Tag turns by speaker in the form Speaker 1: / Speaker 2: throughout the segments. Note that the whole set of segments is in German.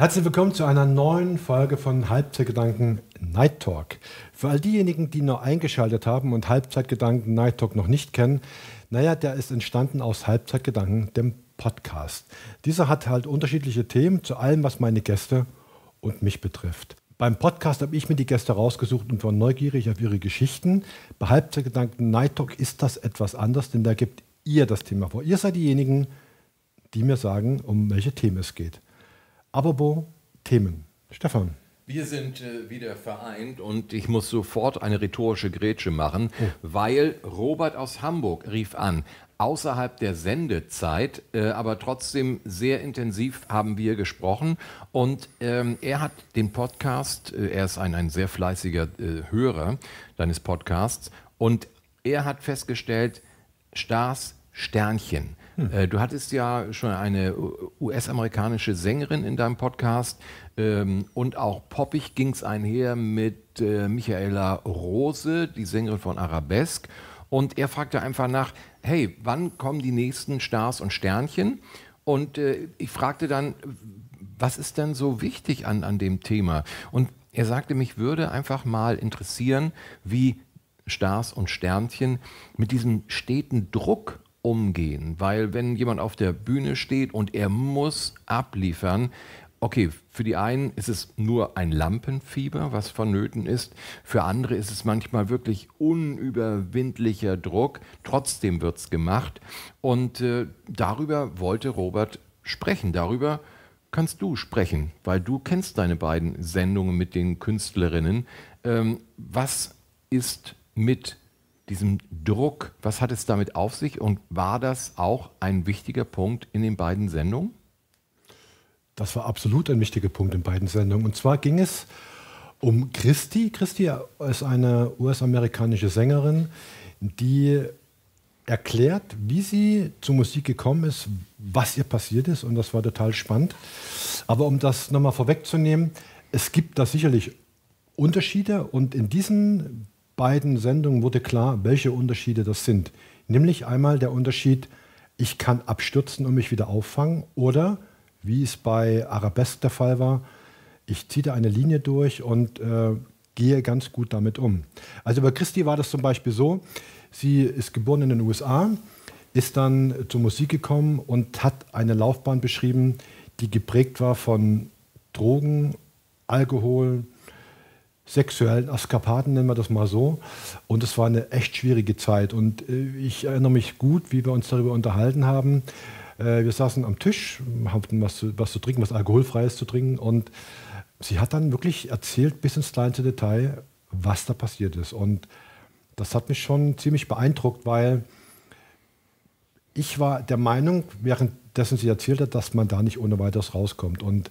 Speaker 1: Herzlich willkommen zu einer neuen Folge von Halbzeitgedanken Night Talk. Für all diejenigen, die noch eingeschaltet haben und Halbzeitgedanken Night Talk noch nicht kennen, naja, der ist entstanden aus Halbzeitgedanken, dem Podcast. Dieser hat halt unterschiedliche Themen zu allem, was meine Gäste und mich betrifft. Beim Podcast habe ich mir die Gäste rausgesucht und war neugierig auf ihre Geschichten. Bei Halbzeitgedanken Night Talk ist das etwas anders, denn da gibt ihr das Thema vor. Ihr seid diejenigen, die mir sagen, um welche Themen es geht. Apropos Themen. Stefan.
Speaker 2: Wir sind äh, wieder vereint und ich muss sofort eine rhetorische Grätsche machen, oh. weil Robert aus Hamburg rief an. Außerhalb der Sendezeit, äh, aber trotzdem sehr intensiv haben wir gesprochen. Und ähm, er hat den Podcast, äh, er ist ein, ein sehr fleißiger äh, Hörer deines Podcasts, und er hat festgestellt, Stars Sternchen. Hm. Du hattest ja schon eine US-amerikanische Sängerin in deinem Podcast ähm, und auch poppig ging es einher mit äh, Michaela Rose, die Sängerin von Arabesque. Und er fragte einfach nach, hey, wann kommen die nächsten Stars und Sternchen? Und äh, ich fragte dann, was ist denn so wichtig an, an dem Thema? Und er sagte, mich würde einfach mal interessieren, wie Stars und Sternchen mit diesem steten Druck umgehen. Weil wenn jemand auf der Bühne steht und er muss abliefern, okay, für die einen ist es nur ein Lampenfieber, was vonnöten ist. Für andere ist es manchmal wirklich unüberwindlicher Druck. Trotzdem wird es gemacht. Und äh, darüber wollte Robert sprechen. Darüber kannst du sprechen, weil du kennst deine beiden Sendungen mit den Künstlerinnen. Ähm, was ist mit diesem Druck, was hat es damit auf sich und war das auch ein wichtiger Punkt in den beiden Sendungen?
Speaker 1: Das war absolut ein wichtiger Punkt in beiden Sendungen. Und zwar ging es um Christi. Christi ist eine US-amerikanische Sängerin, die erklärt, wie sie zur Musik gekommen ist, was ihr passiert ist. Und das war total spannend. Aber um das nochmal vorwegzunehmen, es gibt da sicherlich Unterschiede. Und in diesen beiden Sendungen wurde klar, welche Unterschiede das sind. Nämlich einmal der Unterschied, ich kann abstürzen und mich wieder auffangen oder, wie es bei Arabesque der Fall war, ich ziehe da eine Linie durch und äh, gehe ganz gut damit um. Also bei Christi war das zum Beispiel so, sie ist geboren in den USA, ist dann zur Musik gekommen und hat eine Laufbahn beschrieben, die geprägt war von Drogen, Alkohol, sexuellen Eskapaden, nennen wir das mal so. Und es war eine echt schwierige Zeit. Und äh, ich erinnere mich gut, wie wir uns darüber unterhalten haben. Äh, wir saßen am Tisch, hatten was, was zu trinken, was Alkoholfreies zu trinken. Und sie hat dann wirklich erzählt, bis ins kleinste Detail, was da passiert ist. Und das hat mich schon ziemlich beeindruckt, weil ich war der Meinung, währenddessen sie erzählt hat, dass man da nicht ohne weiteres rauskommt. Und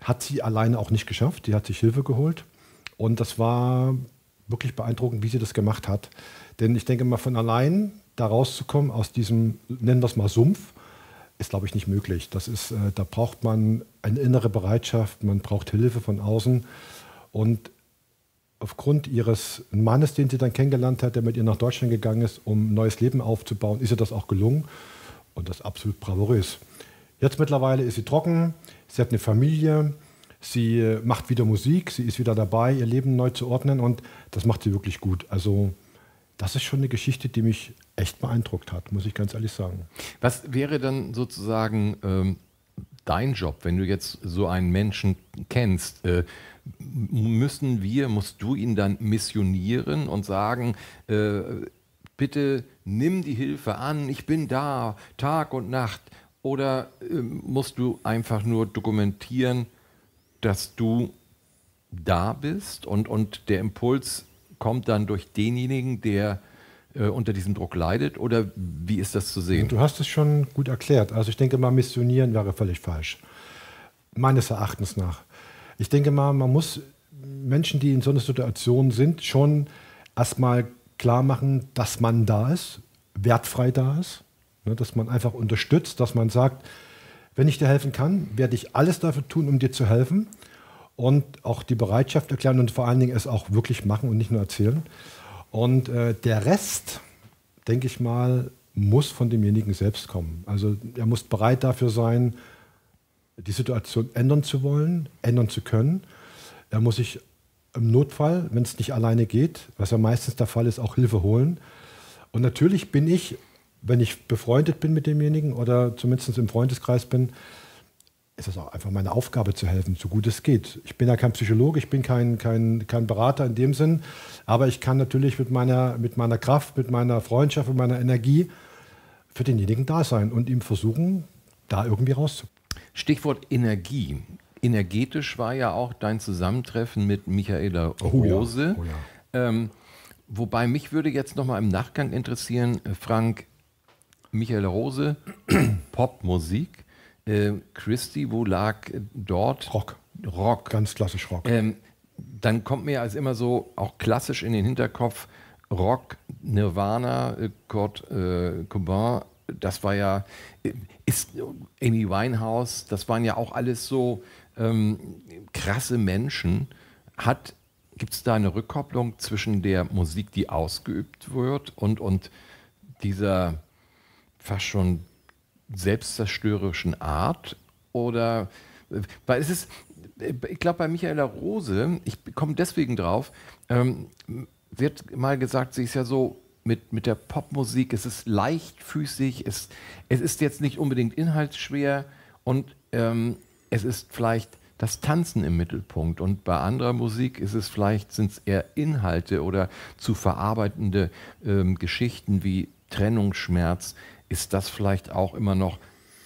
Speaker 1: hat sie alleine auch nicht geschafft. Die hat sich Hilfe geholt. Und das war wirklich beeindruckend, wie sie das gemacht hat. Denn ich denke mal, von allein da rauszukommen aus diesem, nennen wir es mal Sumpf, ist, glaube ich, nicht möglich. Das ist, äh, da braucht man eine innere Bereitschaft, man braucht Hilfe von außen. Und aufgrund ihres Mannes, den sie dann kennengelernt hat, der mit ihr nach Deutschland gegangen ist, um ein neues Leben aufzubauen, ist ihr das auch gelungen. Und das absolut bravourös. Jetzt mittlerweile ist sie trocken, sie hat eine Familie, Sie äh, macht wieder Musik, sie ist wieder dabei, ihr Leben neu zu ordnen und das macht sie wirklich gut. Also das ist schon eine Geschichte, die mich echt beeindruckt hat, muss ich ganz ehrlich sagen.
Speaker 2: Was wäre dann sozusagen ähm, dein Job, wenn du jetzt so einen Menschen kennst? Äh, müssen wir, musst du ihn dann missionieren und sagen, äh, bitte nimm die Hilfe an, ich bin da, Tag und Nacht? Oder äh, musst du einfach nur dokumentieren, dass du da bist und, und der Impuls kommt dann durch denjenigen, der äh, unter diesem Druck leidet? Oder wie ist das zu sehen?
Speaker 1: Du hast es schon gut erklärt. Also ich denke mal, missionieren wäre völlig falsch. Meines Erachtens nach. Ich denke mal, man muss Menschen, die in so einer Situation sind, schon erstmal klar machen, dass man da ist, wertfrei da ist, ne, dass man einfach unterstützt, dass man sagt, wenn ich dir helfen kann, werde ich alles dafür tun, um dir zu helfen und auch die Bereitschaft erklären und vor allen Dingen es auch wirklich machen und nicht nur erzählen. Und äh, der Rest, denke ich mal, muss von demjenigen selbst kommen. Also er muss bereit dafür sein, die Situation ändern zu wollen, ändern zu können. Er muss sich im Notfall, wenn es nicht alleine geht, was ja meistens der Fall ist, auch Hilfe holen. Und natürlich bin ich, wenn ich befreundet bin mit demjenigen oder zumindest im Freundeskreis bin, ist es auch einfach meine Aufgabe zu helfen, so gut es geht. Ich bin ja kein Psychologe, ich bin kein, kein, kein Berater in dem Sinn, aber ich kann natürlich mit meiner, mit meiner Kraft, mit meiner Freundschaft, mit meiner Energie für denjenigen da sein und ihm versuchen, da irgendwie rauszukommen.
Speaker 2: Stichwort Energie. Energetisch war ja auch dein Zusammentreffen mit Michaela Rose. Oh ja. Oh ja. Ähm, wobei mich würde jetzt noch mal im Nachgang interessieren, Frank, Michaela Rose, Popmusik. Äh, Christy, wo lag dort?
Speaker 1: Rock.
Speaker 2: Rock.
Speaker 1: Ganz klassisch Rock.
Speaker 2: Ähm, dann kommt mir als immer so auch klassisch in den Hinterkopf Rock, Nirvana, äh, Kurt äh, Cobain, das war ja, äh, ist Amy Winehouse, das waren ja auch alles so ähm, krasse Menschen. Hat, gibt es da eine Rückkopplung zwischen der Musik, die ausgeübt wird und, und dieser fast schon selbstzerstörerischen Art? Oder, weil es ist, ich glaube, bei Michaela Rose, ich komme deswegen drauf, ähm, wird mal gesagt, sie ist ja so mit, mit der Popmusik, es ist leichtfüßig, es, es ist jetzt nicht unbedingt inhaltsschwer und ähm, es ist vielleicht das Tanzen im Mittelpunkt. Und bei anderer Musik ist es vielleicht, sind es eher Inhalte oder zu verarbeitende ähm, Geschichten wie Trennungsschmerz. Ist das vielleicht auch immer noch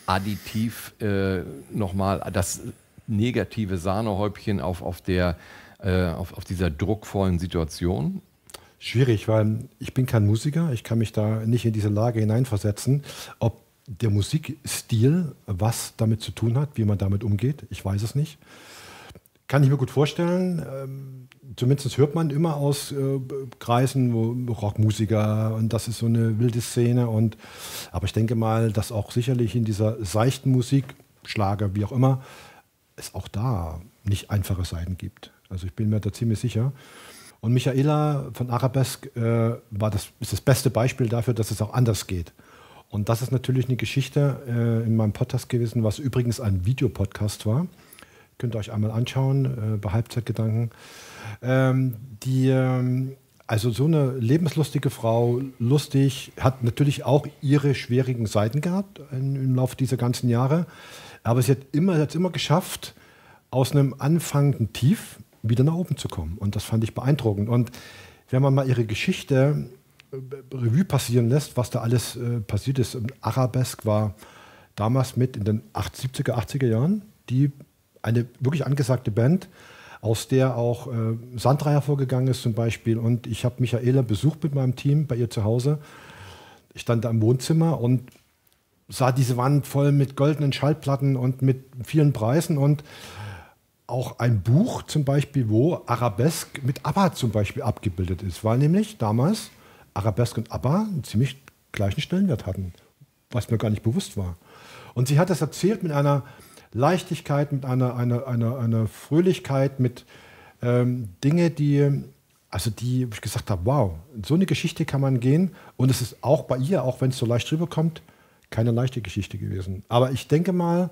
Speaker 2: additiv äh, nochmal das negative Sahnehäubchen auf, auf, der, äh, auf, auf dieser druckvollen Situation?
Speaker 1: Schwierig, weil ich bin kein Musiker, ich kann mich da nicht in diese Lage hineinversetzen, ob der Musikstil was damit zu tun hat, wie man damit umgeht. Ich weiß es nicht. Kann ich mir gut vorstellen. Ähm, zumindest hört man immer aus äh, Kreisen, wo Rockmusiker und das ist so eine wilde Szene. Und, aber ich denke mal, dass auch sicherlich in dieser seichten Musik, Schlager, wie auch immer, es auch da nicht einfache Seiten gibt. Also ich bin mir da ziemlich sicher. Und Michaela von Arabesque äh, war das, ist das beste Beispiel dafür, dass es auch anders geht. Und das ist natürlich eine Geschichte äh, in meinem Podcast gewesen, was übrigens ein Videopodcast war. Könnt ihr euch einmal anschauen, äh, bei Halbzeitgedanken. Ähm, die, ähm, also so eine lebenslustige Frau, lustig, hat natürlich auch ihre schwierigen Seiten gehabt in, im Laufe dieser ganzen Jahre. Aber sie hat immer, hat immer geschafft, aus einem anfangenden Tief wieder nach oben zu kommen. Und das fand ich beeindruckend. Und wenn man mal ihre Geschichte äh, Revue passieren lässt, was da alles äh, passiert ist, Arabesque war damals mit in den 70er, 80er Jahren die eine wirklich angesagte Band, aus der auch äh, Sandra hervorgegangen ist zum Beispiel. Und ich habe Michaela besucht mit meinem Team bei ihr zu Hause. Ich stand da im Wohnzimmer und sah diese Wand voll mit goldenen Schallplatten und mit vielen Preisen und auch ein Buch zum Beispiel, wo Arabesque mit ABBA zum Beispiel abgebildet ist, weil nämlich damals Arabesque und ABBA einen ziemlich gleichen Stellenwert hatten, was mir gar nicht bewusst war. Und sie hat das erzählt mit einer Leichtigkeit, mit einer, einer, einer, einer Fröhlichkeit, mit ähm, Dinge, die, also die, ich gesagt habe, wow, so eine Geschichte kann man gehen. Und es ist auch bei ihr, auch wenn es so leicht rüberkommt, keine leichte Geschichte gewesen. Aber ich denke mal,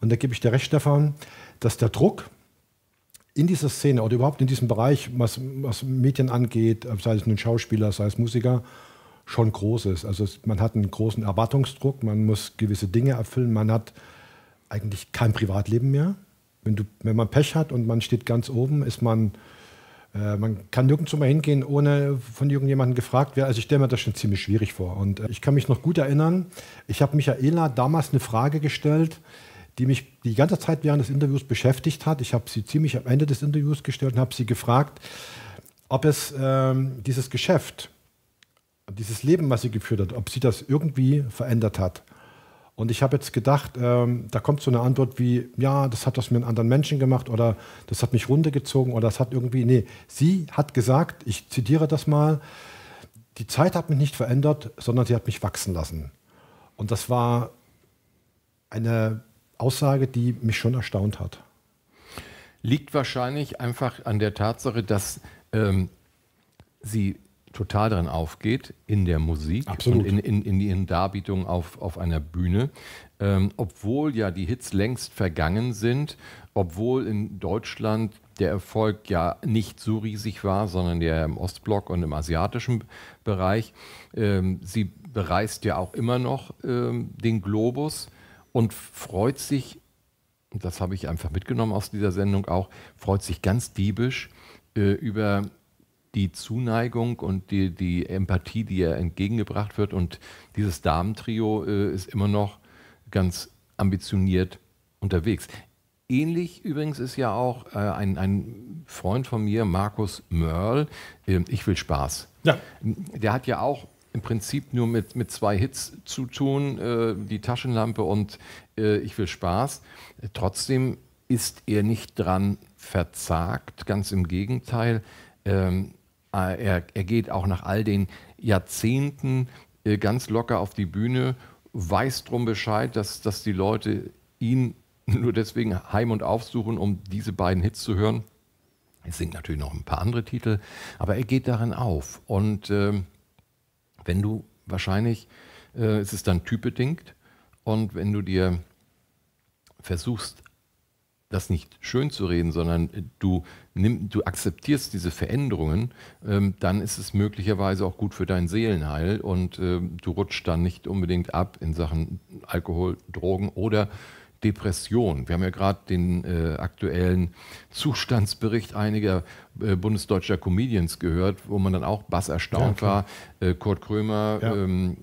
Speaker 1: und da gebe ich dir recht, Stefan, dass der Druck, in dieser Szene oder überhaupt in diesem Bereich, was, was Medien angeht, sei es nun Schauspieler, sei es Musiker, schon groß ist. Also man hat einen großen Erwartungsdruck, man muss gewisse Dinge erfüllen, man hat eigentlich kein Privatleben mehr. Wenn, du, wenn man Pech hat und man steht ganz oben, ist man, äh, man kann nirgendwo mal hingehen, ohne von irgendjemandem gefragt werden. Also ich stelle mir das schon ziemlich schwierig vor. Und äh, ich kann mich noch gut erinnern, ich habe Michaela damals eine Frage gestellt, die mich die ganze Zeit während des Interviews beschäftigt hat. Ich habe sie ziemlich am Ende des Interviews gestellt und habe sie gefragt, ob es ähm, dieses Geschäft, dieses Leben, was sie geführt hat, ob sie das irgendwie verändert hat. Und ich habe jetzt gedacht, ähm, da kommt so eine Antwort wie, ja, das hat das mit anderen Menschen gemacht oder das hat mich runtergezogen oder das hat irgendwie, nee, sie hat gesagt, ich zitiere das mal, die Zeit hat mich nicht verändert, sondern sie hat mich wachsen lassen. Und das war eine Aussage, die mich schon erstaunt hat.
Speaker 2: Liegt wahrscheinlich einfach an der Tatsache, dass ähm, sie total dran aufgeht in der Musik
Speaker 1: Absolut.
Speaker 2: und in, in, in ihren Darbietungen auf, auf einer Bühne. Ähm, obwohl ja die Hits längst vergangen sind, obwohl in Deutschland der Erfolg ja nicht so riesig war, sondern der im Ostblock und im asiatischen Bereich. Ähm, sie bereist ja auch immer noch ähm, den Globus und freut sich, das habe ich einfach mitgenommen aus dieser Sendung auch, freut sich ganz diebisch äh, über die Zuneigung und die, die Empathie, die ihr entgegengebracht wird. Und dieses Damentrio äh, ist immer noch ganz ambitioniert unterwegs. Ähnlich übrigens ist ja auch äh, ein, ein, Freund von mir, Markus Mörl, äh, Ich will Spaß.
Speaker 1: Ja.
Speaker 2: Der hat ja auch im Prinzip nur mit, mit zwei Hits zu tun, äh, die Taschenlampe und äh, Ich will Spaß. Trotzdem ist er nicht dran verzagt, ganz im Gegenteil. Ähm, äh, er, er, geht auch nach all den Jahrzehnten äh, ganz locker auf die Bühne, weiß drum Bescheid, dass, dass die Leute ihn nur deswegen heim und aufsuchen, um diese beiden Hits zu hören. Er singt natürlich noch ein paar andere Titel, aber er geht darin auf. Und äh, wenn du wahrscheinlich, äh, es ist dann typbedingt, und wenn du dir versuchst, das nicht schön zu reden, sondern du, nimm, du akzeptierst diese Veränderungen, ähm, dann ist es möglicherweise auch gut für dein Seelenheil und äh, du rutschst dann nicht unbedingt ab in Sachen Alkohol, Drogen oder Depression. Wir haben ja gerade den äh, aktuellen Zustandsbericht einiger äh, bundesdeutscher Comedians gehört, wo man dann auch bass erstaunt ja, war. Äh, Kurt Krömer, ja. ähm,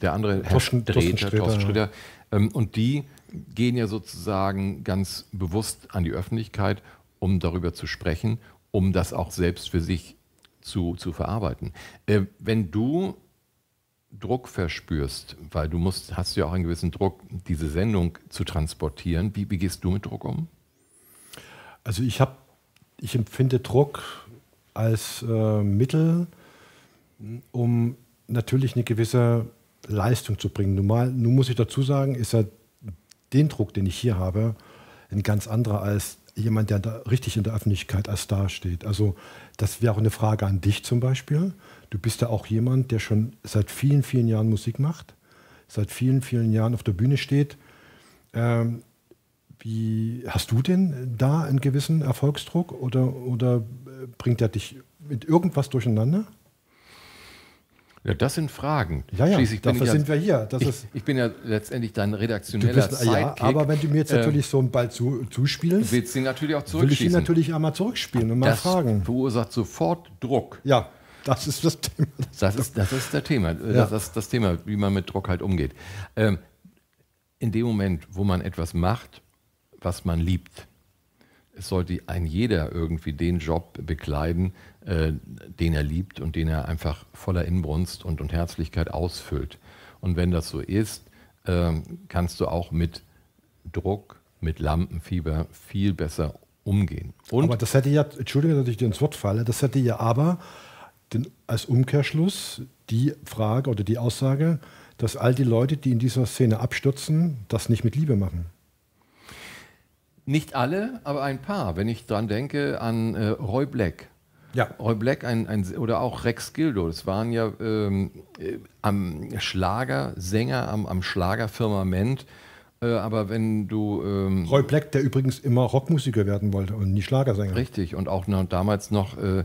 Speaker 2: der andere
Speaker 1: Herr Thorsten, Sträter, Thorsten
Speaker 2: Sträter. Ähm, und die gehen ja sozusagen ganz bewusst an die Öffentlichkeit, um darüber zu sprechen, um das auch selbst für sich zu, zu verarbeiten. Äh, wenn du Druck verspürst, weil du musst, hast ja auch einen gewissen Druck, diese Sendung zu transportieren. Wie, wie gehst du mit Druck um?
Speaker 1: Also ich habe, ich empfinde Druck als äh, Mittel, um natürlich eine gewisse Leistung zu bringen. Normal, nun muss ich dazu sagen, ist ja den Druck, den ich hier habe, ein ganz anderer als jemand, der da richtig in der Öffentlichkeit als Star steht. Also das wäre auch eine Frage an dich zum Beispiel. Du bist ja auch jemand, der schon seit vielen, vielen Jahren Musik macht, seit vielen, vielen Jahren auf der Bühne steht. Ähm, wie hast du denn da einen gewissen Erfolgsdruck oder, oder bringt er dich mit irgendwas durcheinander?
Speaker 2: Ja, das sind Fragen.
Speaker 1: Ja, ja, Schließlich dafür sind wir hier.
Speaker 2: Das ich, ist, ich bin ja letztendlich dein redaktioneller bist,
Speaker 1: Ja, aber wenn du mir jetzt ähm, natürlich so einen Ball zu, zuspielst,
Speaker 2: willst du ihn natürlich auch
Speaker 1: zurückspielen. Will ich ihn natürlich einmal zurückspielen und mal
Speaker 2: das
Speaker 1: fragen.
Speaker 2: verursacht sofort Druck.
Speaker 1: Ja, das ist das Thema.
Speaker 2: Das ist das, ist der Thema. Ja. Das ist das Thema, wie man mit Druck halt umgeht. Ähm, in dem Moment, wo man etwas macht, was man liebt, es sollte ein jeder irgendwie den Job bekleiden, äh, den er liebt und den er einfach voller Inbrunst und, und Herzlichkeit ausfüllt. Und wenn das so ist, äh, kannst du auch mit Druck, mit Lampenfieber viel besser umgehen.
Speaker 1: Und aber das hätte ja, Entschuldige, dass ich dir ins Wort falle, das hätte ja aber den, als Umkehrschluss die Frage oder die Aussage, dass all die Leute, die in dieser Szene abstürzen, das nicht mit Liebe machen.
Speaker 2: Nicht alle, aber ein paar. Wenn ich dran denke an äh, Roy Black. Ja. Roy Black ein, ein, oder auch Rex Gildo, das waren ja ähm, äh, am Schlagersänger, am, am Schlagerfirmament. Äh, aber wenn du. Ähm,
Speaker 1: Roy Black, der übrigens immer Rockmusiker werden wollte und nie Schlagersänger.
Speaker 2: Richtig, und auch noch, damals noch äh,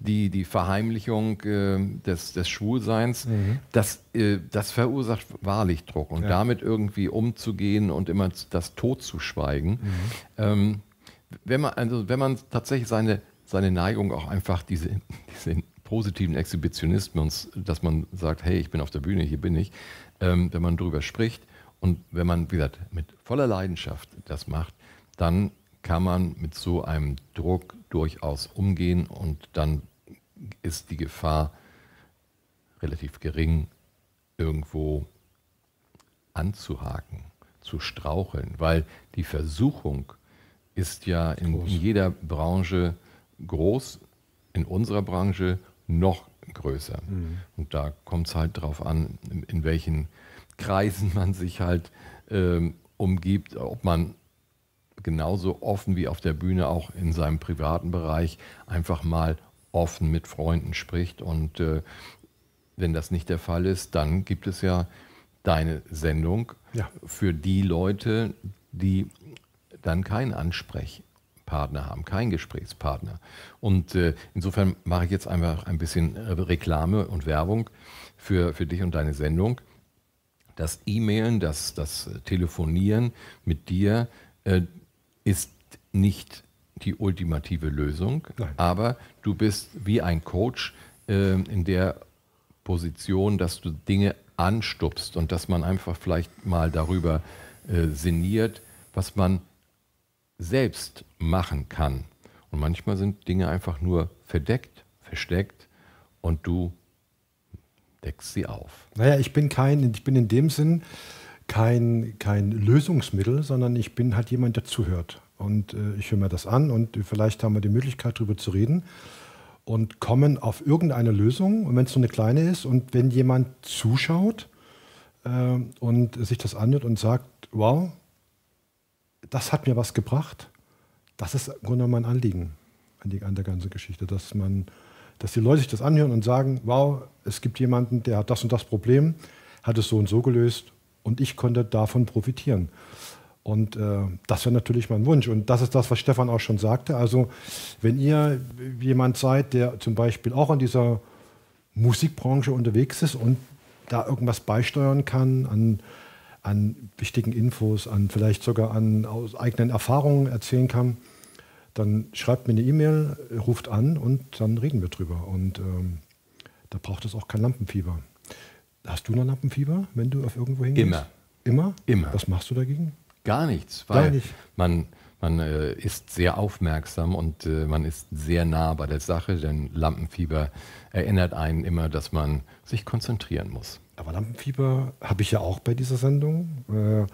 Speaker 2: die, die Verheimlichung äh, des, des Schwulseins, mhm. das, äh, das verursacht wahrlich Druck. Und ja. damit irgendwie umzugehen und immer das Tod zu schweigen. Mhm. Ähm, wenn, man, also wenn man tatsächlich seine, seine Neigung auch einfach diese, diese positiven Exhibitionismus, dass man sagt, hey, ich bin auf der Bühne, hier bin ich, ähm, wenn man darüber spricht. Und wenn man, wie gesagt, mit voller Leidenschaft das macht, dann kann man mit so einem Druck durchaus umgehen und dann ist die Gefahr relativ gering, irgendwo anzuhaken, zu straucheln, weil die Versuchung ist ja in, in jeder Branche groß, in unserer Branche noch größer. Mhm. Und da kommt es halt darauf an, in, welchen Kreisen man sich halt ähm, umgibt, ob man genauso offen wie auf der Bühne auch in seinem privaten Bereich einfach mal offen mit Freunden spricht. Und äh, wenn das nicht der Fall ist, dann gibt es ja deine Sendung ja. für die Leute, die dann keinen Ansprechpartner haben, keinen Gesprächspartner. Und äh, insofern mache ich jetzt einfach ein bisschen Reklame und Werbung für, für dich und deine Sendung. Das E-Mailen, das, das Telefonieren mit dir äh, ist nicht die ultimative Lösung, Nein. aber du bist wie ein Coach äh, in der Position, dass du Dinge anstupst und dass man einfach vielleicht mal darüber äh, sinniert, was man selbst machen kann. Und manchmal sind Dinge einfach nur verdeckt, versteckt und du deckst sie auf.
Speaker 1: Naja, ich bin kein, ich bin in dem Sinn kein, kein Lösungsmittel, sondern ich bin halt jemand, der zuhört. Und äh, ich höre mir das an und vielleicht haben wir die Möglichkeit, darüber zu reden und kommen auf irgendeine Lösung. Und wenn es so eine kleine ist und wenn jemand zuschaut äh, und sich das anhört und sagt, wow, das hat mir was gebracht, das ist im Grunde mein Anliegen an, der ganzen Geschichte, dass man, dass die Leute sich das anhören und sagen, wow, es gibt jemanden, der hat das und das Problem, hat es so und so gelöst und ich konnte davon profitieren. Und äh, das wäre natürlich mein Wunsch. Und das ist das, was Stefan auch schon sagte. Also wenn ihr jemand seid, der zum Beispiel auch in dieser Musikbranche unterwegs ist und da irgendwas beisteuern kann an, an wichtigen Infos, an vielleicht sogar an aus eigenen Erfahrungen erzählen kann, dann schreibt mir eine E-Mail, ruft an und dann reden wir drüber. Und ähm, da braucht es auch kein Lampenfieber. Hast du noch Lampenfieber, wenn du auf irgendwo hingehst?
Speaker 2: Immer.
Speaker 1: Immer?
Speaker 2: Immer.
Speaker 1: Was machst du dagegen?
Speaker 2: Gar nichts, weil Gar nicht. man, man äh, ist sehr aufmerksam und äh, man ist sehr nah bei der Sache, denn Lampenfieber erinnert einen immer, dass man sich konzentrieren muss.
Speaker 1: Aber Lampenfieber habe ich ja auch bei dieser Sendung. Äh,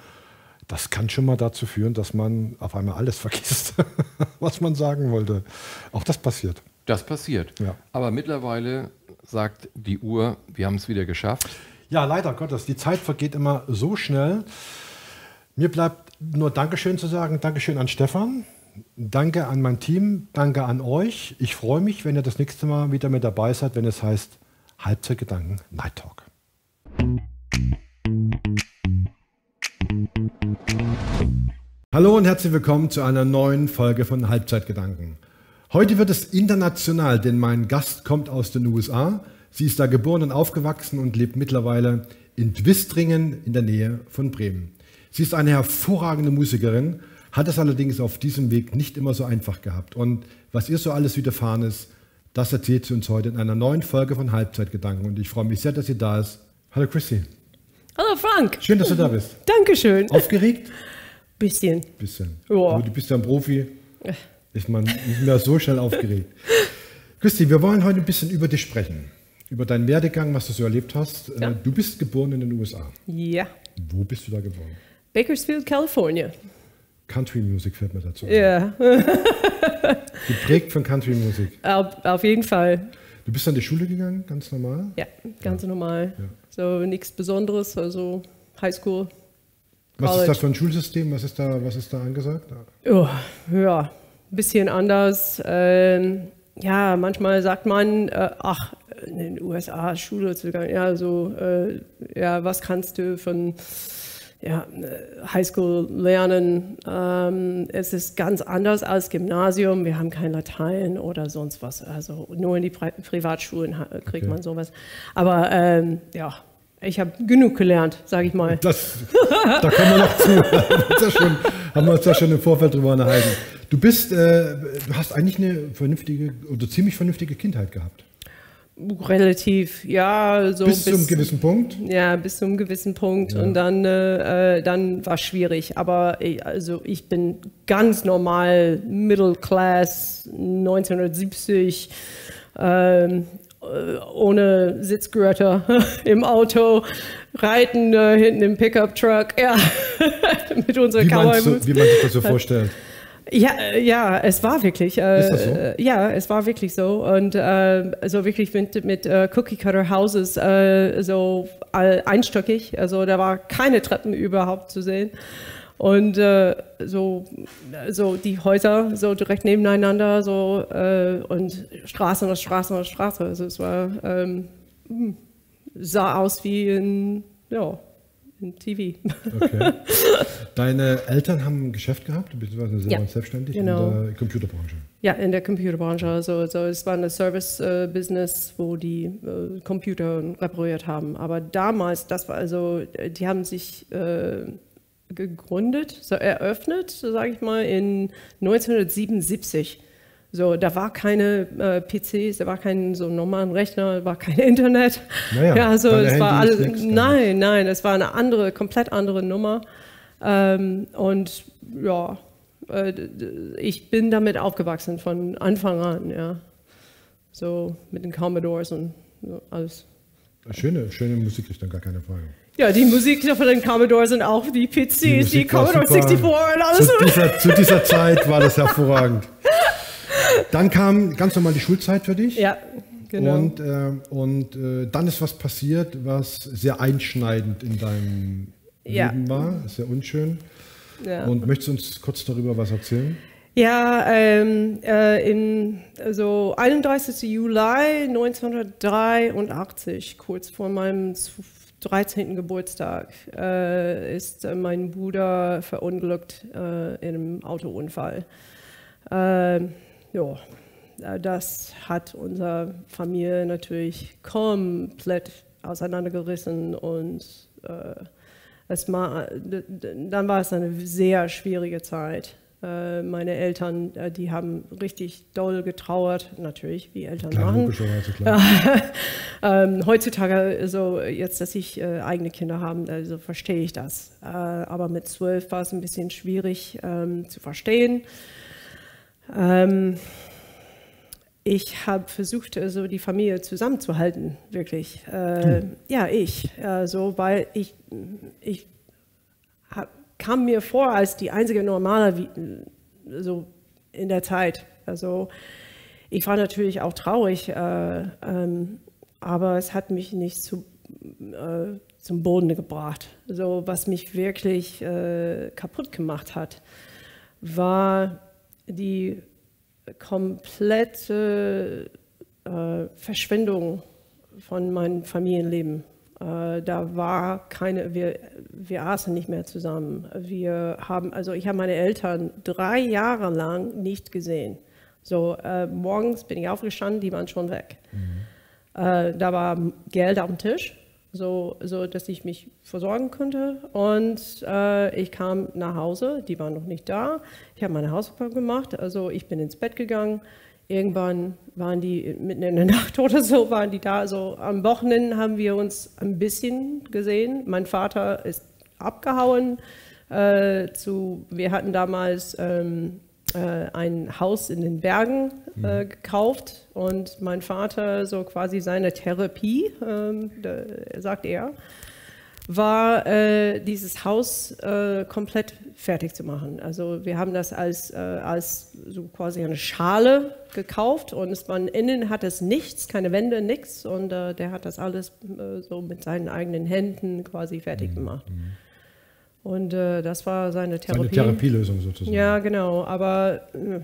Speaker 1: das kann schon mal dazu führen, dass man auf einmal alles vergisst, was man sagen wollte. Auch das passiert.
Speaker 2: Das passiert. Ja. Aber mittlerweile sagt die Uhr, wir haben es wieder geschafft.
Speaker 1: Ja, leider Gottes. Die Zeit vergeht immer so schnell. Mir bleibt nur Dankeschön zu sagen. Dankeschön an Stefan. Danke an mein Team. Danke an euch. Ich freue mich, wenn ihr das nächste Mal wieder mit dabei seid, wenn es heißt Halbzeitgedanken Night Talk. Hallo und herzlich willkommen zu einer neuen Folge von Halbzeitgedanken. Heute wird es international, denn mein Gast kommt aus den USA. Sie ist da geboren und aufgewachsen und lebt mittlerweile in Twistringen in der Nähe von Bremen. Sie ist eine hervorragende Musikerin, hat es allerdings auf diesem Weg nicht immer so einfach gehabt. Und was ihr so alles widerfahren ist, das erzählt sie uns heute in einer neuen Folge von Halbzeitgedanken. Und ich freue mich sehr, dass sie da ist. Hallo Chrissy.
Speaker 3: Hallo Frank.
Speaker 1: Schön, dass du da bist.
Speaker 3: Dankeschön.
Speaker 1: Aufgeregt?
Speaker 3: Bisschen.
Speaker 1: Bisschen. Ja. du bist ja ein Profi. Ist man nicht mehr so schnell aufgeregt. Christi, wir wollen heute ein bisschen über dich sprechen. Über deinen Werdegang, was du so erlebt hast. Ja. Du bist geboren in den USA.
Speaker 3: Ja.
Speaker 1: Wo bist du da geboren?
Speaker 3: Bakersfield, California.
Speaker 1: Country Music fällt mir dazu.
Speaker 3: Ja.
Speaker 1: Geprägt von Country Music.
Speaker 3: Auf, auf, jeden Fall.
Speaker 1: Du bist an die Schule gegangen, ganz normal?
Speaker 3: Ja, ganz ja. normal. Ja. So nichts Besonderes, also Highschool.
Speaker 1: Was ist das für ein Schulsystem? Was ist da, was ist da angesagt?
Speaker 3: Oh, ja, ein bisschen anders. Ähm, ja, manchmal sagt man, äh, ach, in den USA Schule zu gehen, ja, so, äh, ja, was kannst du von ja, Highschool lernen. Ähm, es ist ganz anders als Gymnasium. Wir haben kein Latein oder sonst was. Also nur in die Pri Privatschulen kriegt okay. man sowas. Aber ähm, ja, ich habe genug gelernt, sage ich mal.
Speaker 1: Das, da kommen wir noch zu. haben, schon, haben wir uns ja schon im Vorfeld drüber unterhalten. Du bist, äh, du hast eigentlich eine vernünftige oder ziemlich vernünftige Kindheit gehabt.
Speaker 3: Relativ, ja,
Speaker 1: so bis, bis zum gewissen Punkt.
Speaker 3: Ja, bis zum gewissen Punkt ja. und dann, äh, äh dann war es schwierig. Aber ich, also ich bin ganz normal Middle Class 1970 ähm, äh, ohne Sitzgürtel im Auto, reiten äh, hinten im Pickup Truck, ja,
Speaker 1: mit unserer Cowboy Wie man sich das so vorstellt.
Speaker 3: Ja, äh, ja, es war wirklich. Äh, Ist das so? Äh, ja, es war wirklich so. Und äh, so wirklich mit, mit uh, Cookie Cutter Houses so einstöckig. Also da war keine Treppen überhaupt zu sehen. Und äh, so, so die Häuser so direkt nebeneinander so äh, und Straße nach Straße nach Straße. Also es war ähm, hm, sah aus wie in ja TV.
Speaker 1: Okay. Deine Eltern haben ein Geschäft gehabt, beziehungsweise sie
Speaker 3: Ja,
Speaker 1: waren selbstständig
Speaker 3: genau.
Speaker 1: in der Computerbranche.
Speaker 3: Ja, in der Computerbranche. Also, also es war ein Service-Business, wo die äh, Computer repariert haben. Aber damals, das war also, äh, die haben sich äh, gegründet, so eröffnet, so sage ich mal, in 1977. So, da war keine äh, PCs, da war kein so normalen Rechner, war kein Internet.
Speaker 1: Naja,
Speaker 3: ja, also es war alles.
Speaker 1: nix,
Speaker 3: nein, nein, es war eine andere, komplett andere Nummer. Ähm, und ja, äh, ich bin damit aufgewachsen von Anfang an, ja. So mit den Commodores und so alles.
Speaker 1: Schöne, schöne Musikrichtung, gar keine Frage.
Speaker 3: Ja, die Musik von den Commodores sind auch die PCs, die,
Speaker 1: war
Speaker 3: Commodore
Speaker 1: super.
Speaker 3: 64 und alles.
Speaker 1: Zu dieser, zu dieser Zeit war das hervorragend. Dann kam ganz normal die Schulzeit für dich.
Speaker 3: Ja, genau.
Speaker 1: Und, äh, und äh, dann ist was passiert, was sehr einschneidend in deinem
Speaker 3: Ja.
Speaker 1: Leben war. Sehr unschön.
Speaker 3: ja.
Speaker 1: Und möchtest du uns kurz darüber was erzählen?
Speaker 3: Ja, ähm, äh, im also 31. Juli 1983, kurz vor meinem z- 13. Geburtstag, äh, ist mein Bruder verunglückt äh, in einem Autounfall. Ja, äh, das hat unsere Familie natürlich komplett auseinandergerissen und äh, es war, dann war es eine sehr schwierige Zeit. Äh, Meine Eltern, äh, die haben richtig doll getrauert, natürlich, wie Eltern
Speaker 1: Klar,
Speaker 3: machen.
Speaker 1: logischerweise, klar.
Speaker 3: Ähm, heutzutage, so jetzt, dass ich äh, eigene Kinder habe, also verstehe ich das. Aber mit zwölf war es ein bisschen schwierig ähm, zu verstehen. Ähm, ich habe versucht, also die Familie zusammenzuhalten, wirklich. Äh, Ja, ich. Äh, so, weil ich, ich hab, kam mir vor als die einzige Normale wie, so in der Zeit. Also ich war natürlich auch traurig, äh, ähm, aber es hat mich nicht zu, äh, zum Boden gebracht. So, was mich wirklich äh, kaputt gemacht hat, war die komplette äh, Verschwendung von meinem Familienleben. Äh, da war keine, wir, wir aßen nicht mehr zusammen. Wir haben, also ich habe meine Eltern drei Jahre lang nicht gesehen. So, äh, morgens bin ich aufgestanden, die waren schon weg. Äh, da war Geld auf dem Tisch, so, so dass ich mich versorgen konnte. Und äh, ich kam nach Hause, die waren noch nicht da. Ich habe meine Hausaufgaben gemacht, also ich bin ins Bett gegangen. Irgendwann waren die mitten in der Nacht oder so, waren die da. Also am Wochenende haben wir uns ein bisschen gesehen. Mein Vater ist abgehauen. Äh, zu, wir hatten damals ähm, äh, ein Haus in den Bergen äh, gekauft. Und mein Vater so quasi seine Therapie, ähm, da, sagt er, war äh, dieses Haus äh, komplett fertig zu machen. Also wir haben das als, äh, als so quasi eine Schale gekauft. Und es von innen hat es nichts, keine Wände, nichts. Und äh, der hat das alles äh, so mit seinen eigenen Händen quasi fertig gemacht. Und äh, das war seine
Speaker 1: Eine
Speaker 3: Therapie.
Speaker 1: Therapielösung sozusagen.
Speaker 3: Ja, genau, aber äh,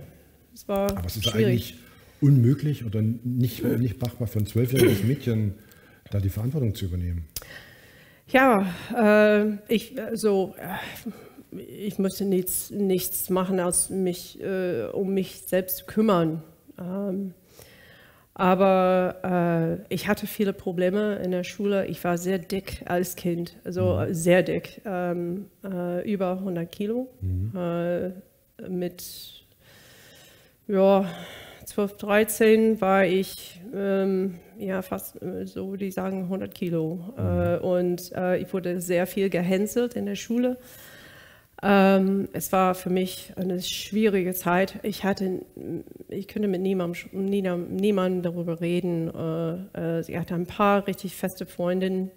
Speaker 3: es war
Speaker 1: Aber es ist
Speaker 3: schwierig.
Speaker 1: eigentlich unmöglich oder nicht, nicht machbar für ein zwölfjähriges Mädchen, da die Verantwortung zu übernehmen.
Speaker 3: Ja, äh, ich so, äh, ich musste nichts, nichts machen, als mich, äh, um mich selbst zu kümmern. Ähm, aber äh, ich hatte viele Probleme in der Schule. Ich war sehr dick als Kind, also äh, sehr dick, ähm, äh, über 100 Kilo. Äh, mit ja, 12, 13 war ich ähm, ja fast äh, so würde ich sagen 100 Kilo äh, und äh, ich wurde sehr viel gehänselt in der Schule. Ähm, es war für mich eine schwierige Zeit. Ich hatte, ich könnte mit niemandem, niemandem, darüber reden. Äh, äh, sie hatte ein paar richtig feste Freundinnen,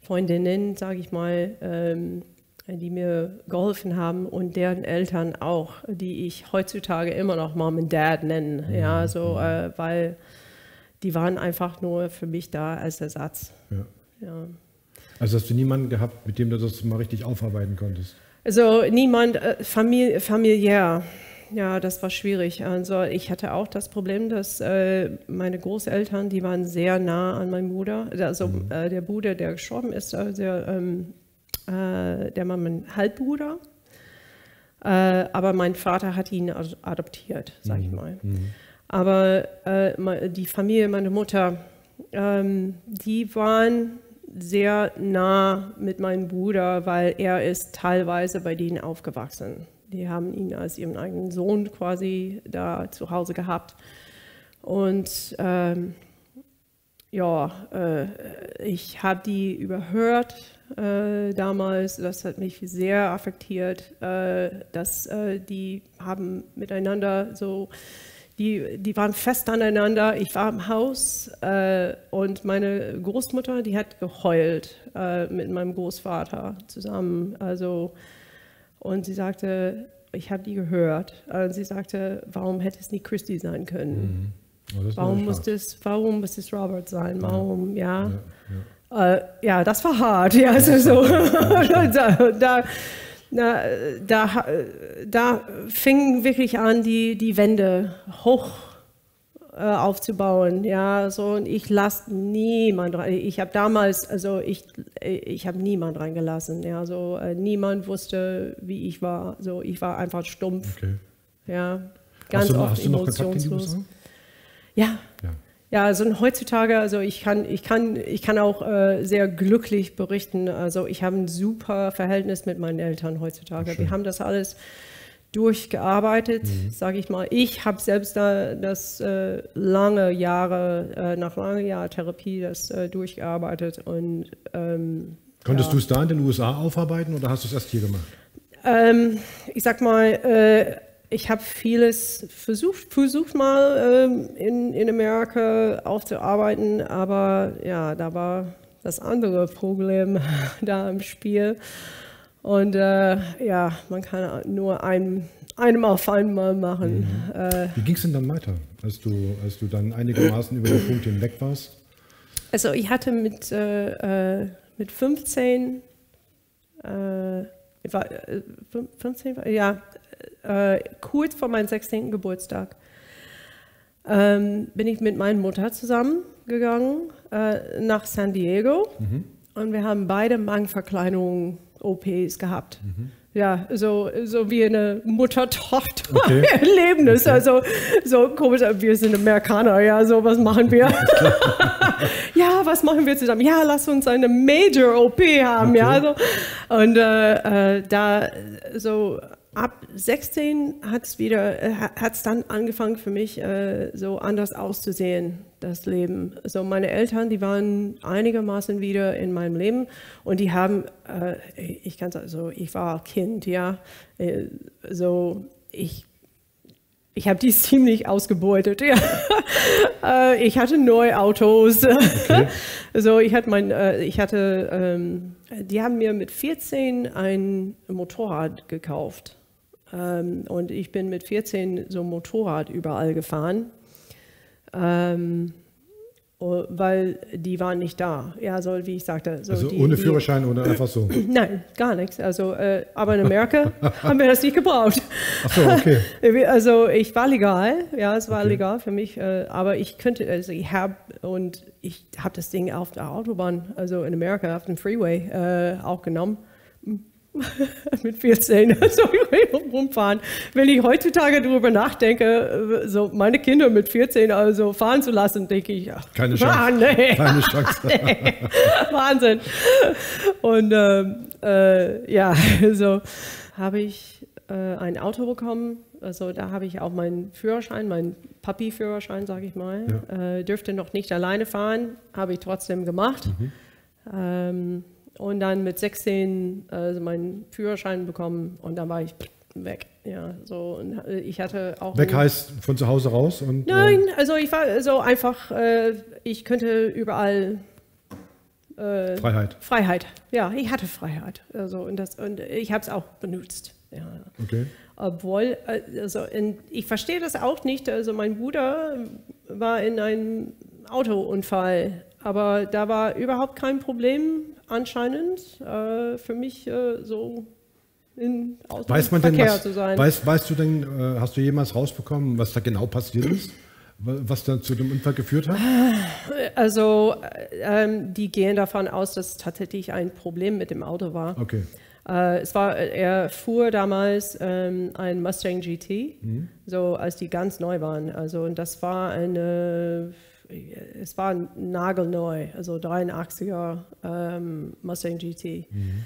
Speaker 3: Freundinnen, sage ich mal, ähm, die mir geholfen haben und deren Eltern auch, die ich heutzutage immer noch Mom und Dad nenne. Ja, so, äh, weil die waren einfach nur für mich da als Ersatz.
Speaker 1: Ja.
Speaker 3: Ja.
Speaker 1: Also hast du niemanden gehabt, mit dem du das mal richtig aufarbeiten konntest?
Speaker 3: Also niemand äh, famili familiär. Ja, das war schwierig. Also ich hatte auch das Problem, dass äh, meine Großeltern, die waren sehr nah an meinem Bruder. Also mhm. äh, der Bruder, der gestorben ist, also ähm, äh, der war mein Halbbruder. Äh, aber mein Vater hat ihn adoptiert, sag ich mhm. mal. Mhm. Aber äh, die Familie, meine Mutter, ähm, die waren sehr nah mit meinem Bruder, weil er ist teilweise bei denen aufgewachsen. Die haben ihn als ihren eigenen Sohn quasi da zu Hause gehabt. Und ähm, ja, äh, ich habe die überhört äh, damals. Das hat mich sehr affektiert, äh, dass äh, die haben miteinander so die, die waren fest aneinander. Ich war im Haus äh, und meine Großmutter, die hat geheult äh, mit meinem Großvater zusammen. Also, und sie sagte, ich habe die gehört. Und sie sagte, warum hätte es nie Christy sein können? Mhm. Oh, warum, muss es, warum muss es Robert sein? Warum, ja. Ja, ja. Äh, ja das war hart. Ja, also so. da, da na, da, da fing wirklich an, die, die Wände hoch äh, aufzubauen. Ja, so, und ich lasse niemand rein. Ich habe damals, also ich, ich habe niemand reingelassen. Ja, so, äh, niemand wusste, wie ich war. So, ich war einfach stumpf. Okay. Ja, ganz
Speaker 1: hast du,
Speaker 3: oft
Speaker 1: hast du noch emotionslos.
Speaker 3: Ja. ja. Ja, also heutzutage, also ich kann, ich kann, ich kann auch äh, sehr glücklich berichten. Also ich habe ein super Verhältnis mit meinen Eltern heutzutage. Schön. Wir haben das alles durchgearbeitet, mhm. sage ich mal. Ich habe selbst da das äh, lange Jahre, äh, nach langen Jahren Therapie, das äh, durchgearbeitet und
Speaker 1: ähm, Konntest ja. du es da in den USA aufarbeiten oder hast du es erst hier gemacht?
Speaker 3: Ähm, ich sag mal, äh, ich habe vieles versucht, versucht mal ähm, in, in Amerika aufzuarbeiten, aber ja, da war das andere Problem da im Spiel. Und äh, ja, man kann nur ein, einem auf einmal machen.
Speaker 1: Mhm. Äh, Wie ging es denn dann weiter, als du, als du dann einigermaßen über den Punkt hinweg warst?
Speaker 3: Also ich hatte mit, äh, äh mit 15, äh, war, 15, äh, ja, äh, kurz vor meinem 16. Geburtstag ähm, bin ich mit meiner Mutter zusammengegangen äh, nach San Diego mhm. und wir haben beide Magenverkleinerungen OPs gehabt. Mhm. Ja, so, so wie eine Mutter-Tochter-Erlebnis. Okay. Also so komisch, wir sind Amerikaner, ja, so was machen wir. ja, was machen wir zusammen? Ja, lass uns eine Major-OP haben, okay. ja. So. Und äh, äh, da so ab 16 hat es wieder, äh, hat es dann angefangen für mich äh, so anders auszusehen, das Leben. So meine Eltern, die waren einigermaßen wieder in meinem Leben und die haben, äh, ich kann sagen, so ich war Kind, ja, äh, so ich ich habe die ziemlich ausgebeutet. Ja. Ich hatte neue Autos. Okay. So, ich hatte mein, ich hatte, ähm, die haben mir mit 14 ein Motorrad gekauft. Ähm, und ich bin mit 14 so Motorrad überall gefahren, ähm, oh, weil die waren nicht da. Ja, so wie ich sagte. So
Speaker 1: also
Speaker 3: die,
Speaker 1: ohne Führerschein die, oder einfach so?
Speaker 3: Nein, gar nichts. Also, äh, aber in Amerika haben wir das nicht gebraucht.
Speaker 1: Ach so, okay.
Speaker 3: Also ich war legal, ja, es war okay. legal für mich, äh, aber ich könnte, also ich habe und ich habe das Ding auf der Autobahn, also in Amerika auf dem Freeway äh, auch genommen mit 14 so rumfahren. Wenn ich heutzutage darüber nachdenke, so meine Kinder mit 14 also fahren zu lassen, denke ich, ach,
Speaker 1: keine Chance. Ah, nee. Keine Chance.
Speaker 3: nee. Wahnsinn. Und ähm, äh, ja, so habe ich äh, ein Auto bekommen. Also da habe ich auch meinen Führerschein, meinen Papi-Führerschein, sage ich mal. Ja. Äh, dürfte noch nicht alleine fahren, habe ich trotzdem gemacht. Mhm. Ähm, und dann mit 16 äh, meinen Führerschein bekommen und dann war ich weg. Ja, so und äh, ich hatte auch.
Speaker 1: Weg heißt von zu Hause raus und.
Speaker 3: Nein, äh, also ich war so einfach, äh, ich könnte überall.
Speaker 1: Äh, Freiheit.
Speaker 3: Freiheit, ja, ich hatte Freiheit. Also und das und ich habe es auch benutzt. Ja.
Speaker 1: Okay.
Speaker 3: Obwohl, also in, ich verstehe das auch nicht. Also mein Bruder war in einem Autounfall aber da war überhaupt kein Problem anscheinend äh, für mich äh, so in
Speaker 1: Auto weiß man Verkehr denn, was, zu sein. Weißt, weißt du denn, äh, hast du jemals rausbekommen, was da genau passiert ist? Was dann zu dem Unfall geführt hat?
Speaker 3: Also, äh, ähm, die gehen davon aus, dass tatsächlich ein Problem mit dem Auto war.
Speaker 1: Okay.
Speaker 3: Äh, es war, er fuhr damals ähm, ein Mustang GT, mhm. so als die ganz neu waren. Also, und das war eine, es war nagelneu, also 83er ähm, Mustang GT. Mhm.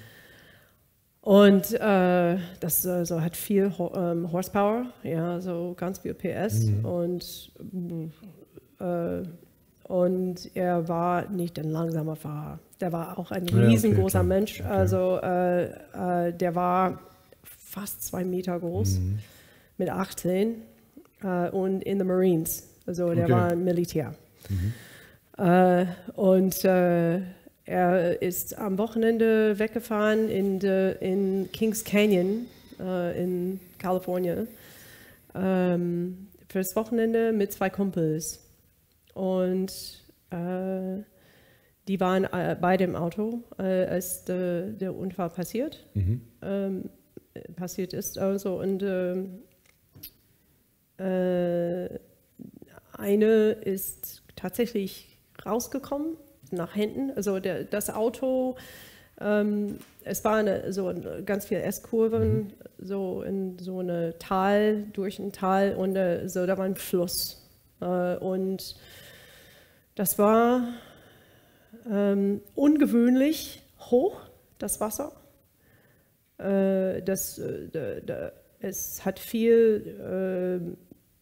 Speaker 3: Und äh, das also hat viel ähm, Horsepower, ja, so ganz viel PS. Mhm. Und, äh, und er war nicht ein langsamer Fahrer. Der war auch ein riesengroßer ja, okay, Mensch. Okay. Also äh, äh, der war fast zwei Meter groß, mhm. mit 18 äh, und in the Marines. Also der okay. war Militär. Mhm. Äh, und er ist am Wochenende weggefahren in, de, in Kings Canyon äh, in Kalifornien ähm, fürs Wochenende mit zwei Kumpels. Und äh, die waren äh, beide im Auto, äh, als de, der Unfall passiert, mhm. ähm, passiert ist. Also, und ähm, äh, eine ist tatsächlich rausgekommen nach hinten. Also der, das Auto, ähm, es waren so ganz viele S-Kurven, mhm. so in so eine Tal, durch ein Tal und äh, so, da war ein Fluss. Äh, und das war ähm, ungewöhnlich hoch, das Wasser. Äh, das, äh, es hat viel äh,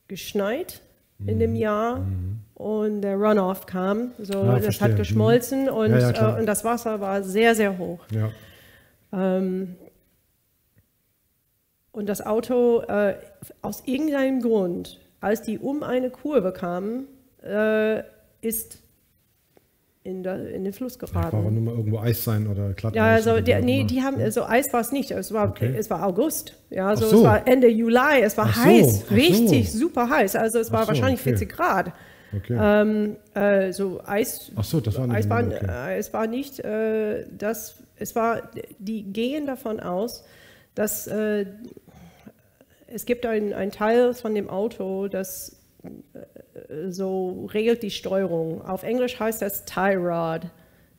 Speaker 3: geschneit in dem mhm. Jahr mhm. Und der Runoff kam. So, ja, das verstehe. hat geschmolzen mhm. und, ja, äh, und das Wasser war sehr, sehr hoch. Ähm, und das Auto, äh, aus irgendeinem Grund, als die um eine Kurve kamen, äh, ist in, der, in den Fluss geraten.
Speaker 1: Ja, war nur mal irgendwo Eis sein oder glatt.
Speaker 3: Ja, also der, nee, die haben, also Eis war es nicht. Es war, okay. es war August. Ja, also so. es war Ende Juli. Es war Ach heiß, so. richtig so. super heiß. Also es war wahrscheinlich okay. 40 Grad. Okay. Ähm, äh, so Eis.
Speaker 1: Ach so, das war
Speaker 3: nicht. Eis war, okay. äh, es war nicht, äh, das, es war, die gehen davon aus, dass äh, es gibt ein Teil von dem Auto, das äh, so regelt die Steuerung. Auf Englisch heißt das Tie Rod.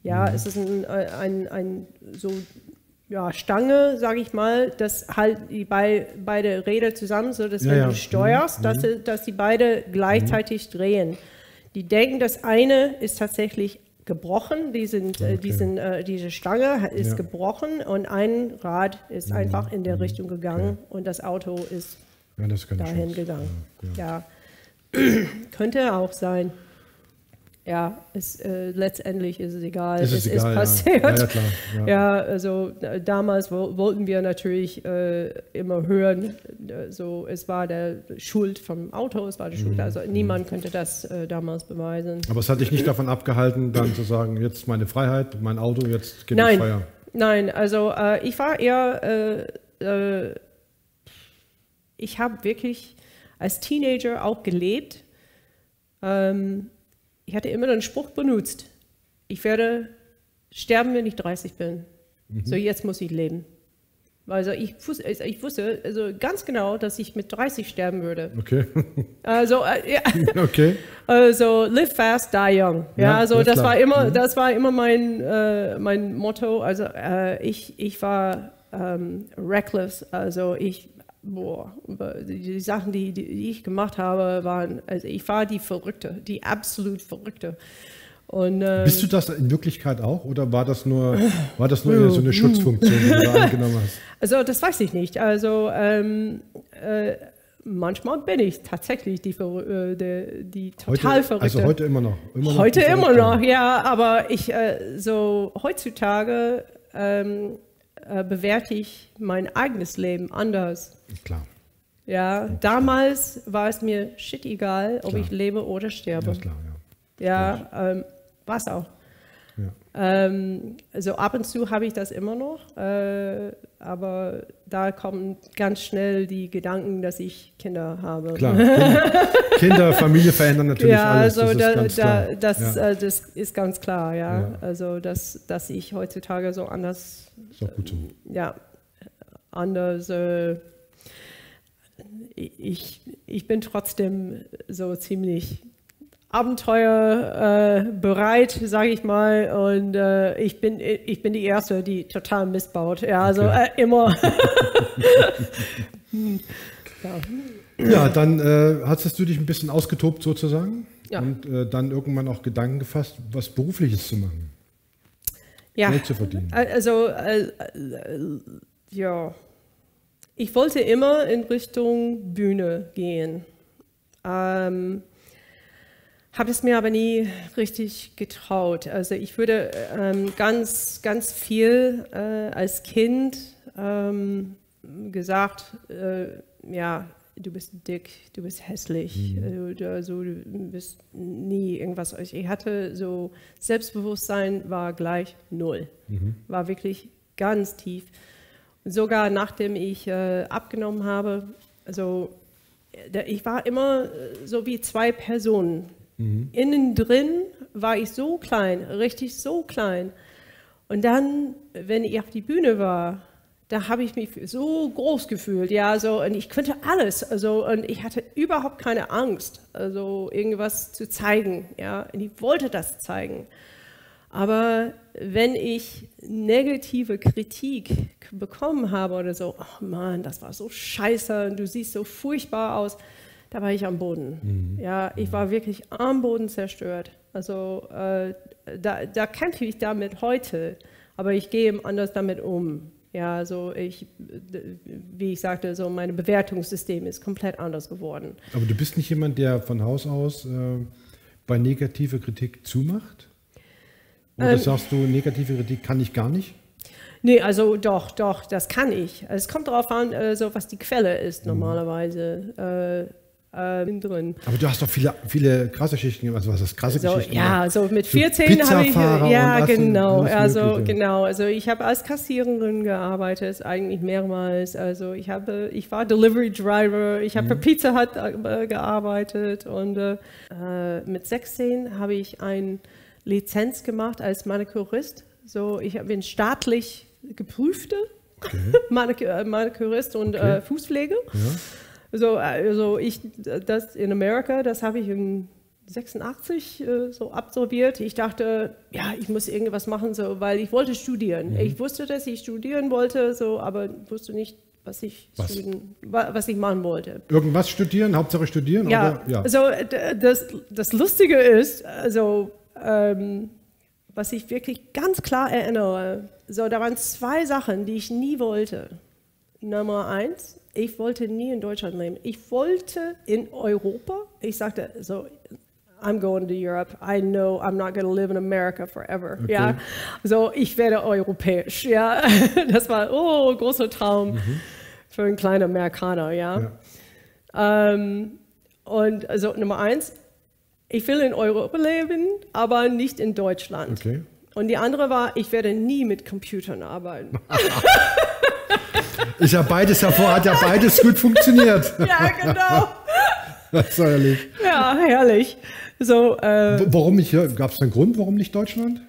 Speaker 3: Ja, mhm. es ist ein, äh, ein, ein so ja, Stange, sage ich mal, das halt die bei, beide Räder zusammen, so dass ja, wenn ja. du steuerst, mhm. dass, mhm. dass die beide gleichzeitig mhm. drehen. Die denken, das eine ist tatsächlich gebrochen, die sind, äh, okay. die sind, äh, diese Stange ist ja. gebrochen und ein Rad ist mhm. einfach in der mhm. Richtung gegangen okay. und das Auto ist dahin gegangen. ja. Könnte auch sein. Ja, es, äh, letztendlich ist es egal. Ist es, es egal, ist passiert. Ja, ja, klar, ja. ja also damals wollten wir natürlich äh, immer hören, äh, so es war der Schuld vom Auto, es war die Schuld. Mhm. Also niemand könnte das äh, damals beweisen.
Speaker 1: Aber es hat dich nicht davon abgehalten, dann zu sagen, jetzt meine Freiheit, mein Auto, jetzt geht Nein. Feier.
Speaker 3: Nein, also äh, ich war eher, äh, ich habe wirklich als Teenager auch gelebt. Ähm, ich hatte immer den Spruch benutzt, ich werde sterben, wenn ich 30 bin. Mhm. So, jetzt muss ich leben. Also ich, also ich, wusste also ganz genau, dass ich mit 30 sterben würde.
Speaker 1: Okay.
Speaker 3: Also, äh, ja.
Speaker 1: okay.
Speaker 3: also live fast, die young. Ja, ja also das klar. war immer, mhm. das war immer mein, äh, mein Motto. Also äh, ich, ich war ähm, reckless. Also ich boah, die Sachen, die, die ich gemacht habe, waren, also ich war die Verrückte, die absolut Verrückte. Und,
Speaker 1: ähm, Bist du das in Wirklichkeit auch oder war das nur, war das nur so eine Schutzfunktion, die du da angenommen hast?
Speaker 3: Also das weiß ich nicht. Also ähm, äh, manchmal bin ich tatsächlich die, äh, die, die total
Speaker 1: heute,
Speaker 3: Verrückte.
Speaker 1: Also heute immer noch.
Speaker 3: Immer noch heute immer noch, ja. Aber ich äh, so heutzutage ähm, äh, bewerte ich mein eigenes Leben anders.
Speaker 1: Klar.
Speaker 3: Ja, ja damals klar. war es mir shit egal, ob klar. ich lebe oder sterbe. Ja, klar, ja. Ja, ähm, war es auch. Ähm, also ab und zu habe ich das immer noch, äh, aber da kommen ganz schnell die Gedanken, dass ich Kinder habe.
Speaker 1: Klar, Kinder, Kinder Familie verändern natürlich
Speaker 3: ja,
Speaker 1: alles.
Speaker 3: Also
Speaker 1: das,
Speaker 3: da,
Speaker 1: ist
Speaker 3: da, das,
Speaker 1: ja.
Speaker 3: äh, das ist ganz klar, ja.
Speaker 1: Ja.
Speaker 3: Also dass, dass ich heutzutage so anders,
Speaker 1: ist auch gut so.
Speaker 3: ja, anders, äh, ich, ich bin trotzdem so ziemlich abenteuerbereit, äh, bereit, sage ich mal. Und äh, ich, bin, ich bin die Erste, die total Mist baut. Ja, also
Speaker 1: Okay.
Speaker 3: äh, immer. Ja.
Speaker 1: Ja, dann äh, hattest du dich ein bisschen ausgetobt sozusagen
Speaker 3: Ja.
Speaker 1: und äh, dann irgendwann auch Gedanken gefasst, was Berufliches zu machen,
Speaker 3: ja.
Speaker 1: Geld zu verdienen.
Speaker 3: Also, äh, äh, ja. Ich wollte immer in Richtung Bühne gehen. Ähm, habe es mir aber nie richtig getraut. Also ich würde ähm, ganz, ganz viel äh, als Kind ähm, gesagt, äh, ja, du bist dick, du bist hässlich, äh, du, also, du bist nie irgendwas. Ich hatte so, Selbstbewusstsein war gleich null, war wirklich ganz tief. Sogar nachdem ich äh, abgenommen habe, also äh, ich war immer äh, so wie zwei Personen. Innen drin war ich so klein, richtig so klein. Und dann, wenn ich auf die Bühne war, da habe ich mich so groß gefühlt, ja, so und ich konnte alles, also und ich hatte überhaupt keine Angst, also irgendwas zu zeigen, ja, und ich wollte das zeigen. Aber wenn ich negative Kritik bekommen habe oder so, oh Mann, das war so scheiße und du siehst so furchtbar aus, da war ich am Boden. Ja, ich war wirklich am Boden zerstört. Also äh, da, da kämpfe ich damit heute, aber ich gehe anders damit um. Ja, also ich, wie ich sagte, so mein Bewertungssystem ist komplett anders geworden.
Speaker 1: Aber du bist nicht jemand, der von Haus aus äh, bei negativer Kritik zumacht? Oder
Speaker 3: Ähm.
Speaker 1: sagst du, negative Kritik kann ich gar nicht?
Speaker 3: Nee, also doch, doch, das kann ich. Es kommt darauf an, äh, so was die Quelle ist normalerweise. Äh, äh, drin.
Speaker 1: Aber du hast doch viele, viele krasse Geschichten gemacht. Also was ist krasse
Speaker 3: So,
Speaker 1: Geschichten?
Speaker 3: ja,
Speaker 1: gemacht?
Speaker 3: so mit
Speaker 1: So
Speaker 3: 14 habe ich ja genau, also
Speaker 1: Mögliche.
Speaker 3: genau, also ich habe als Kassiererin gearbeitet, eigentlich mehrmals. Also ich habe, ich war Delivery Driver, ich habe
Speaker 1: Mhm.
Speaker 3: für Pizza Hut äh, gearbeitet und äh, äh, mit 16 habe ich eine Lizenz gemacht als Manikurist. So, ich bin staatlich geprüfte Manik äh, Manikürist und
Speaker 1: Okay.
Speaker 3: äh, Fußpflege.
Speaker 1: Ja.
Speaker 3: So, also ich, das in Amerika, das habe ich in 86 äh, so absolviert. Ich dachte, ja, ich muss irgendwas machen, so, weil ich wollte studieren.
Speaker 1: Mhm.
Speaker 3: Ich wusste, dass ich studieren wollte, so, aber wusste nicht, was ich,
Speaker 1: Was?
Speaker 3: studien- wa- was ich machen wollte.
Speaker 1: Irgendwas studieren, Hauptsache studieren?
Speaker 3: Ja,
Speaker 1: Oder? ja.
Speaker 3: also das, das Lustige ist, also ähm, was ich wirklich ganz klar erinnere, so da waren zwei Sachen, die ich nie wollte. Nummer eins, ich wollte nie in Deutschland leben. Ich wollte in Europa. Ich sagte so, I'm going to Europe. I know I'm not going to live in America forever.
Speaker 1: Okay.
Speaker 3: Ja, so ich werde europäisch. Ja, das war oh großer Traum für einen kleinen Amerikaner. Ja.
Speaker 1: Ja.
Speaker 3: Ähm, und also Nummer eins, ich will in Europa leben, aber nicht in Deutschland.
Speaker 1: Okay.
Speaker 3: Und die andere war, ich werde nie mit Computern arbeiten.
Speaker 1: Ist ja beides hervor, hat ja beides gut funktioniert.
Speaker 3: ja, genau.
Speaker 1: Das ist herrlich.
Speaker 3: Ja, herrlich. So, äh,
Speaker 1: Warum nicht? Gab es einen Grund, warum nicht Deutschland?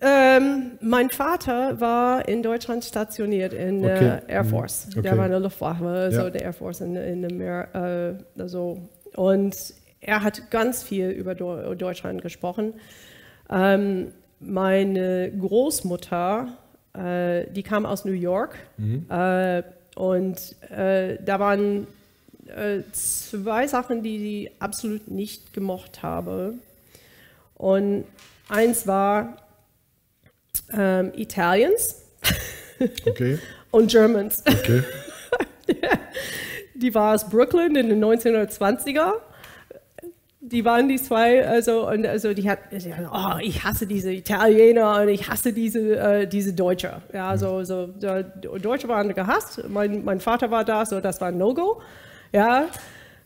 Speaker 3: ähm, mein Vater war in Deutschland stationiert in
Speaker 1: Okay.
Speaker 3: der Air Force.
Speaker 1: Mhm. Okay.
Speaker 3: Der war in der Luftwaffe,
Speaker 1: Ja.
Speaker 3: so der Air Force in, in Amerika. Äh, also. Und er hat ganz viel über Deu- Deutschland gesprochen. Ähm, meine Großmutter, äh, die kam aus New York äh, und äh, da waren äh, zwei Sachen, die sie absolut nicht gemocht habe. Und eins war ähm, Italians
Speaker 1: Okay.
Speaker 3: und Germans.
Speaker 1: Okay.
Speaker 3: Die war aus Brooklyn in den 1920er. Die waren die zwei, also, und also die hat, oh, ich hasse diese Italiener und ich hasse diese, äh, diese Deutsche. Ja, so, so, der Deutsche waren gehasst. Mein, mein Vater war da, so, das war ein No-Go. Ja,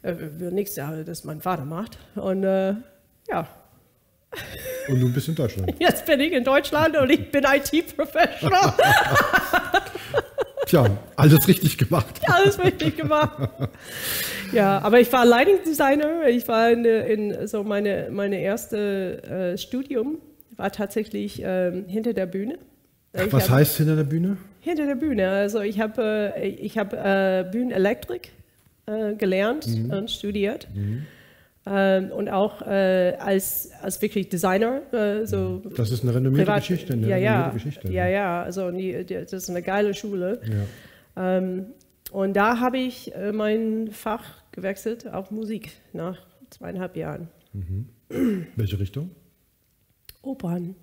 Speaker 3: äh, will nichts, ja, das mein Vater macht. Und äh, ja,
Speaker 1: Und du bist in Deutschland.
Speaker 3: Jetzt bin ich in Deutschland und ich bin IT-Professional.
Speaker 1: Tja, alles richtig gemacht.
Speaker 3: alles richtig gemacht. Ja, aber ich war Lighting Designer. Ich war in, in so meine, meine erste äh, Studium war tatsächlich äh, hinter der Bühne.
Speaker 1: Ich Was hab, heißt hinter der Bühne?
Speaker 3: Hinter der Bühne. Also ich habe äh, ich äh, Bühnenelektrik äh, gelernt mhm. und studiert. Mhm. Ähm, und auch äh, als, als wirklich Designer. Äh, so
Speaker 1: das ist eine renommierte privat, Geschichte. Eine
Speaker 3: ja,
Speaker 1: ja,
Speaker 3: Geschichte, ja, ja, also die, die, das ist eine geile Schule. Ja. Ähm, und da habe ich äh, mein Fach gewechselt auf Musik nach zweieinhalb Jahren.
Speaker 1: Mhm. Welche Richtung?
Speaker 3: Opern.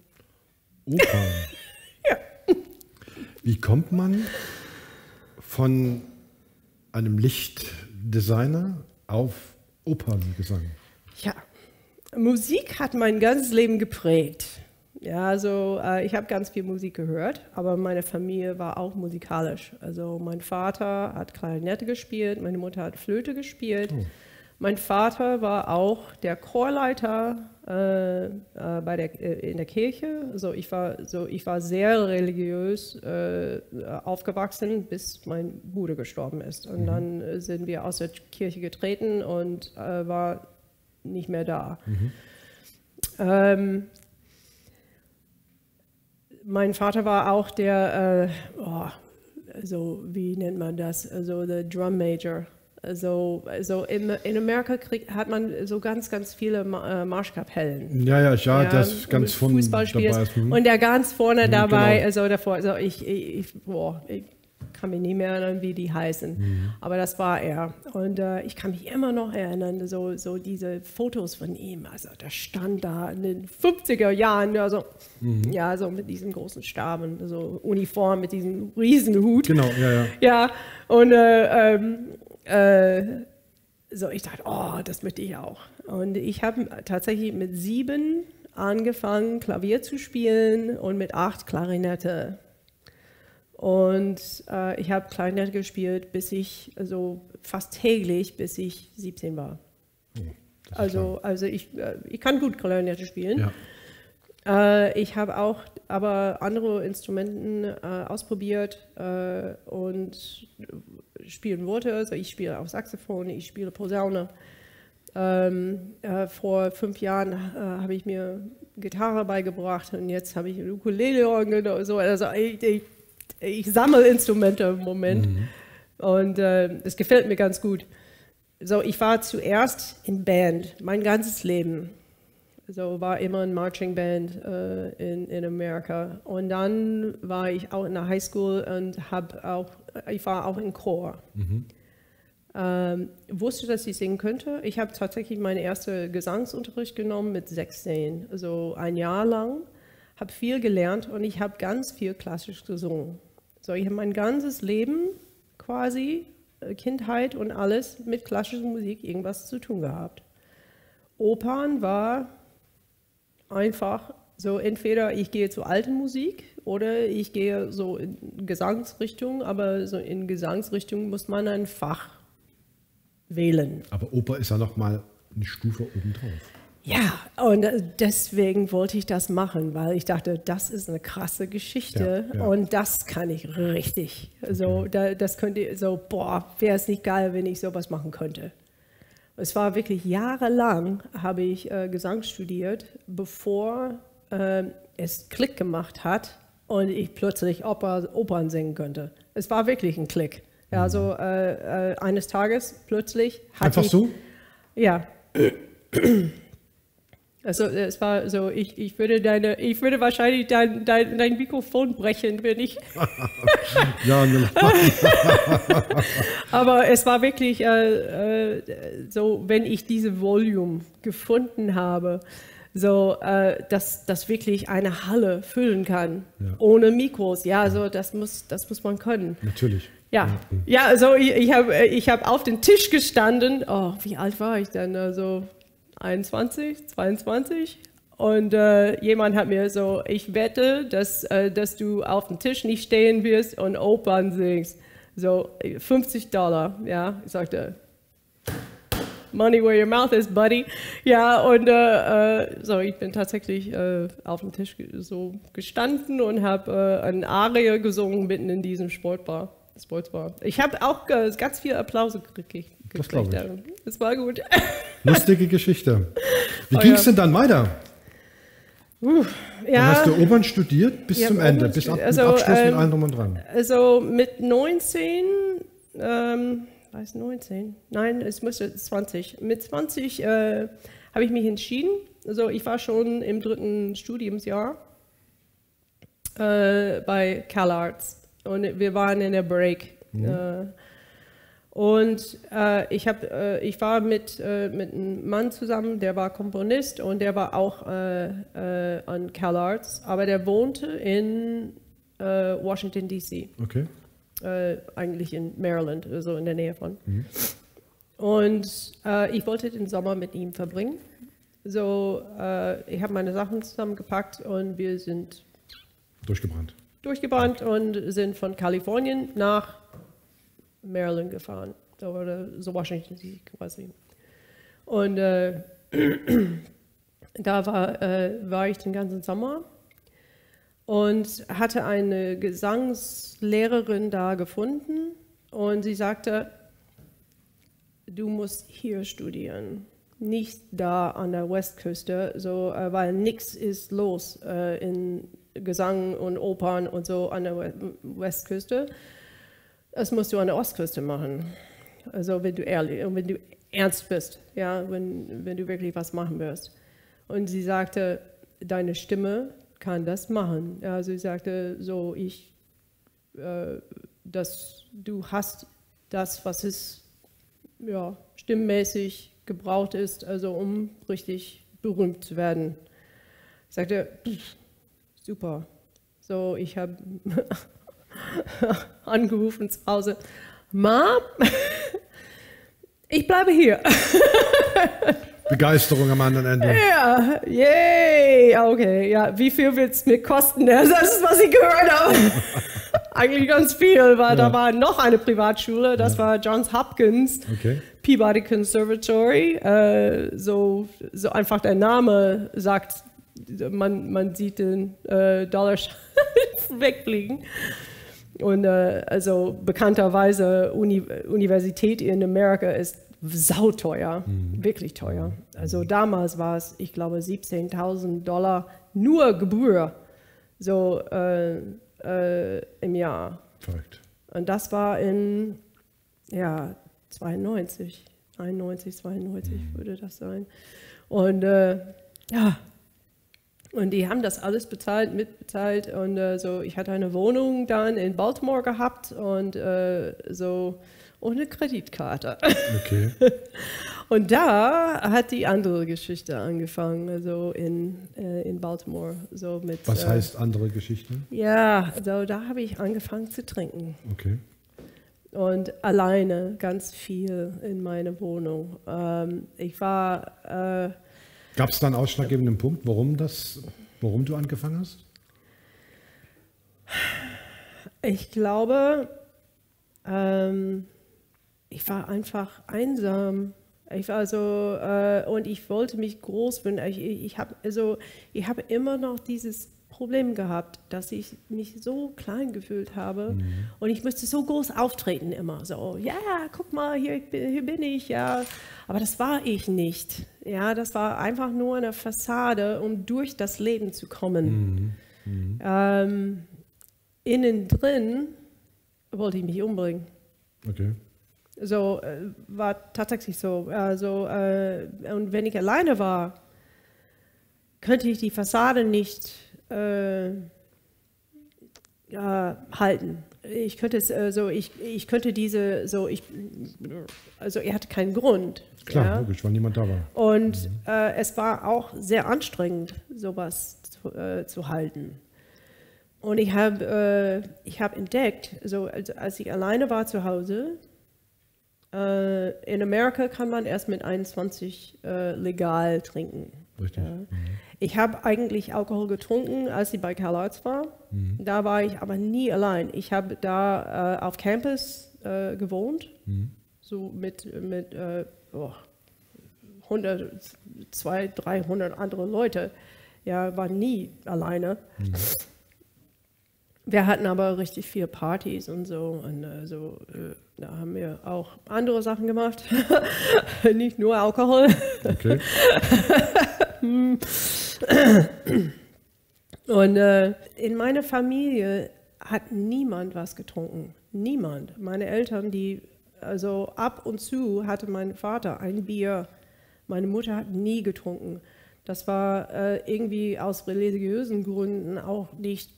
Speaker 1: Opern. ja. Wie kommt man von einem Lichtdesigner auf Operngesang?
Speaker 3: Ja, Musik hat mein ganzes Leben geprägt. Ja, also äh, ich habe ganz viel Musik gehört, aber meine Familie war auch musikalisch. Also mein Vater hat Klarinette gespielt, meine Mutter hat Flöte gespielt. Oh. Mein Vater war auch der Chorleiter äh, äh, bei der, äh, in der Kirche. Also ich war, so, ich war sehr religiös äh, aufgewachsen, bis mein Bruder gestorben ist. Und mhm. dann äh, sind wir aus der Kirche getreten und äh, war nicht mehr da. Mhm. Ähm, mein Vater war auch der, oh, also wie nennt man das, also der Drum Major also, also in, in Amerika krieg, hat man so ganz, ganz viele äh, Marschkapellen.
Speaker 1: Ja, ja, ja, ja das ganz vorne
Speaker 3: dabei ist. Hm. Und der ganz vorne mhm, dabei, genau. also davor, also ich, ich, boah, ich kann mich nicht mehr erinnern, wie die heißen. Mhm. Aber das war er. Und äh, ich kann mich immer noch erinnern, so, so diese Fotos von ihm. Also der stand da in den 50er Jahren, also, mhm. ja, so mit diesem großen Stab und so Uniform mit diesem Riesenhut.
Speaker 1: Genau, ja, ja.
Speaker 3: Ja, und äh, ähm, äh, so, ich dachte, oh, das möchte ich auch. Und ich habe tatsächlich mit sieben angefangen, Klavier zu spielen und mit acht Klarinette. Und äh, ich habe Klarinette gespielt, bis ich, also fast täglich, bis ich 17 war. Oh, also, also ich, äh, ich kann gut Klarinette spielen. Ja. Äh, ich habe auch aber andere Instrumenten äh, ausprobiert äh, und spielen wollte. Also ich spiele auch Saxophon, ich spiele Posaune. Ähm, äh, vor fünf Jahren äh, habe ich mir Gitarre beigebracht und jetzt habe ich Ukulele und so. Also ich, ich, ich sammle Instrumente im Moment mhm. und äh, es gefällt mir ganz gut. So, ich war zuerst in Band, mein ganzes Leben. So war immer ein Marching Band äh, in, in Amerika. Und dann war ich auch in der Highschool und habe auch, ich war auch im Chor. Mhm. Ähm, wusste, dass ich singen könnte. Ich habe tatsächlich meinen ersten Gesangsunterricht genommen mit 16, also ein Jahr lang. Habe viel gelernt und ich habe ganz viel klassisch gesungen. So, ich habe mein ganzes Leben quasi, äh, Kindheit und alles mit klassischer Musik irgendwas zu tun gehabt. Opern war einfach so entweder ich gehe zur alten Musik oder ich gehe so in Gesangsrichtung, aber so in Gesangsrichtung muss man ein Fach wählen.
Speaker 1: Aber Oper ist ja noch mal eine Stufe obendrauf.
Speaker 3: Ja, und deswegen wollte ich das machen, weil ich dachte, das ist eine krasse Geschichte ja, ja. und das kann ich richtig. So, okay. da, das könnte so, boah, wäre es nicht geil, wenn ich sowas machen könnte. Es war wirklich jahrelang, habe ich äh, Gesang studiert, bevor äh, es Klick gemacht hat und ich plötzlich Oper, Opern singen könnte. Es war wirklich ein Klick. Ja, also äh, äh eines Tages plötzlich
Speaker 1: hatte Einfach
Speaker 3: ich,
Speaker 1: so?
Speaker 3: Ja. Also es war so, ich, ich würde deine, ich würde wahrscheinlich dein, dein, dein Mikrofon brechen, wenn ich. ja, ne. Aber es war wirklich äh, äh, so, wenn ich diese Volume gefunden habe, so äh, dass das wirklich eine Halle füllen kann ja. ohne Mikros. Ja, ja, so das muss, das muss man können.
Speaker 1: Natürlich.
Speaker 3: Ja, ja, also ich, ich habe ich hab auf den Tisch gestanden. Oh, wie alt war ich denn? Also 21, 22. Und äh, jemand hat mir so, ich wette, dass, äh, dass du auf dem Tisch nicht stehen wirst und Opern singst. So 50 Dollar, ja. Ich sagte, Money where your mouth is, buddy. Ja, und äh, äh, so, ich bin tatsächlich äh, auf dem Tisch so gestanden und habe äh, ein Aria gesungen mitten in diesem Sportbar. Sportsbar. Ich habe auch ganz viel Applaus gekriegt.
Speaker 1: Das glaube ich.
Speaker 3: Das war gut.
Speaker 1: Lustige Geschichte. Wie
Speaker 3: Oh,
Speaker 1: ging es
Speaker 3: ja.
Speaker 1: denn dann weiter?
Speaker 3: Uh,
Speaker 1: Dann
Speaker 3: ja,
Speaker 1: hast du Opern studiert bis
Speaker 3: Ich
Speaker 1: zum Ende, bis ab, mit
Speaker 3: Also,
Speaker 1: Abschluss mit
Speaker 3: ähm,
Speaker 1: allem drum und dran.
Speaker 3: also mit 19, ähm, weiß 19, nein, es müsste 20. Mit 20 äh, habe ich mich entschieden. Also ich war schon im dritten Studiumsjahr äh, bei CalArts und wir waren in der Break. Äh, und äh, ich, hab, äh, ich war mit, äh, mit einem Mann zusammen, der war Komponist und der war auch äh, äh, an CalArts, aber der wohnte in äh, Washington, D.C
Speaker 1: Okay.
Speaker 3: eigentlich in Maryland, also in der Nähe von. Und äh, ich wollte den Sommer mit ihm verbringen. So, ich habe meine Sachen zusammengepackt und wir sind
Speaker 1: Durchgebrannt.
Speaker 3: durchgebrannt und sind von Kalifornien nach Maryland gefahren. So, oder so Washington DC quasi. Und äh, da war, äh, war ich den ganzen Sommer und hatte eine Gesangslehrerin da gefunden und sie sagte, du musst hier studieren, nicht da an der Westküste, so, äh, weil nichts ist los äh, in Gesang und Opern und so an der We Westküste. Das musst du an der Ostküste machen. Also wenn du ehrlich, wenn du ernst bist, ja, wenn, wenn du wirklich was machen wirst. Und sie sagte, deine Stimme kann das machen. Ja, sie sagte so, ich, äh, dass du hast das, was es ja, stimmmäßig gebraucht ist, also um richtig berühmt zu werden. Ich sagte, super. So, ich habe angerufen zu Hause, Mom, ich bleibe hier.
Speaker 1: Begeisterung am anderen Ende.
Speaker 3: Ja, yay, okay, ja, wie viel wird es mir kosten? Das ist, was ich gehört habe. Eigentlich ganz viel, weil da war noch eine Privatschule, das war Johns Hopkins.
Speaker 1: Okay.
Speaker 3: Peabody Conservatory, äh, so, so einfach der Name sagt, man, man sieht den äh, Dollarschein wegfliegen. Und äh, also bekannterweise Uni Universität in Amerika ist sauteuer, wirklich teuer. Also damals war es, ich glaube, 17.000 Dollar nur Gebühr so äh, äh, im Jahr.
Speaker 1: Verrückt.
Speaker 3: Und das war in, ja, 92, 91, 92 würde das sein. Und äh, ja, und die haben das alles bezahlt, mitbezahlt. Und äh, so, ich hatte eine Wohnung dann in Baltimore gehabt und äh, so ohne Kreditkarte.
Speaker 1: Okay.
Speaker 3: Und da hat die andere Geschichte angefangen, also in, äh, in Baltimore. So mit,
Speaker 1: Was
Speaker 3: äh,
Speaker 1: heißt andere Geschichte?
Speaker 3: Ja, so da habe ich angefangen zu trinken.
Speaker 1: Okay.
Speaker 3: und alleine ganz viel in meiner Wohnung. Ähm, ich war, äh,
Speaker 1: Gab es da einen ausschlaggebenden Punkt, warum das, warum du angefangen hast?
Speaker 3: ich glaube, ähm, ich war einfach einsam. Ich war so, äh, und ich wollte mich groß finden. Ich, ich, habe also, ich habe immer noch dieses Problem gehabt, dass ich mich so klein gefühlt habe und ich musste so groß auftreten immer. So, ja, guck mal, hier, hier bin ich, ja. Aber das war ich nicht. Ja, das war einfach nur eine Fassade, um durch das Leben zu kommen. Ähm, innen drin wollte ich mich umbringen.
Speaker 1: Okay.
Speaker 3: So äh, war tatsächlich so. Also, äh, und wenn ich alleine war, könnte ich die Fassade nicht äh, ja, halten. Ich könnte es, äh, so, ich, ich könnte diese, so, ich, also er hatte keinen Grund.
Speaker 1: Klar,
Speaker 3: ja?
Speaker 1: logisch, weil niemand da war.
Speaker 3: Und äh, es war auch sehr anstrengend, sowas zu, äh, zu halten. Und ich habe äh, ich hab entdeckt, so, als, als ich alleine war zu Hause, äh, in Amerika kann man erst mit 21 äh, legal trinken.
Speaker 1: Richtig.
Speaker 3: Ich habe eigentlich Alkohol getrunken, als ich bei CalArts war. Da war ich aber nie allein. Ich habe da äh, auf Campus äh, gewohnt, so mit, mit äh, oh, 100, 200, 300 andere Leute. Ja, war nie alleine. Mhm. Wir hatten aber richtig viele Partys und so. Und äh, so, äh, da haben wir auch andere Sachen gemacht. Nicht nur Alkohol. Okay. und äh, in meiner Familie hat niemand was getrunken. Niemand. Meine Eltern, die, also ab und zu hatte mein Vater ein Bier. Meine Mutter hat nie getrunken. Das war äh, irgendwie aus religiösen Gründen auch nicht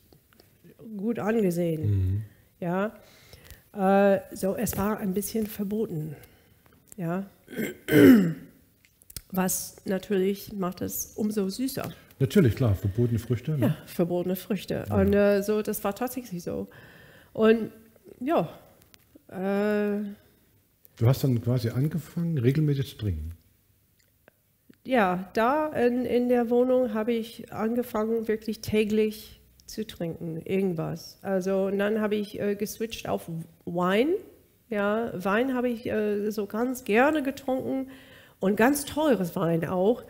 Speaker 3: gut angesehen. Mhm. Ja, äh, so es war ein bisschen verboten. Ja, was natürlich macht es umso süßer.
Speaker 1: Natürlich, klar, verbotene Früchte.
Speaker 3: Ne? Ja, verbotene Früchte. Ja. Und äh, so, das war tatsächlich so. Und ja. Äh,
Speaker 1: du hast dann quasi angefangen, regelmäßig zu trinken.
Speaker 3: Ja, da in, in der Wohnung habe ich angefangen, wirklich täglich zu trinken, irgendwas. Also und dann habe ich äh, geswitcht auf Wein. Ja, Wein habe ich äh, so ganz gerne getrunken und ganz teures Wein auch.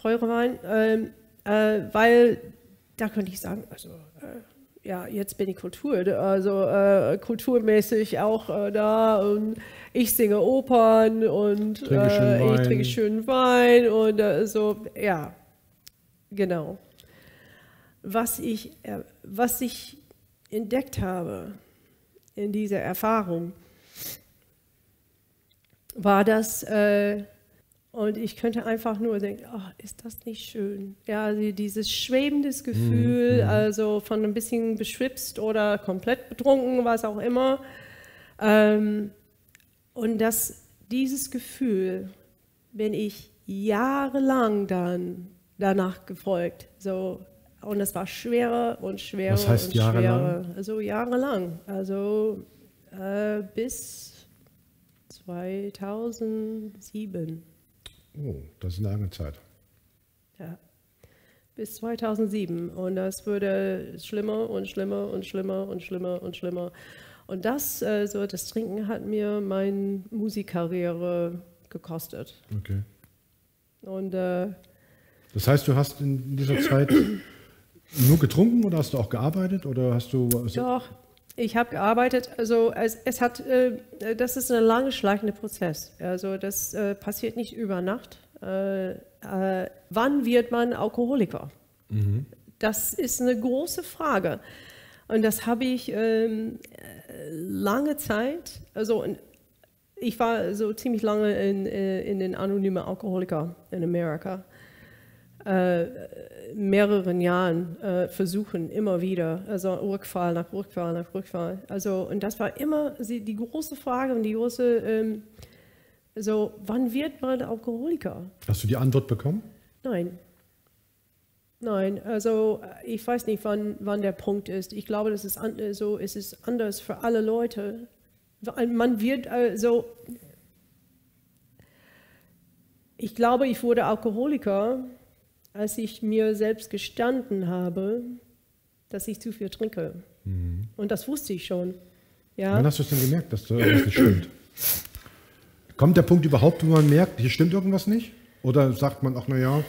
Speaker 3: Teure Wein, ähm, äh, weil da könnte ich sagen, also äh, ja, jetzt bin ich Kultur, also äh, kulturmäßig auch äh, da und ich singe Opern und trinke ich trinke schönen Wein und so, ja, genau was ich, äh, was ich entdeckt habe in dieser Erfahrung, war das, äh, und ich könnte einfach nur denken, oh, ist das nicht schön? Ja, also dieses schwebendes Gefühl, mhm. mhm. also von ein bisschen beschwipst oder komplett betrunken, was auch immer. Ähm, und das, dieses Gefühl bin ich jahrelang dann danach gefolgt. So, und es war schwerer und schwerer
Speaker 1: Was heißt
Speaker 3: und
Speaker 1: jahrelang?
Speaker 3: schwerer. Also jahrelang. Also äh, bis 2007.
Speaker 1: Oh, das ist eine lange Zeit.
Speaker 3: Ja, bis 2007. Und das wurde schlimmer und schlimmer und schlimmer und schlimmer und schlimmer. Und das, äh, so das Trinken hat mir meine Musikkarriere gekostet.
Speaker 1: Okay.
Speaker 3: Und äh,
Speaker 1: das heißt, du hast in dieser Zeit nur getrunken oder hast du auch gearbeitet oder hast du?
Speaker 3: Doch, ich habe gearbeitet. Also es, es hat, äh, das ist ein lange schleichender Prozess. Also das äh, passiert nicht über Nacht. Äh, äh wann wird man Alkoholiker? Mhm. Das ist eine große Frage. Und das habe ich ähm, lange Zeit, also ich war so ziemlich lange in, äh, in den anonymen Alkoholiker in Amerika äh, mehreren Jahren äh, versuchen, immer wieder, also Rückfall nach Rückfall nach Rückfall. Also, und das war immer die große Frage und die große, ähm, so, wann wird man Alkoholiker?
Speaker 1: Hast du die Antwort bekommen?
Speaker 3: Nein. Nein, also ich weiß nicht, wann, wann der Punkt ist. Ich glaube, das ist an, so, es ist anders für alle Leute. Man wird also, ich glaube, ich wurde Alkoholiker, als ich mir selbst gestanden habe, dass ich zu viel trinke. Mhm. Und das wusste ich schon. Ja?
Speaker 1: Wann hast du es denn gemerkt, dass das nicht stimmt? Kommt der Punkt überhaupt, wo man merkt, hier stimmt irgendwas nicht? Oder sagt man, ach naja,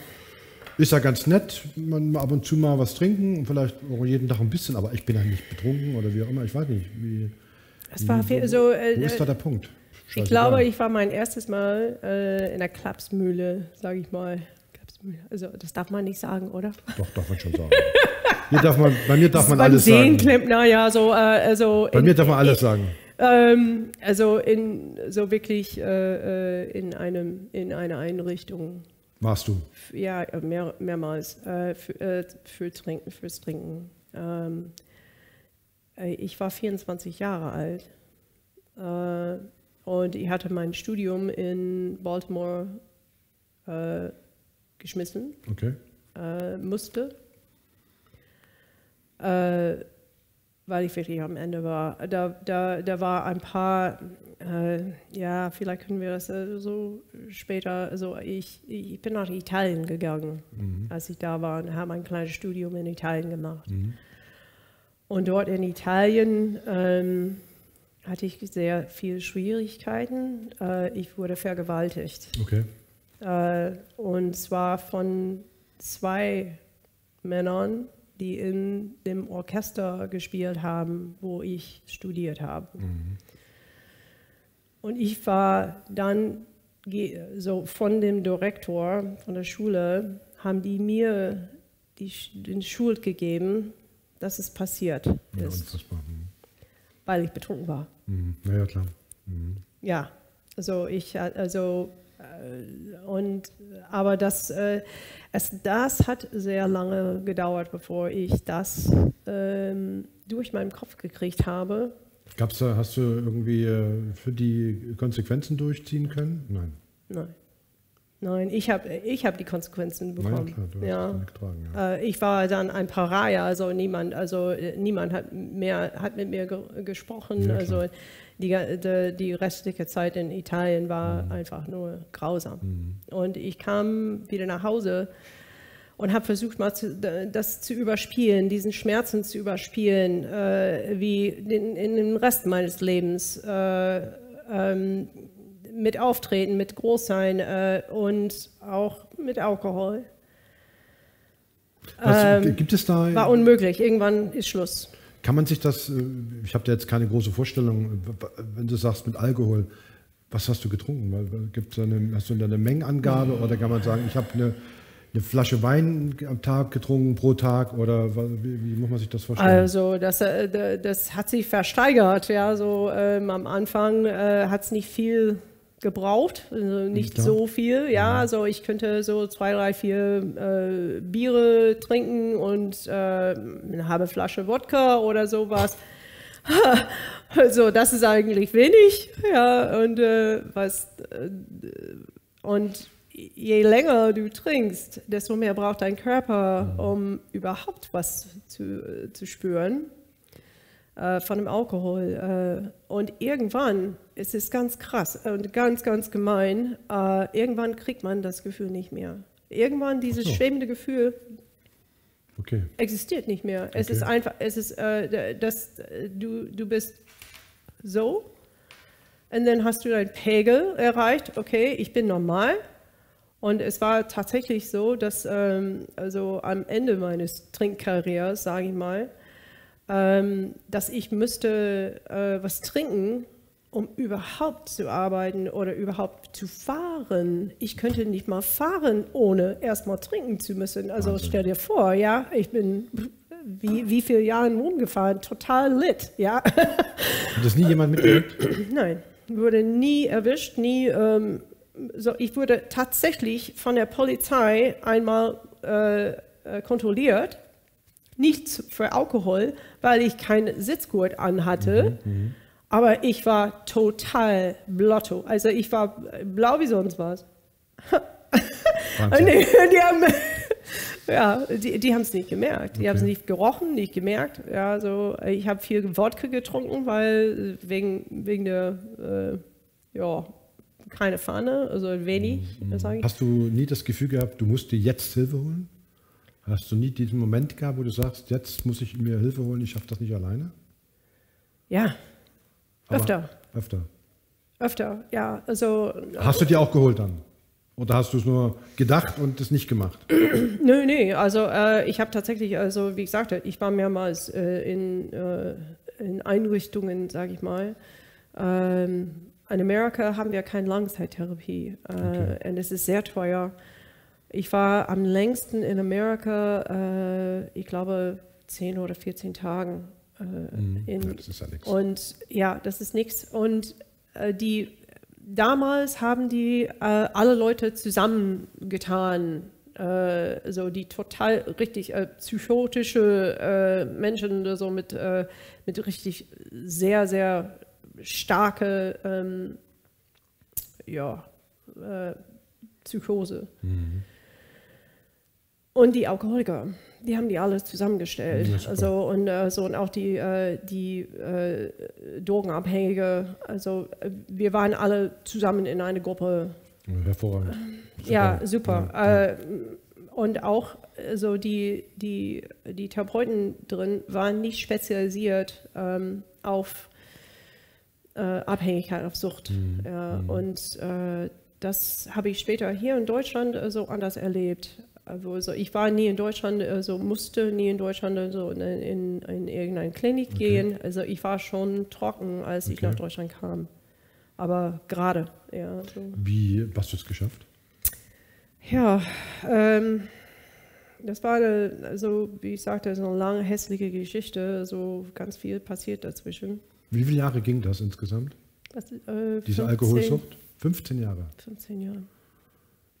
Speaker 1: ist ja ganz nett, man ab und zu mal was trinken und vielleicht auch jeden Tag ein bisschen, aber ich bin ja nicht betrunken oder wie auch immer, ich weiß nicht. Wie,
Speaker 3: es war wie, so,
Speaker 1: äh, wo ist da der Punkt?
Speaker 3: Scheiße ich glaube, ich war mein erstes Mal äh, in der Klapsmühle, sage ich mal. Also das darf man nicht sagen, oder?
Speaker 1: Doch, darf man schon sagen. Hier darf man, bei mir darf man alles sagen.
Speaker 3: Klempner, ja, so, äh, also
Speaker 1: bei in, mir darf man alles in, sagen.
Speaker 3: Ähm, also in so wirklich äh, äh, in einem in einer Einrichtung.
Speaker 1: Warst du?
Speaker 3: Ja, mehr, mehrmals äh, für, äh, für, Trinken, fürs Trinken. Ähm, äh, ich war 24 Jahre alt und ich hatte mein Studium in Baltimore geschmissen
Speaker 1: okay.
Speaker 3: äh, musste, äh, weil ich wirklich am Ende war. Da, da, da war ein paar, äh, ja, vielleicht können wir das äh, so später, also ich, ich bin nach Italien gegangen, mhm. als ich da war und habe ein kleines Studium in Italien gemacht. Mhm. Und dort in Italien ähm, hatte ich sehr viele Schwierigkeiten. Äh, ich wurde vergewaltigt.
Speaker 1: Okay.
Speaker 3: Äh, und zwar von zwei Männern, die in dem Orchester gespielt haben, wo ich studiert habe. Mhm. Und ich war dann so von dem Direktor von der Schule, haben die mir die, den Schuld gegeben, dass es passiert ja, ist. Unfassbar. Mhm. Weil ich betrunken war.
Speaker 1: Mhm. Ja, klar.
Speaker 3: Mhm. Ja, also ich, also, und, aber das, äh, es, das hat sehr lange gedauert, bevor ich das ähm, durch meinen Kopf gekriegt habe.
Speaker 1: Gab's da, hast du irgendwie äh, für die Konsequenzen durchziehen können?
Speaker 3: Nein. Nein. Nein, ich habe ich hab die Konsequenzen bekommen. Ja, klar, ja. getragen, ja. Äh, ich war dann ein Pariah, also niemand, also äh, niemand hat mehr hat mit mir ge gesprochen. Ja, also die, die, die, restliche Zeit in Italien war mhm. einfach nur grausam. Mhm. Und ich kam wieder nach Hause und habe versucht, mal zu, das zu überspielen, diesen Schmerzen zu überspielen, äh, wie in, in den Rest meines Lebens. Äh, ähm, mit Auftreten, mit Großsein äh, und auch mit Alkohol.
Speaker 1: Was, ähm, gibt es da?
Speaker 3: War unmöglich. Irgendwann ist Schluss.
Speaker 1: Kann man sich das, äh, ich habe da jetzt keine große Vorstellung, wenn du sagst mit Alkohol, was hast du getrunken? Gibt's eine, hast du da eine Mengenangabe oder kann man sagen, ich habe eine, eine Flasche Wein am Tag getrunken pro Tag oder wie, wie muss man sich das vorstellen?
Speaker 3: Also das, äh, das hat sich versteigert. Ja, so ähm, am Anfang äh, hat es nicht viel gebraucht, also nicht so viel. Ja, also ich könnte so zwei, drei, vier äh, Biere trinken und äh, eine halbe Flasche Wodka oder sowas. also das ist eigentlich wenig. Ja, und äh, was äh, und je länger du trinkst, desto mehr braucht dein Körper, mhm. um überhaupt was zu, zu spüren äh, von dem Alkohol. Äh, und irgendwann, es ist ganz krass und ganz, ganz gemein, äh, irgendwann kriegt man das Gefühl nicht mehr. Irgendwann dieses so. schwebende Gefühl okay. existiert nicht mehr. Es okay. ist einfach, es ist, äh, das, du, du bist so und dann hast du deinen Pegel erreicht, okay, ich bin normal. Und es war tatsächlich so, dass ähm, also am Ende meines Trinkkarriers, sage ich mal, ähm, dass ich müsste äh, was trinken, um überhaupt zu arbeiten oder überhaupt zu fahren. Ich könnte nicht mal fahren, ohne erstmal trinken zu müssen. Also Wahnsinn. stell dir vor, ja, ich bin wie, wie viele Jahre rumgefahren, total lit, ja.
Speaker 1: Hat das nie jemand mitgekriegt?
Speaker 3: Nein, wurde nie erwischt, nie. Ähm, so, ich wurde tatsächlich von der Polizei einmal äh, äh kontrolliert nichts für Alkohol, weil ich keinen Sitzgurt anhatte. Mhm, mhm, aber ich war total blotto. Also ich war blau wie sonst was. die, die haben ja, die, die haben es nicht gemerkt. Die okay. haben es nicht gerochen, nicht gemerkt. Ja, so, ich habe viel Wodka getrunken, weil wegen, wegen der, äh, ja, keine Fahne, also wenig.
Speaker 1: Mhm. Hast du nie das Gefühl gehabt, du musst dir jetzt Hilfe holen? Hast du nie diesen Moment gehabt, wo du sagst, jetzt muss ich mir Hilfe holen, ich schaffe das nicht alleine?
Speaker 3: Ja, Aber öfter.
Speaker 1: Öfter.
Speaker 3: Öfter, ja. Also,
Speaker 1: hast du dir auch geholt dann? Oder hast du es nur gedacht und es nicht gemacht?
Speaker 3: nö, nö. Also äh, ich habe tatsächlich, also wie gesagt, ich war mehrmals äh, in, äh, in Einrichtungen, sage ich mal. Ähm, in Amerika haben wir keine Langzeittherapie äh, okay. und es ist sehr teuer. Ich war am längsten in Amerika, äh, ich glaube, 10 oder 14 Tagen. Äh, mhm. in, ja, das ist ja nichts. Und ja, das ist nichts. Und äh, die damals haben die äh, alle Leute zusammengetan, äh, so die total richtig äh, psychotische Menschen, so mit, mit richtig sehr, sehr starke ähm, ja, Psychose. Mhm. Und die Alkoholiker, die haben die alles zusammengestellt. Ja, also und äh, so und auch die, äh, die äh, Drogenabhängige. Also äh, wir waren alle zusammen in einer Gruppe.
Speaker 1: Hervorragend.
Speaker 3: Super. Ja, super. Ja, äh, und auch so die, die, die Therapeuten drin waren nicht spezialisiert ähm, auf äh, Abhängigkeit, auf Sucht. Mhm. Ja, mhm. Und das habe ich später hier in Deutschland äh, so anders erlebt. Also ich war nie in Deutschland, also musste nie in Deutschland so in, in, in irgendeine Klinik okay. gehen. Also ich war schon trocken, als okay. ich nach Deutschland kam. Aber gerade, ja. So.
Speaker 1: Wie hast du es geschafft?
Speaker 3: Ja, ähm, das war, eine, also wie ich sagte, so eine lange hässliche Geschichte. So ganz viel passiert dazwischen.
Speaker 1: Wie viele Jahre ging das insgesamt? Was, äh, Diese 15, Alkoholsucht? 15 Jahre.
Speaker 3: 15 Jahre.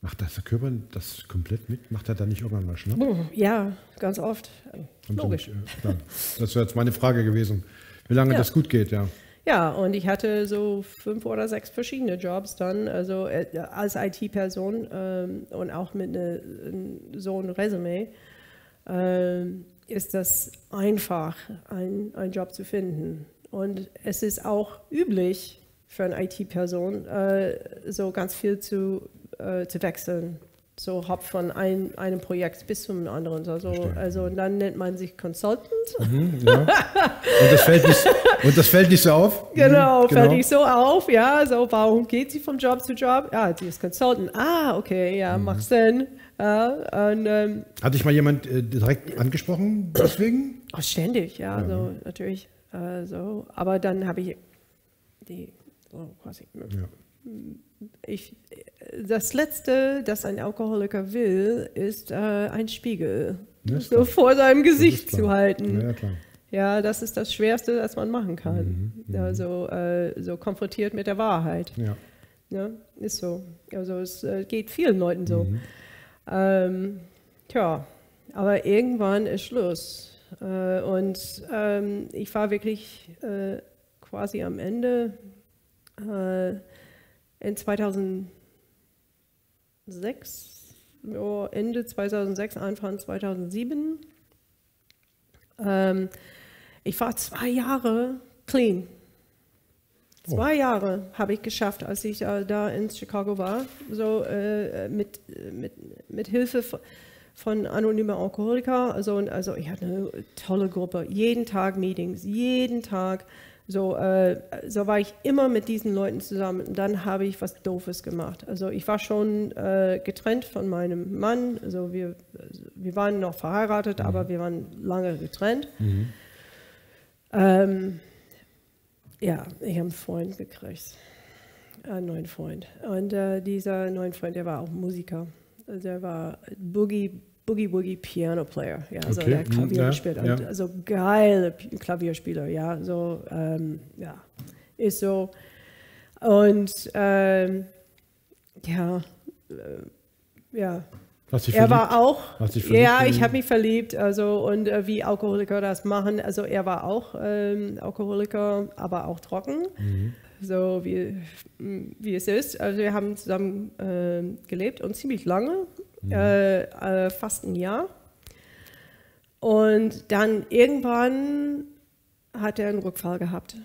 Speaker 1: Macht das der Körper das komplett mit? Macht er da nicht irgendwann mal Schnapp?
Speaker 3: Ja, ganz oft.
Speaker 1: Logisch. Nicht, äh, das wäre jetzt meine Frage gewesen, wie lange ja. das gut geht, ja.
Speaker 3: Ja, und ich hatte so fünf oder sechs verschiedene Jobs dann, also äh, als IT-Person ähm, und auch mit ne, so einem Resümee äh, ist das einfach, einen Job zu finden. Und es ist auch üblich für eine IT-Person, äh, so ganz viel zu, äh, zu wechseln so hop von ein, einem Projekt bis zum anderen. Also, also dann nennt man sich Consultant. Mhm,
Speaker 1: ja. und, das fällt nicht, und das fällt nicht so auf?
Speaker 3: Genau, mhm, genau, fällt nicht so auf. Ja, so warum geht sie vom Job zu Job? Ja, sie ist Consultant. Ah, okay, ja, mhm. macht Sinn. Ja, und, ähm,
Speaker 1: Hat dich mal jemand äh, direkt angesprochen deswegen?
Speaker 3: Oh, ständig, ja, ja so natürlich. Äh, so. Aber dann habe ich die so quasi. Ja ich, das Letzte, das ein Alkoholiker will, ist äh, ein Spiegel so vor seinem Gesicht zu halten. Ja, klar. ja, das ist das Schwerste, das man machen kann. Mhm, mhm. also äh, so konfrontiert mit der Wahrheit. Ja. ja ist so. Also es äh, geht vielen Leuten so. Mhm. Ähm, tja, aber irgendwann ist Schluss. Äh, und ähm, ich war wirklich äh, quasi am Ende äh, in 2006, oh, Ende 2006, Anfang 2007. Ähm, ich war zwei Jahre clean. Zwei oh. Jahre habe ich geschafft, als ich äh, da in Chicago war, so äh, mit, mit, mit Hilfe von, von anonymen Alkoholiker. Also, also ich hatte eine tolle Gruppe, jeden Tag Meetings, jeden Tag so, äh, so war ich immer mit diesen Leuten zusammen. Und dann habe ich was Doofes gemacht. Also ich war schon äh, getrennt von meinem Mann. Also wir, wir waren noch verheiratet, mhm. aber wir waren lange getrennt. Mhm. Ähm, ja, ich habe einen Freund gekriegt. Einen neuen Freund. Und äh, dieser neue Freund, der war auch Musiker. Also der war Boogie Boogie Woogie Piano Player, ja, also okay. der Klavier ja, gespielt hat. Ja. Also geile Klavierspieler, ja, so, ähm, ja, ist so. Und ähm, ja, äh, ja. er war auch, ja, ich habe mich verliebt, also und äh, wie Alkoholiker das machen, also er war auch ähm, Alkoholiker, aber auch trocken, mhm. so wie, wie es ist. Also wir haben zusammen äh, gelebt und ziemlich lange mhm. äh, äh, fast ein Jahr. Und dann irgendwann hat er einen Rückfall gehabt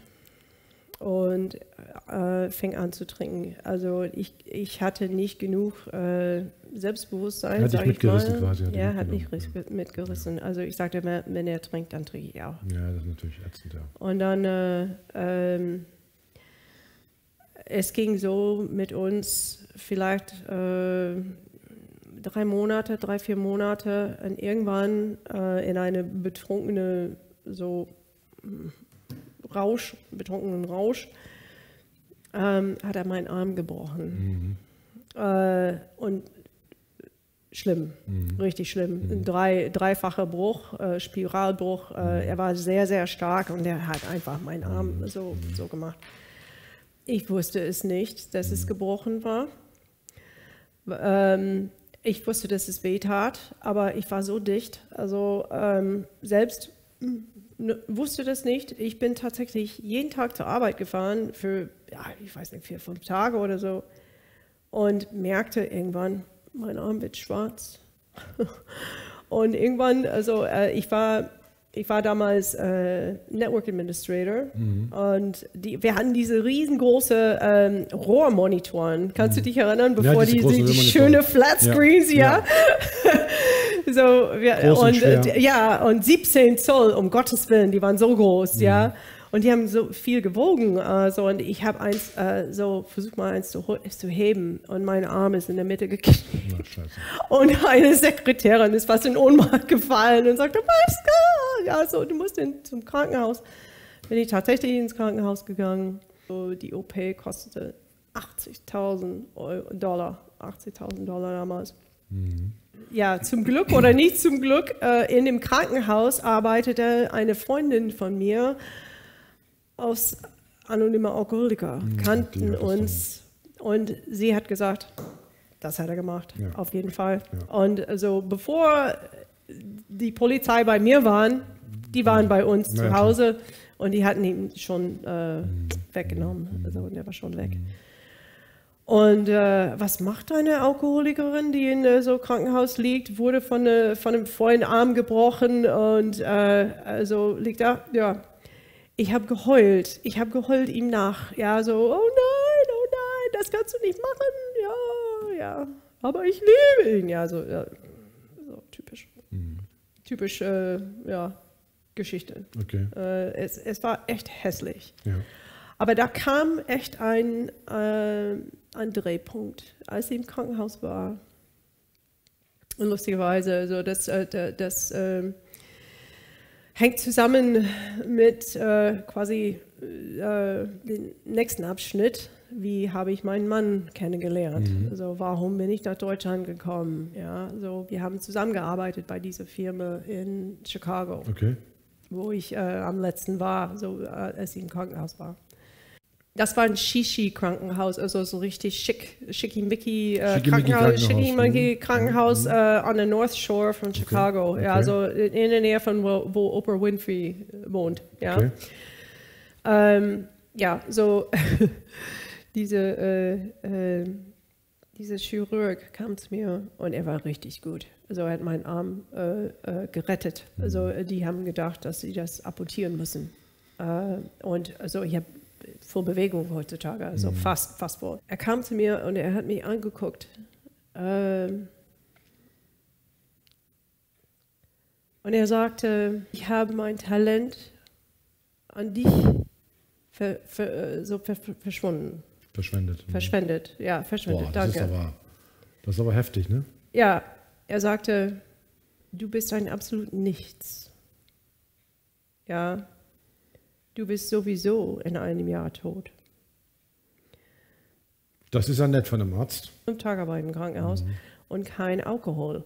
Speaker 3: und äh, fing an zu trinken. Also ich, ich hatte nicht genug äh, Selbstbewusstsein.
Speaker 1: Hat dich mitgerissen mal. quasi.
Speaker 3: Hat ja, hat mich mitgerissen. Also ich sagte, wenn er trinkt, dann trinke ich auch.
Speaker 1: Ja, das ist natürlich ätzend, ja.
Speaker 3: Und dann, äh, ähm, es ging so mit uns vielleicht äh, drei Monate, drei, vier Monate und irgendwann äh, in eine betrunkene, so hm, Rausch, betrunkenen Rausch, ähm, hat er meinen Arm gebrochen. Mhm. Äh, und schlimm, mhm. richtig schlimm. Mhm. Drei, dreifacher Bruch, äh, Spiralbruch. Äh, mhm. er war sehr, sehr stark und er hat einfach meinen Arm mhm. so, mhm. so gemacht. Ich wusste es nicht, dass es gebrochen war. Ähm, ich wusste, dass es weh tat, aber ich war so dicht. Also ähm, selbst wusste das nicht. Ich bin tatsächlich jeden Tag zur Arbeit gefahren für, ja, ich weiß nicht, vier, fünf Tage oder so und merkte irgendwann, mein Arm wird schwarz. und irgendwann, also äh, ich war ich war damals äh, Network Administrator mhm. und die, wir hatten diese riesengroße ähm, Rohrmonitoren. Kannst mhm. du dich erinnern, bevor ja, die, die, die schöne Flatscreens, ja? ja. so, wir, und, und äh, ja, und 17 Zoll, um Gottes Willen, die waren so groß, mhm. ja. Und die haben so viel gewogen. Äh, so, und ich habe eins, äh, so versucht mal eins zu, zu, heben. Und mein Arm ist in der Mitte geknickt. Und eine Sekretärin ist fast in Ohnmacht gefallen und sagte, Pascal, ja, so, du musst in, zum Krankenhaus. Bin ich tatsächlich ins Krankenhaus gegangen. So, die OP kostete 80.000 Dollar. 80.000 Dollar damals. Mhm. Ja, zum Glück oder nicht zum Glück, äh, in dem Krankenhaus arbeitete eine Freundin von mir aus anonymer Alkoholiker, mhm, kannten uns und sie hat gesagt, das hat er gemacht, ja. auf jeden Fall. Ja. Und also bevor die Polizei bei mir waren, die waren bei uns ja, zu Hause klar. und die hatten ihn schon äh, mhm. weggenommen. Also der war schon weg. Mhm. Und äh, was macht eine Alkoholikerin, die in äh, so Krankenhaus liegt, wurde von, äh, von einem vollen Arm gebrochen und äh, also liegt da, ja. Ich habe geheult, ich habe geheult ihm nach, ja, so, oh nein, oh nein, das kannst du nicht machen, ja, ja, aber ich liebe ihn, ja, so, ja, so typisch, mhm. typisch, äh, ja, Geschichte. Okay. Äh, es, es war echt hässlich. Ja. Aber da kam echt ein, äh, ein Drehpunkt, als sie im Krankenhaus war. Und lustigerweise, also das, äh, das äh, hängt zusammen mit äh, quasi äh, dem nächsten Abschnitt. Wie habe ich meinen Mann kennengelernt? Mhm. Also warum bin ich nach Deutschland gekommen? Ja, also wir haben zusammengearbeitet bei dieser Firma in Chicago, okay. Wo ich äh, am letzten war, so, äh, als ich im Krankenhaus war. Das war ein Shishi-Krankenhaus, also so richtig schick, schickimicki äh, Krankenhaus, schickimicki mhm. Krankenhaus mhm. äh, on the North Shore von Chicago, okay. ja, also in der Nähe von wo, wo Oprah Winfrey wohnt, ja. Okay. Ähm, ja, so diese, äh, äh, dieser Chirurg kam zu mir und er war richtig gut. Also er hat meinen Arm äh, äh, gerettet. Also mhm. die haben gedacht, dass sie das amputieren müssen. und also ich habe voll Bewegung heutzutage, also mhm. fast, fast voll. Er kam zu mir und er hat mich angeguckt. Ähm, und er sagte, ich habe mein Talent an dich ver, ver, äh, so ver, verschwunden.
Speaker 1: Verschwendet.
Speaker 3: Mhm. Verschwendet, ja, verschwendet, Boah,
Speaker 1: das
Speaker 3: danke.
Speaker 1: Ist aber, das ist aber heftig, ne?
Speaker 3: Ja, er sagte, du bist ein absolut Nichts. Ja, du bist sowieso in einem Jahr tot.
Speaker 1: Das ist ja nett von einem Arzt.
Speaker 3: Fünf Tage bei im Krankenhaus mhm. und kein Alkohol.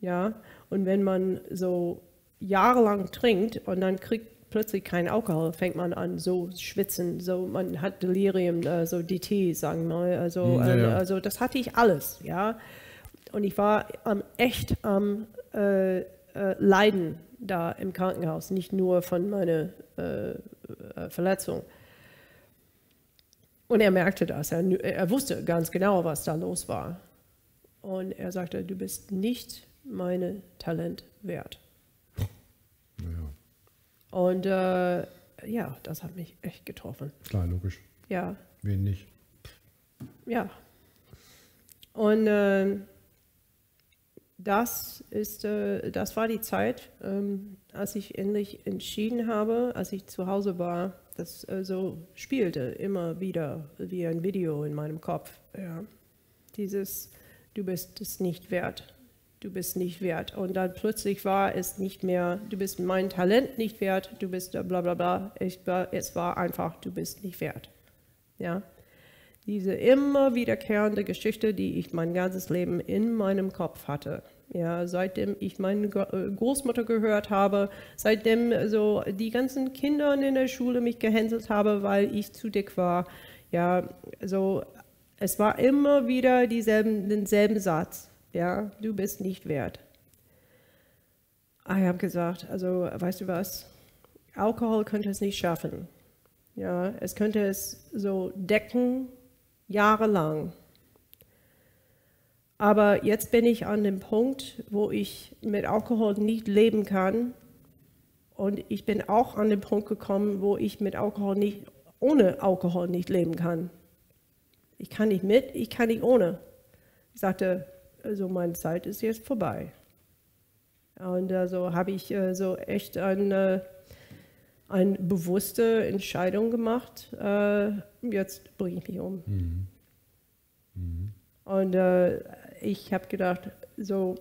Speaker 3: Ja, und wenn man so jahrelang trinkt und dann kriegt plötzlich kein Alkohol, fängt man an so schwitzen, so man hat Delirium, äh, so DT, sagen wir mal. Also, mhm, ja, ja. Äh, also das hatte ich alles, ja. Und ich war ähm, echt am äh, äh, Leiden da im Krankenhaus, nicht nur von meiner äh, äh, Verletzung. Und er merkte das. Er, er, wusste ganz genau, was da los war. Und er sagte, du bist nicht meine Talent wert. Und äh, ja, das hat mich echt getroffen.
Speaker 1: Klar, logisch.
Speaker 3: Ja.
Speaker 1: Wen nicht?
Speaker 3: Ja. Und äh, das, ist, äh, das war die Zeit, ähm, als ich endlich entschieden habe, als ich zu Hause war, das äh, so spielte immer wieder wie ein Video in meinem Kopf. Ja. Dieses, du bist es nicht wert, du bist nicht wert. Und dann plötzlich war es nicht mehr, du bist mein Talent nicht wert, du bist bla bla bla. Ich es war einfach, du bist nicht wert. Ja. Diese immer wiederkehrende Geschichte, die ich mein ganzes Leben in meinem Kopf hatte. Ja, seitdem ich meine äh, Großmutter gehört habe, seitdem so die ganzen Kinder in der Schule mich gehänselt haben, weil ich zu dick war. Ja, so es war immer wieder dieselben, denselben Satz. Ja, du bist nicht wert. Ich habe gesagt, also weißt du was? Alkohol könnte es nicht schaffen. Ja, es könnte es so decken jahrelang. Aber jetzt bin ich an dem Punkt, wo ich mit Alkohol nicht leben kann. Und ich bin auch an den Punkt gekommen, wo ich mit Alkohol nicht, ohne Alkohol nicht leben kann. Ich kann nicht mit, ich kann nicht ohne. Ich sagte, also meine Zeit ist jetzt vorbei. Und also habe ich äh, so echt ein, äh, eine bewusste Entscheidung gemacht, äh, jetzt bringe ich mich um. Mhm. Mhm. Und ich habe gedacht, so.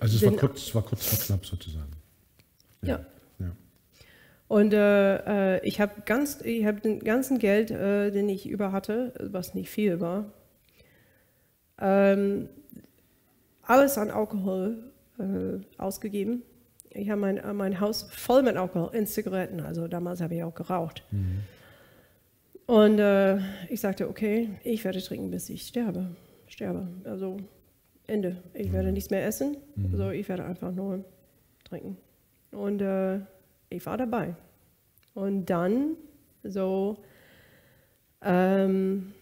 Speaker 1: Also es war kurz, war kurz vor knapp sozusagen.
Speaker 3: Ja. ja. Und äh, ich habe ganz, ich habe den ganzen Geld, äh, den ich über hatte, was nicht viel war, ähm, alles an Alkohol äh, ausgegeben. Ich habe mein, mein Haus voll mit Alkohol, in Zigaretten. Also damals habe ich auch geraucht. Mhm. Und äh, ich sagte, okay, ich werde trinken, bis ich sterbe. Sterbe. Also Ende. Ich mhm. werde nichts mehr essen. Mhm. Also ich werde einfach nur trinken. Und äh, ich war dabei. Und dann so ähm,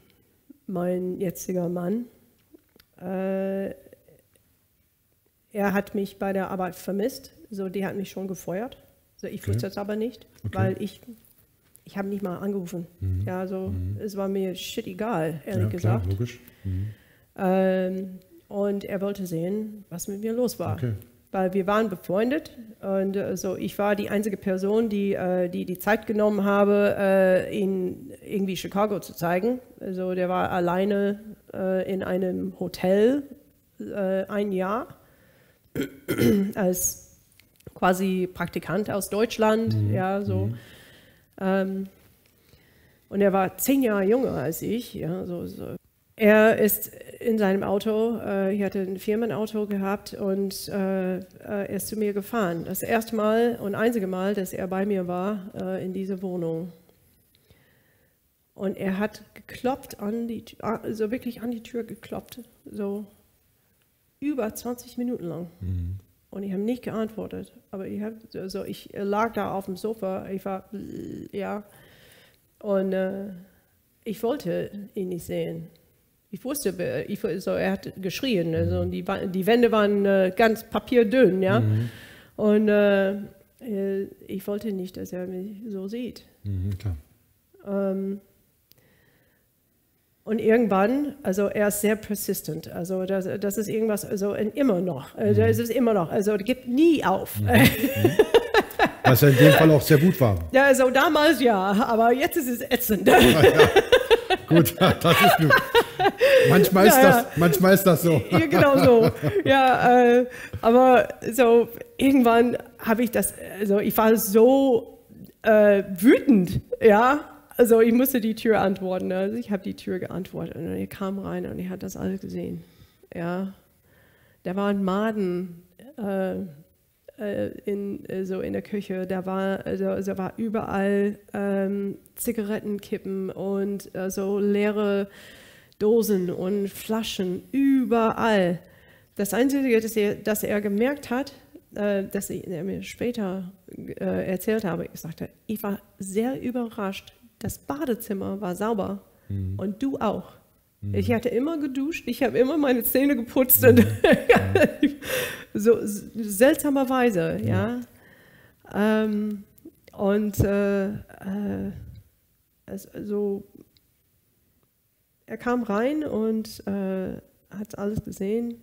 Speaker 3: mein jetziger Mann, äh, er hat mich bei der Arbeit vermisst. So, die hat mich schon gefeuert. So, ich okay. wusste es aber nicht, okay. weil ich, ich habe nicht mal angerufen. Mhm. Ja, so, mhm. es war mir shit egal, ehrlich ja, gesagt. Klar, logisch. Mhm. Ähm, und er wollte sehen, was mit mir los war. Okay. Weil wir waren befreundet und äh, so, ich war die einzige Person, die äh, die, die Zeit genommen habe, äh, ihn irgendwie Chicago zu zeigen. Also der war alleine äh, in einem Hotel äh, ein Jahr als quasi Praktikant aus Deutschland, mhm. ja, so. Mhm. Ähm, und er war zehn Jahre jünger als ich, ja, so, so. Er ist in seinem Auto, äh, ich hatte ein Firmenauto gehabt und äh, er ist zu mir gefahren. Das erste Mal und einzige Mal, dass er bei mir war äh, in dieser Wohnung. Und er hat geklopft an die, so wirklich an die Tür geklopft, so über 20 Minuten lang. Mhm. Und ich habe nicht geantwortet. Aber ich, hab, also ich lag da auf dem Sofa, ich war, ja. Und äh, ich wollte ihn nicht sehen. Ich wusste, ich, so, er hat geschrien. Also, und die, die Wände waren äh, ganz papierdünn, ja. Mhm. Und äh, äh ich wollte nicht, dass er mich so sieht. Mhm, ähm, und irgendwann, also er ist sehr persistent, also das, das ist irgendwas, also immer noch, also mhm. es ist immer noch, also er gibt nie auf. Mhm.
Speaker 1: Was ja in dem Fall auch sehr gut war.
Speaker 3: Ja, also damals ja, aber jetzt ist es ätzend. Ja,
Speaker 1: ja. Gut, das ist gut. Manchmal ist, ja, das, manchmal ist das so.
Speaker 3: Ja, genau so. Ja, äh, aber so irgendwann habe ich das, also ich war so äh, wütend, ja, also ich musste die Tür antworten. Also ich habe die Tür geantwortet und er kam rein und er hat das alles gesehen. Ja, da waren Maden äh, äh, in, äh, so in der Küche. Da war, also, also war überall ähm, Zigarettenkippen und äh, so leere Dosen und Flaschen überall. Das Einzige, das er, das er gemerkt hat, äh, das er mir später äh, erzählt habe, ich sagte, ich war sehr überrascht, das Badezimmer war sauber mhm. und du auch. Mhm. Ich hatte immer geduscht, ich habe immer meine Zähne geputzt. Mhm. so seltsamerweise, ja. Ähm, und äh, äh, also, er kam rein und äh, hat alles gesehen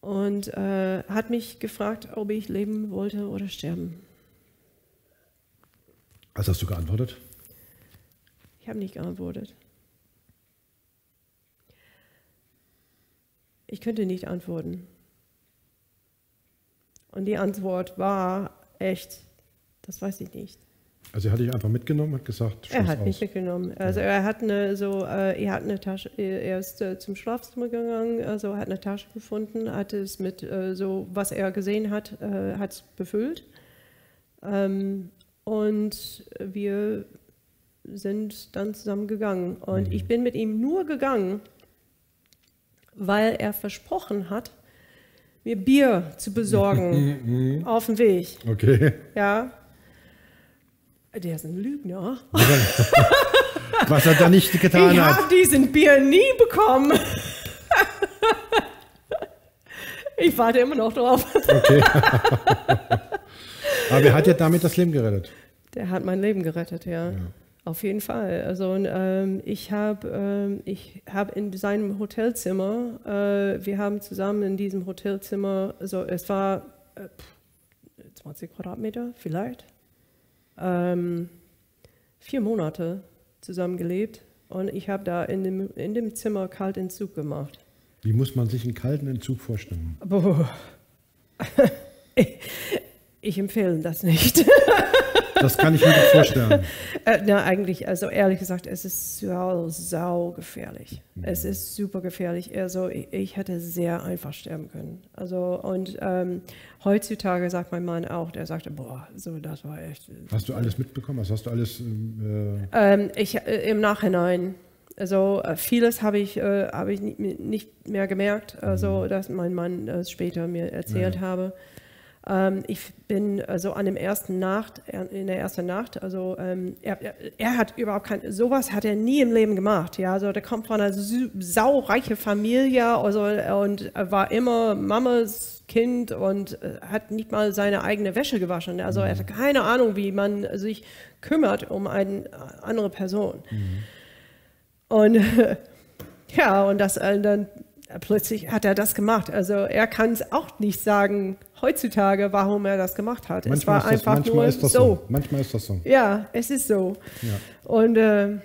Speaker 3: und äh, hat mich gefragt, ob ich leben wollte oder sterben.
Speaker 1: Was hast du geantwortet?
Speaker 3: Ich habe nicht geantwortet. Ich könnte nicht antworten. Und die Antwort war echt, das weiß ich nicht.
Speaker 1: Also er hat dich einfach mitgenommen, hat gesagt,
Speaker 3: Er hat aus. mich mitgenommen. Also ja. er hat eine so, äh, er hat eine Tasche, er ist äh, zum Schlafzimmer gegangen, also hat eine Tasche gefunden, hat es mit äh, so, was er gesehen hat, hat es befüllt. Ähm, und wir sind dann zusammen gegangen. Und mhm. ich bin mit ihm nur gegangen, weil er versprochen hat, mir Bier zu besorgen mhm. auf dem Weg.
Speaker 1: Okay.
Speaker 3: Ja. Der ist ein Lügner.
Speaker 1: Was er da nicht getan
Speaker 3: ich
Speaker 1: hat.
Speaker 3: Ich habe diesen Bier nie bekommen. ich warte immer noch drauf. Okay.
Speaker 1: Aber er hat ja damit das Leben gerettet.
Speaker 3: Der hat mein Leben gerettet, ja. ja. Auf jeden Fall. Also ähm, ich habe ähm, hab in seinem Hotelzimmer, äh, wir haben zusammen in diesem Hotelzimmer, also es war äh, 20 Quadratmeter vielleicht. Ähm, vier Monate zusammengelebt und ich habe da in dem, in dem Zimmer Kaltentzug gemacht.
Speaker 1: Wie muss man sich einen kalten Entzug vorstellen?
Speaker 3: Boah. Ich empfehle das nicht.
Speaker 1: Das kann ich mir nicht vorstellen.
Speaker 3: Äh, na, eigentlich, also ehrlich gesagt, es ist sau, sau gefährlich. Es ist super gefährlich. Also ich, ich hätte sehr einfach sterben können. Also und ähm, heutzutage sagt mein Mann auch, der sagte, boah, so das war echt.
Speaker 1: Hast du alles mitbekommen? Was hast du alles? Äh,
Speaker 3: Ähm, ich äh, im Nachhinein. Also äh, vieles habe ich, äh, habe ich ni- nicht mehr gemerkt, also dass mein Mann das später mir erzählt habe. Ähm, ich bin also an dem ersten Nacht, in der ersten Nacht, also ähm, er, er, hat überhaupt kein, sowas hat er nie im Leben gemacht. Ja, also der kommt von einer su- saureiche Familie, also und war immer Mamas Kind und äh, hat nicht mal seine eigene Wäsche gewaschen. Also er hatte keine Ahnung, wie man sich kümmert um eine andere Person. Und ja, und das äh, dann plötzlich hat er das gemacht. Also er kann es auch nicht sagen heutzutage, warum er das gemacht hat. es war
Speaker 1: manchmal ist das,
Speaker 3: einfach
Speaker 1: manchmal
Speaker 3: nur
Speaker 1: das
Speaker 3: so.
Speaker 1: so. Manchmal ist das so.
Speaker 3: Ja, es ist so.
Speaker 1: Ja.
Speaker 3: Und äh,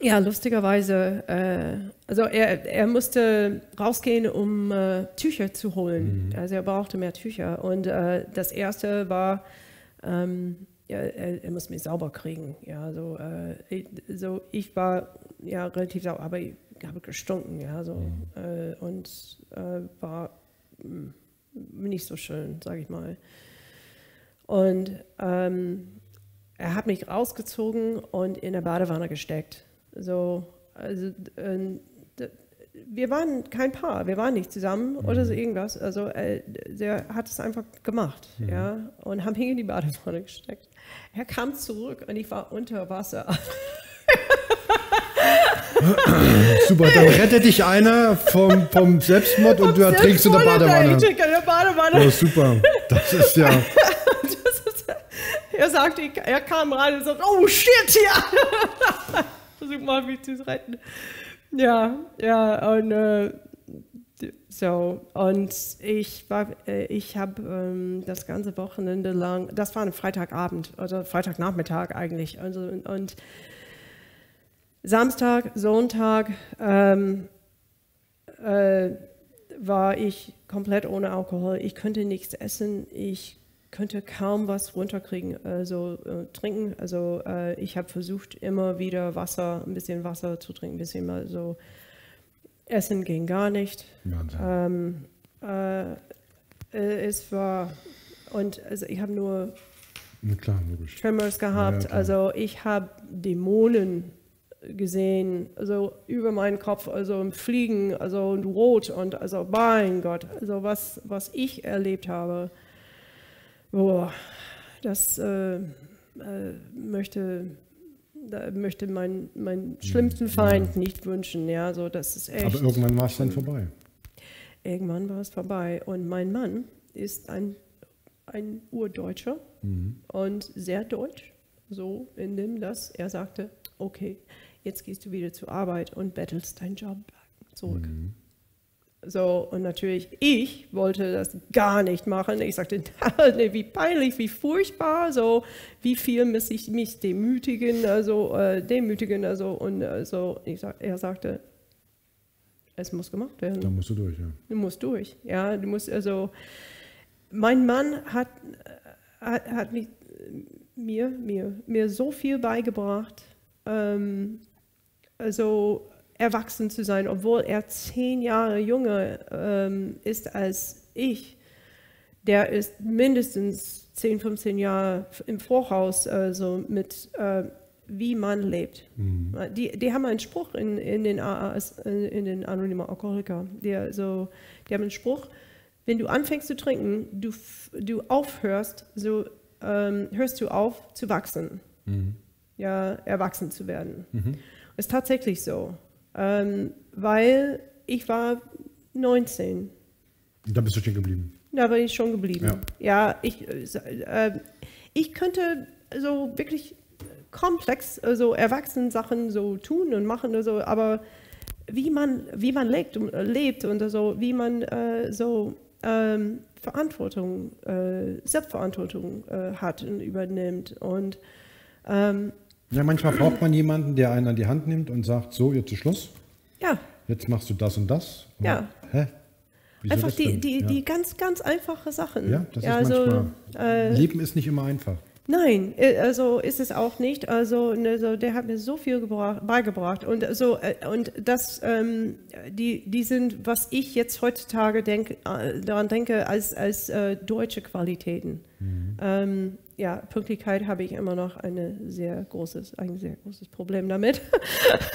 Speaker 3: ja, lustigerweise, äh, also er, er musste rausgehen, um äh, Tücher zu holen. Also er brauchte mehr Tücher. Und äh, das erste war, ähm, ja, er, er muss mich sauber kriegen. Ja, so, äh, ich, so ich war ja relativ sauber, aber ich habe gestunken, ja, so äh, und war mh, nicht so schön, sage ich mal. Und ähm, er hat mich rausgezogen und in der Badewanne gesteckt. So, also, d- wir waren kein Paar, wir waren nicht zusammen oder so irgendwas. Also äh, der hat es einfach gemacht, ja, und haben ihn in die Badewanne gesteckt. Er kam zurück und ich war unter Wasser.
Speaker 1: Super, dann rettet dich einer vom, vom Selbstmord und du ertrinkst in der Badewanne.
Speaker 3: Ich in der Badewanne.
Speaker 1: Oh, super. Das ist ja.
Speaker 3: Das ist, er sagte, ich- er kam rein und sagte, oh shit, ja. Versuch mal, mich zu retten. Ja, ja, und äh, so, und ich war, äh, ich habe ähm, das ganze Wochenende lang, das war ein Freitagabend, oder Freitagnachmittag eigentlich, also, und Samstag, Sonntag ähm, äh, war ich komplett ohne Alkohol. Ich konnte nichts essen. Ich könnte kaum was runterkriegen, also äh, trinken. Also äh, ich habe versucht, immer wieder Wasser, ein bisschen Wasser zu trinken, ein bisschen mal so. Essen ging gar nicht. Ähm, äh, äh, es war, und also ich habe nur
Speaker 1: Na klar.
Speaker 3: Tremors gehabt.
Speaker 1: klar.
Speaker 3: also ich habe Dämonen gesehen, also über meinen Kopf, also im Fliegen, also und rot und also mein Gott, also was, was ich erlebt habe, boah, das äh, äh, möchte da möchte mein, mein schlimmsten Feind nicht wünschen, ja, so das ist echt.
Speaker 1: Aber irgendwann war es dann vorbei.
Speaker 3: Irgendwann war es vorbei. Und mein Mann ist ein, ein Urdeutscher und sehr deutsch. So in dem, dass er sagte, okay, jetzt gehst du wieder zur Arbeit und bettelst deinen Job zurück. So, und natürlich, ich wollte das gar nicht machen. Ich sagte, wie peinlich, wie furchtbar, so, wie viel muss ich mich demütigen, also, äh, demütigen, also, und also, ich sag, er sagte, es muss gemacht werden.
Speaker 1: Da musst du durch, ja.
Speaker 3: Du musst durch. Ja, du musst also. Mein Mann hat, äh, hat, hat mich, mir, mir, mir so viel beigebracht, ähm, also erwachsen zu sein, obwohl er zehn Jahre jünger ähm, ist als ich. Der ist mindestens 10, 15 Jahre im Voraus, also mit äh, wie man lebt. Die, die haben einen Spruch in, in den AAS, in den anonymen Alkoholiker. Der so, die haben einen Spruch, wenn du anfängst zu trinken, du, du aufhörst, so ähm, hörst du auf zu wachsen. Ja, erwachsen zu werden. Ist tatsächlich so. Ähm, weil ich war 19.
Speaker 1: Und da bist du stehen geblieben.
Speaker 3: Da bin ich schon geblieben.
Speaker 1: Ja.
Speaker 3: Ja, ich, äh, ich könnte so wirklich komplex äh, so erwachsene Sachen so tun und machen und so, aber wie man, wie man lebt und, lebt und so, wie man äh, so, ähm, Verantwortung, äh, Selbstverantwortung äh, hat und übernimmt. Und ähm,
Speaker 1: ja, manchmal braucht man jemanden, der einen an die Hand nimmt und sagt, so, jetzt ist Schluss.
Speaker 3: Ja.
Speaker 1: Jetzt machst du das und das. Und
Speaker 3: ja.
Speaker 1: Hä?
Speaker 3: Wieso einfach die, die, ja. die ganz, ganz einfache Sachen.
Speaker 1: Ja, das ja, ist also, manchmal. Äh, Leben ist nicht immer einfach.
Speaker 3: Nein, äh, also ist es auch nicht. Also, also der hat mir so viel gebracht, beigebracht und so äh, und das, ähm, die, die sind, was ich jetzt heutzutage denk, äh, daran denke, als als deutsche Qualitäten. Mhm. Ähm, ja, Pünktlichkeit habe ich immer noch eine sehr großes, ein sehr großes Problem damit.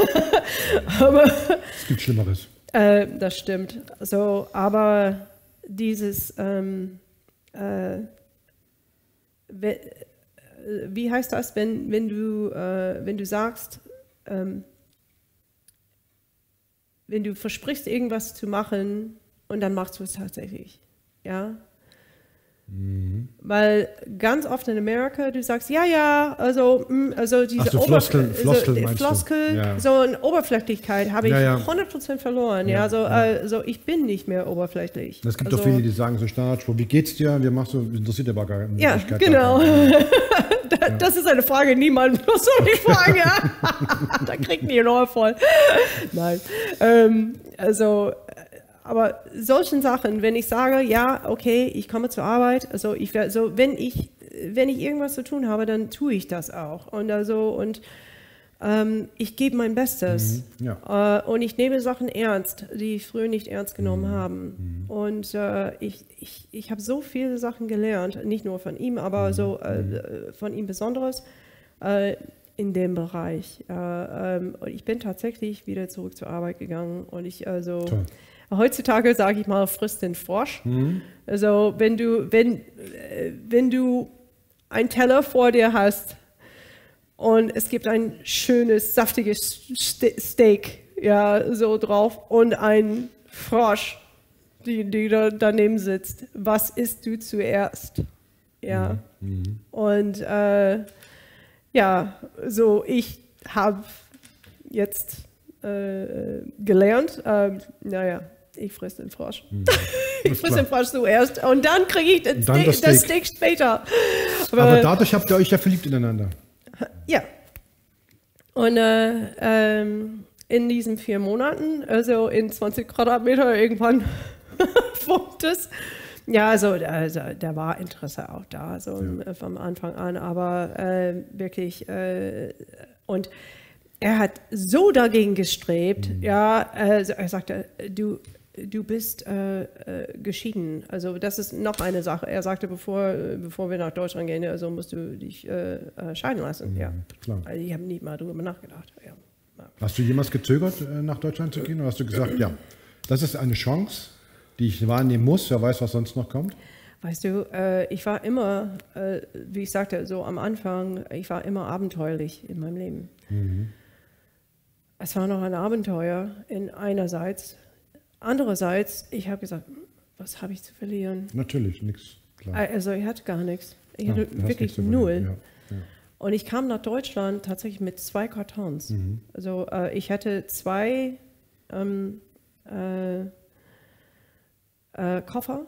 Speaker 1: aber es gibt Schlimmeres.
Speaker 3: Äh, das stimmt. So, aber dieses ähm, äh, wie heißt das, wenn, wenn, du, äh, wenn du sagst, ähm, wenn du versprichst, irgendwas zu machen und dann machst du es tatsächlich. Ja? Mhm. Weil ganz oft in Amerika, du sagst, ja, ja, also, mm, also diese
Speaker 1: so, Floskel, Floskel,
Speaker 3: so, Floskel ja. so eine Oberflächlichkeit habe ich ja, ja. 100% verloren. Ja, also, also ich bin nicht mehr oberflächlich.
Speaker 1: Es gibt
Speaker 3: also,
Speaker 1: doch viele, die sagen so Standardspruch, wie geht's dir? Wir machen so, interessiert aber gar nicht.
Speaker 3: Ja, genau. das ist eine Frage, niemand muss so die Frage. da kriegt die Rohr voll. Nein. Ähm, also aber solchen Sachen, wenn ich sage, ja, okay, ich komme zur Arbeit, also ich also wenn ich wenn ich irgendwas zu tun habe, dann tue ich das auch und also und ähm, ich gebe mein Bestes mhm, ja. äh, und ich nehme Sachen ernst, die ich früher nicht ernst genommen mhm. haben. Mhm. Und äh, ich, ich, ich habe so viele Sachen gelernt, nicht nur von ihm, aber mhm. so äh, mhm. von ihm Besonderes äh, in dem Bereich. Äh, ähm, und ich bin tatsächlich wieder zurück zur Arbeit gegangen und ich also Toll heutzutage sage ich mal, frisst den Frosch. Mhm. Also wenn du, wenn, äh, wenn du einen Teller vor dir hast und es gibt ein schönes, saftiges Steak, ja, so drauf und ein Frosch, die, die da daneben sitzt, was isst du zuerst? Ja. Mhm. mhm. Und äh, ja, so ich habe jetzt äh, gelernt, äh, naja, ich fresse den Frosch. Hm. ich fresse den Frosch zuerst und dann kriege ich das, Steak, das, Steak. das, Steak. später.
Speaker 1: Aber, Aber, dadurch habt ihr euch ja verliebt ineinander.
Speaker 3: Ja. Und äh, ähm, in diesen vier Monaten, also in 20 Quadratmeter irgendwann funkt es. Ja, also, also da war Interesse auch da, so ja. vom Anfang an, aber äh, wirklich äh, und er hat so dagegen gestrebt, mhm. ja, also er sagte, du, du bist äh, äh, geschieden. Also das ist noch eine Sache. Er sagte, bevor, bevor wir nach Deutschland gehen, also musst du dich äh, äh scheiden lassen. Mhm, ja, klar. Also ich habe nie mal darüber nachgedacht. Ja.
Speaker 1: Hast du jemals gezögert, äh, nach Deutschland zu gehen? Oder hast du gesagt, ja, das ist eine Chance, die ich wahrnehmen muss. Wer weiß, was sonst noch kommt?
Speaker 3: Weißt du, äh, ich war immer, wie ich sagte, so am Anfang, ich war immer abenteuerlich in meinem Leben. Mhm. Es war noch ein Abenteuer in einerseits Andererseits, ich habe gesagt, was habe ich zu verlieren?
Speaker 1: Natürlich, nichts.
Speaker 3: Also ich hatte gar nichts. Ich ja, hatte wirklich null. Ja, ja. Und ich kam nach Deutschland tatsächlich mit zwei Kartons. Mhm. Also äh, ich hatte zwei ähm, äh, äh, Koffer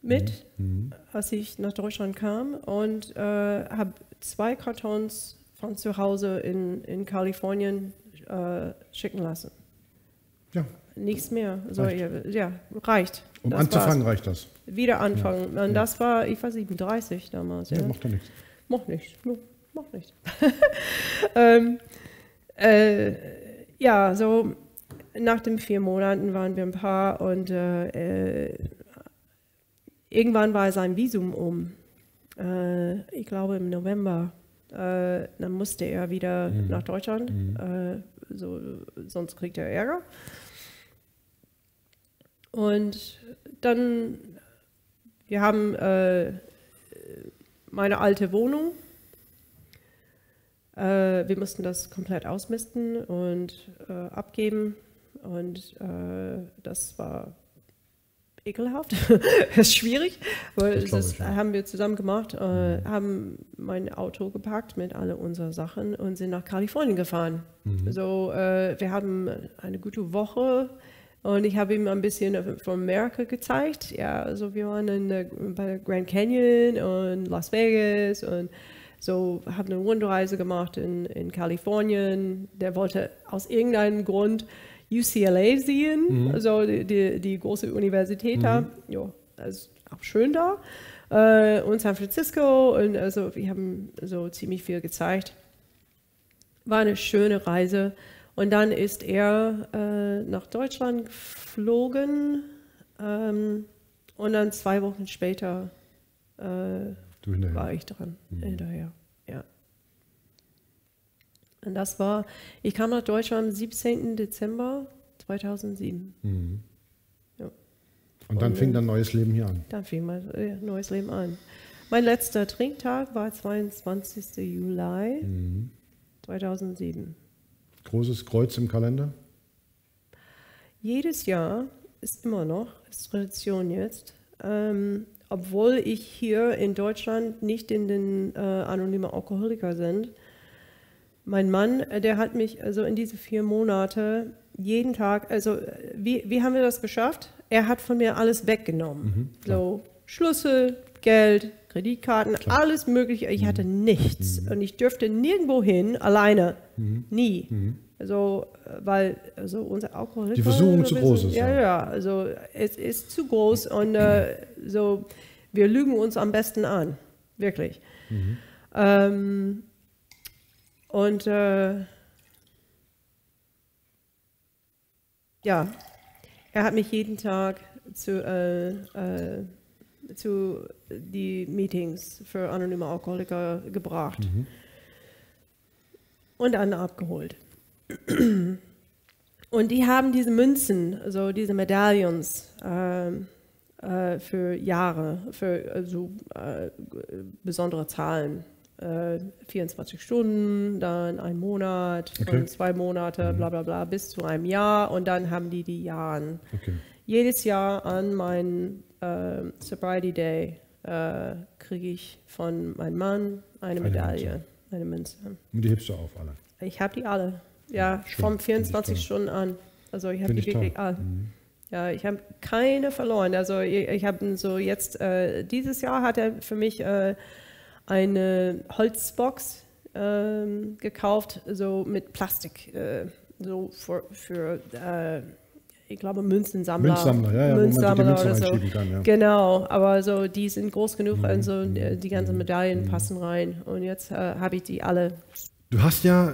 Speaker 3: mit, mhm. mhm. als ich nach Deutschland kam und äh, habe zwei Kartons von zu Hause in, in Kalifornien äh, schicken lassen.
Speaker 1: Ja,
Speaker 3: nichts mehr. So, reicht. Ja, reicht.
Speaker 1: Um das anzufangen war's. reicht das.
Speaker 3: Wieder anfangen. Ja. Und das war, ich war 37 damals.
Speaker 1: Ja, ja. macht doch nichts.
Speaker 3: Macht nichts. Macht nichts. ähm, äh, ja, so nach den vier Monaten waren wir ein Paar und äh, äh irgendwann war sein Visum um. Äh, ich glaube im November. Äh, dann musste er wieder mhm. nach Deutschland. Mhm. Äh, so, sonst kriegt er Ärger. Und dann, wir haben äh, meine alte Wohnung. Äh, wir mussten das komplett ausmisten und äh, abgeben. Und äh, das war ekelhaft. das ist schwierig, weil das, das haben wir zusammen gemacht, äh, mhm. haben mein Auto gepackt mit all unseren Sachen und sind nach Kalifornien gefahren. Mhm. So, äh, wir haben eine gute Woche Und ich habe ihm ein bisschen von Amerika gezeigt. Ja, also wir waren in der, bei Grand Canyon und Las Vegas und so haben eine Rundreise gemacht in, in Kalifornien. Der wollte aus irgendeinem Grund UCLA sehen, mhm. also die, die, die, große Universität da. Mhm. Ja, das ist auch schön da. Äh, und San Francisco und also wir haben so ziemlich viel gezeigt. War eine schöne Reise. Und dann ist er äh, nach Deutschland geflogen ähm, und dann zwei Wochen später äh, war ich dran, mhm. hinterher. Ja. Und das war, ich kam nach Deutschland am 17. Dezember 2007. Mhm.
Speaker 1: Ja. Und dann und, fing dein neues Leben hier an?
Speaker 3: Dann fing mein äh, neues Leben an. Mein letzter Trinktag war 22. Juli mhm. 2007.
Speaker 1: Großes Kreuz im Kalender?
Speaker 3: Jedes Jahr ist immer noch, ist Tradition jetzt, ähm, obwohl ich hier in Deutschland nicht in den äh, anonymen Alkoholiker sind. Mein Mann, äh, der hat mich also in diese vier Monate jeden Tag, also äh, wie, wie haben wir das geschafft? Er hat von mir alles weggenommen. Mhm, so Schlüssel, Geld, Kreditkarten, klar. alles Mögliche. Ich mhm. hatte nichts mhm. und ich dürfte nirgendwo hin alleine. Mhm. Nie. Mhm. Also, weil also unser Alkohol.
Speaker 1: Die Versuchung zu groß ist.
Speaker 3: Ja, ja, also es ist zu groß und äh, so, wir lügen uns am besten an. Wirklich. Mhm. Ähm, und äh, ja, er hat mich jeden Tag zu, äh, äh, zu die Meetings für anonyme Alkoholiker gebracht mhm. und dann abgeholt. Und die haben diese Münzen, also diese Medaillons äh, äh, für Jahre, für also, äh, besondere Zahlen. 24 äh, Stunden, dann ein Monat, okay. zwei Monate, mhm. bla bla bla, bis zu einem Jahr und dann haben die die Jahren. Okay. Jedes Jahr an meinem äh, Sobriety Day äh, kriege ich von meinem Mann eine, eine Medaille, Münze. eine Münze.
Speaker 1: Und die hebst du auf alle?
Speaker 3: Ich habe die alle. Ja, Schön. vom 24 Stunden an. Also ich habe die wirklich alle. Mhm. Ja, ich habe keine verloren. Also ich, ich habe so jetzt, äh, dieses Jahr hat er für mich äh, eine Holzbox äh, gekauft, so mit Plastik, äh, so für, für äh, ich glaube, Münzensammler.
Speaker 1: Münzsammler, ja, ja
Speaker 3: Münzsammler wo man die Münze oder so. Kann, ja. Genau, aber so, die sind groß genug, mhm. also die, die ganzen mhm. Medaillen mhm. passen rein. Und jetzt äh, habe ich die alle.
Speaker 1: Du hast ja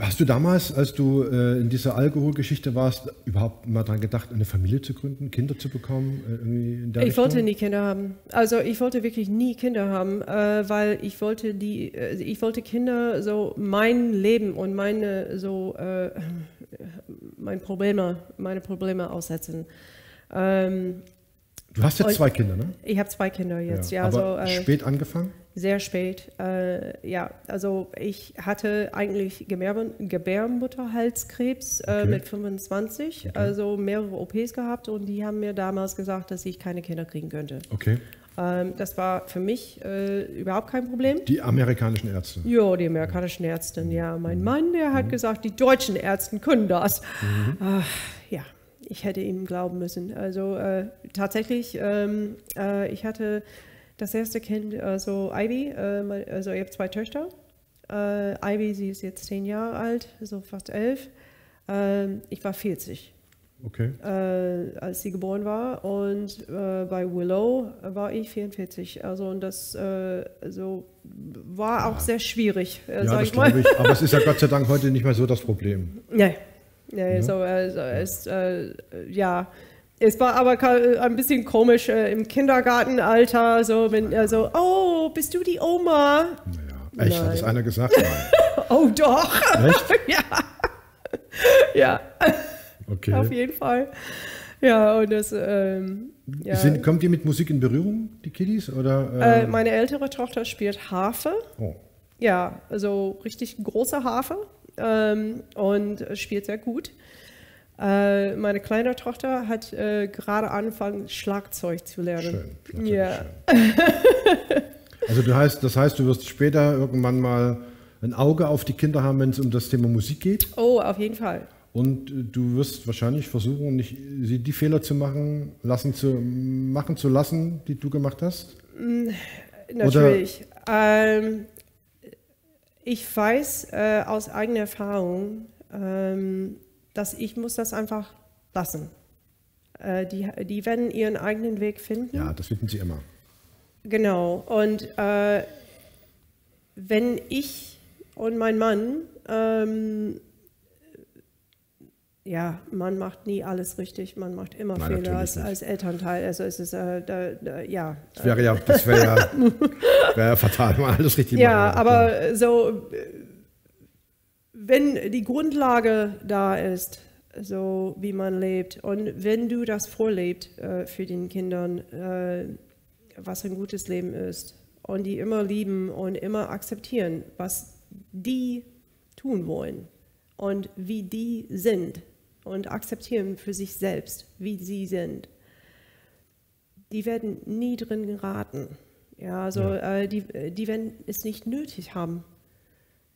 Speaker 1: Hast du damals, als du äh, in dieser Alkoholgeschichte warst, überhaupt mal daran gedacht, eine Familie zu gründen, Kinder zu bekommen?
Speaker 3: Äh, ich Richtung? wollte nie Kinder haben. Also ich wollte wirklich nie Kinder haben, äh, weil ich wollte die, äh, ich wollte Kinder so mein Leben und meine so äh, mein Probleme, meine Probleme aussetzen. Ähm,
Speaker 1: du hast jetzt zwei Kinder, ne?
Speaker 3: Ich habe zwei Kinder jetzt, ja.
Speaker 1: ja aber also, äh, spät angefangen?
Speaker 3: sehr spät. Äh, ja, also ich hatte eigentlich Gebär Gebärmutterhalskrebs äh, okay. mit 25, okay. also mehrere OPs gehabt und die haben mir damals gesagt, dass ich keine Kinder kriegen könnte.
Speaker 1: Okay.
Speaker 3: Ähm, das war für mich äh, überhaupt kein Problem.
Speaker 1: Die amerikanischen Ärzte?
Speaker 3: Ja, die amerikanischen Ärzte, ja. Mein mhm. Mann, der hat mhm. gesagt, die deutschen Ärzte können das. Mhm. Ja, ich hätte ihm glauben müssen. Also äh, tatsächlich, ähm, äh, ich hatte das erste Kind, also Ivy, äh, also ich habe zwei Töchter. Äh, Ivy, sie ist jetzt zehn Jahre alt, so fast elf. Ähm, ich war 40.
Speaker 1: Okay.
Speaker 3: Äh, als sie geboren war und äh, bei Willow war ich 44. Also und das äh, also war auch sehr schwierig,
Speaker 1: ja, das glaube ich. Aber es ist ja Gott sei Dank heute nicht mehr so das Problem.
Speaker 3: Nee. Nee, ja. so, also, es, äh, ja, es war aber äh, ein bisschen komisch äh, im Kindergartenalter, so wenn er so, oh, bist du die Oma?
Speaker 1: Naja, echt, Nein. hat es einer gesagt?
Speaker 3: oh doch.
Speaker 1: Echt?
Speaker 3: ja. ja.
Speaker 1: Okay.
Speaker 3: Auf jeden Fall. Ja, und das. Ähm, ja.
Speaker 1: Sind, kommt ihr mit Musik in Berührung, die Kiddies? Oder,
Speaker 3: äh, ähm? meine ältere Tochter spielt Harfe. Oh. Ja, also richtig große Harfe ähm, und spielt sehr gut. Äh, meine kleine Tochter hat äh, gerade angefangen, Schlagzeug zu lernen.
Speaker 1: Schön. Ja. Schön. also du heißt, das heißt, du wirst später irgendwann mal ein Auge auf die Kinder haben, wenn es um das Thema Musik geht?
Speaker 3: Oh, auf jeden Fall.
Speaker 1: Und äh, du wirst wahrscheinlich versuchen, nicht sie die Fehler zu machen, lassen zu machen zu lassen, die du gemacht hast.
Speaker 3: Natürlich. Ähm, ich weiß äh, aus eigener Erfahrung, ähm, dass ich muss das einfach lassen. Äh, die, die werden ihren eigenen Weg finden.
Speaker 1: Ja, das finden sie immer.
Speaker 3: Genau. Und äh, wenn ich und mein Mann, ähm, ja, man macht nie alles richtig, man macht immer
Speaker 1: Nein,
Speaker 3: Fehler als, als Elternteil. Also es ist, äh, da, da, ja.
Speaker 1: Das wäre ja, das wäre ja, wäre ja fatal, wenn man alles richtig
Speaker 3: Ja,
Speaker 1: machen würde.
Speaker 3: aber so, wenn die Grundlage da ist, so wie man lebt, und wenn du das vorlebst äh, für den Kindern, äh, was ein gutes Leben ist, und die immer lieben und immer akzeptieren, was die tun wollen und wie die sind und akzeptieren für sich selbst, wie sie sind, die werden nie drin geraten. Ja, also Äh, die, die werden es nicht nötig haben.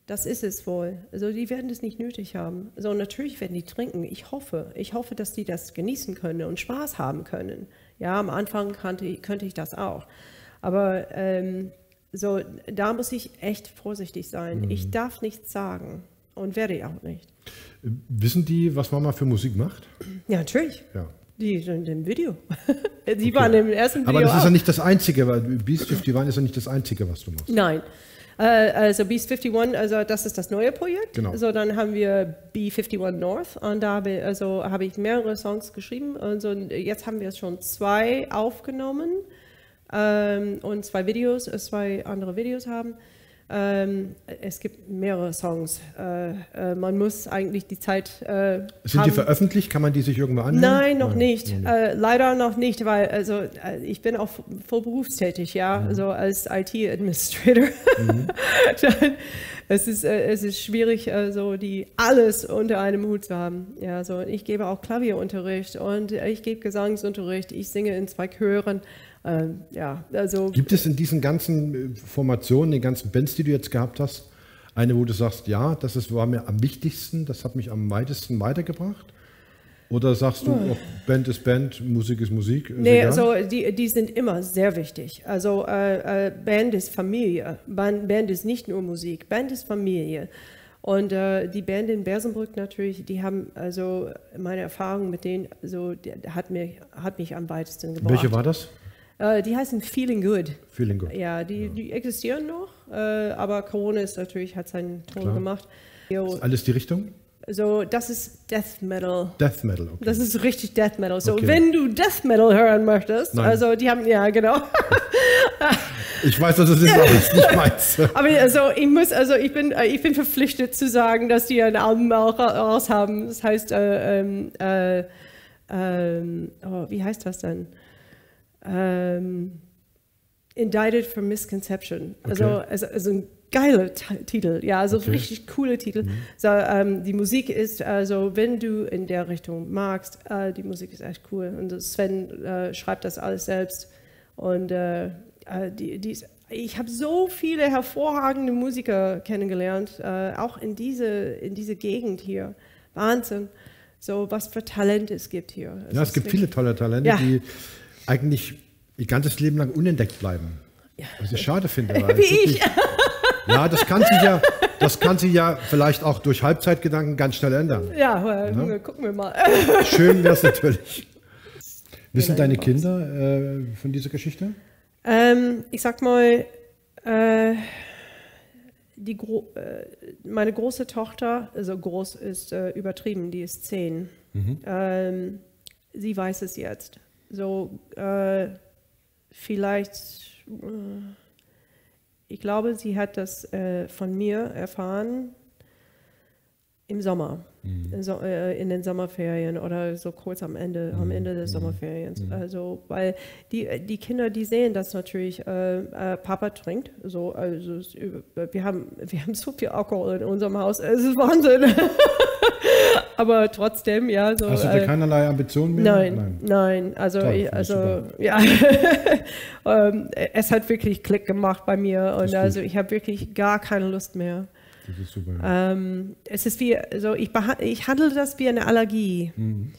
Speaker 3: Das ist es wohl. Also die werden es nicht nötig haben. So natürlich werden die trinken. Ich hoffe, ich hoffe, dass die das genießen können und Spaß haben können. Ja, am Anfang kannte, könnte ich das auch. Aber ähm, so, da muss ich echt vorsichtig sein. Ich darf nichts sagen und werde ich auch nicht.
Speaker 1: Wissen die, was Mama für Musik macht?
Speaker 3: Ja, natürlich.
Speaker 1: Ja.
Speaker 3: Die sind im Video. Die waren im ersten Video.
Speaker 1: Aber das ist
Speaker 3: auch.
Speaker 1: ja nicht das Einzige, weil Beast 51 ist ja nicht das Einzige, was du machst.
Speaker 3: Nein. Äh, also Beast 51, also das ist das neue Projekt.
Speaker 1: Genau.
Speaker 3: So, dann haben wir B51 North und da habe, also, habe ich mehrere Songs geschrieben. Und so, jetzt haben wir schon zwei aufgenommen ähm, und zwei Videos, äh, zwei andere Videos haben. Ähm, es gibt mehrere Songs. Äh, äh, man muss eigentlich die Zeit äh,
Speaker 1: Sind
Speaker 3: haben.
Speaker 1: die veröffentlicht? Kann man die sich irgendwo anhören?
Speaker 3: Nein, noch
Speaker 1: Nein,
Speaker 3: nicht. Äh, leider noch nicht, weil also äh, ich bin auch voll berufstätig, ja,
Speaker 1: Mhm.
Speaker 3: so als IT-Administrator. Dann- es ist es ist schwierig, so die alles unter einem Hut zu haben. Ja, so ich gebe auch Klavierunterricht und ich gebe Gesangsunterricht. Ich singe in zwei Chören. Ähm, ja, also
Speaker 1: Gibt es in diesen ganzen äh, Formationen, den ganzen Bands, die du jetzt gehabt hast, eine, wo du sagst, ja, das ist, war mir am wichtigsten, das hat mich am weitesten weitergebracht? Oder sagst du, oh, Band ist Band, Musik ist Musik? ist
Speaker 3: Nee,
Speaker 1: egal?
Speaker 3: also die, die sind immer sehr wichtig. Also äh, äh, Band ist Familie. Band, Band ist nicht nur Musik. Band ist Familie. Und äh, die Band in Bersenbrück natürlich, die haben also meine Erfahrung mit denen, so die, hat mir hat mich am weitesten gebracht.
Speaker 1: Welche war das?
Speaker 3: Äh, die heißen Feeling Good.
Speaker 1: Feeling Good.
Speaker 3: Ja, die, die existieren noch, äh, aber Corona ist natürlich hat seinen Ton
Speaker 1: Klar.
Speaker 3: gemacht. Jo,
Speaker 1: Alles die Richtung?
Speaker 3: so das ist Death Metal.
Speaker 1: Death Metal, okay.
Speaker 3: Das ist richtig Death Metal. So,
Speaker 1: Okay.
Speaker 3: wenn du Death Metal hören möchtest,
Speaker 1: Nein.
Speaker 3: also die haben, ja, genau.
Speaker 1: Ich weiß, dass es ist, aber es ist nicht meins.
Speaker 3: Aber also ich muss, also ich bin, äh, ich bin verpflichtet zu sagen, dass die ein Album auch ra- raus haben. Das heißt, äh, ähm, äh, ähm, oh, wie heißt das denn? Ähm, Indicted for Misconception. Also,
Speaker 1: Okay.
Speaker 3: also, also ein geiler Ti- Titel, ja, also
Speaker 1: Okay.
Speaker 3: richtig cooler Titel. So, ähm, die Musik ist, also wenn du in der Richtung magst, äh, die Musik ist echt cool. Und Sven äh, schreibt das alles selbst. Und äh, äh, die, die ist, ich habe so viele hervorragende Musiker kennengelernt, äh, auch in diese, in diese Gegend hier. Wahnsinn. So, was für Talent es gibt hier.
Speaker 1: Ja, es gibt viele tolle Talente,
Speaker 3: Ja.
Speaker 1: die eigentlich ihr ganzes Leben lang unentdeckt bleiben. Was ich schade finde.
Speaker 3: Wie ich.
Speaker 1: Ja, das kann sich ja, das kann sich ja vielleicht auch durch Halbzeitgedanken ganz schnell ändern.
Speaker 3: Ja, äh, gucken wir mal.
Speaker 1: Schön wäre es natürlich. Wissen deine Kinder äh, von dieser Geschichte?
Speaker 3: Ähm, ich sag mal, äh, die Gro äh, meine große Tochter, also groß ist äh, übertrieben, die ist zehn. Ähm, sie weiß es jetzt. So, äh, vielleicht, äh, ich glaube, sie hat das äh, von mir erfahren im Sommer, in, so, äh, in den Sommerferien oder so kurz am Ende, am Ende des Sommerferiens. Also, weil die, die Kinder, die sehen das natürlich, äh, äh, Papa trinkt, so, also es, wir haben, wir haben so viel Alkohol in unserem Haus, es ist Wahnsinn. Aber trotzdem, ja, so.
Speaker 1: Hast du
Speaker 3: äh,
Speaker 1: keinerlei Ambitionen mehr?
Speaker 3: Nein, nein, also,
Speaker 1: Toll,
Speaker 3: ich, also ja, ähm, es hat wirklich Klick gemacht bei mir und also ich habe wirklich gar keine Lust mehr.
Speaker 1: Das ist super.
Speaker 3: Ähm, es ist wie, also ich, ich handle das wie eine Allergie.
Speaker 1: Mhm.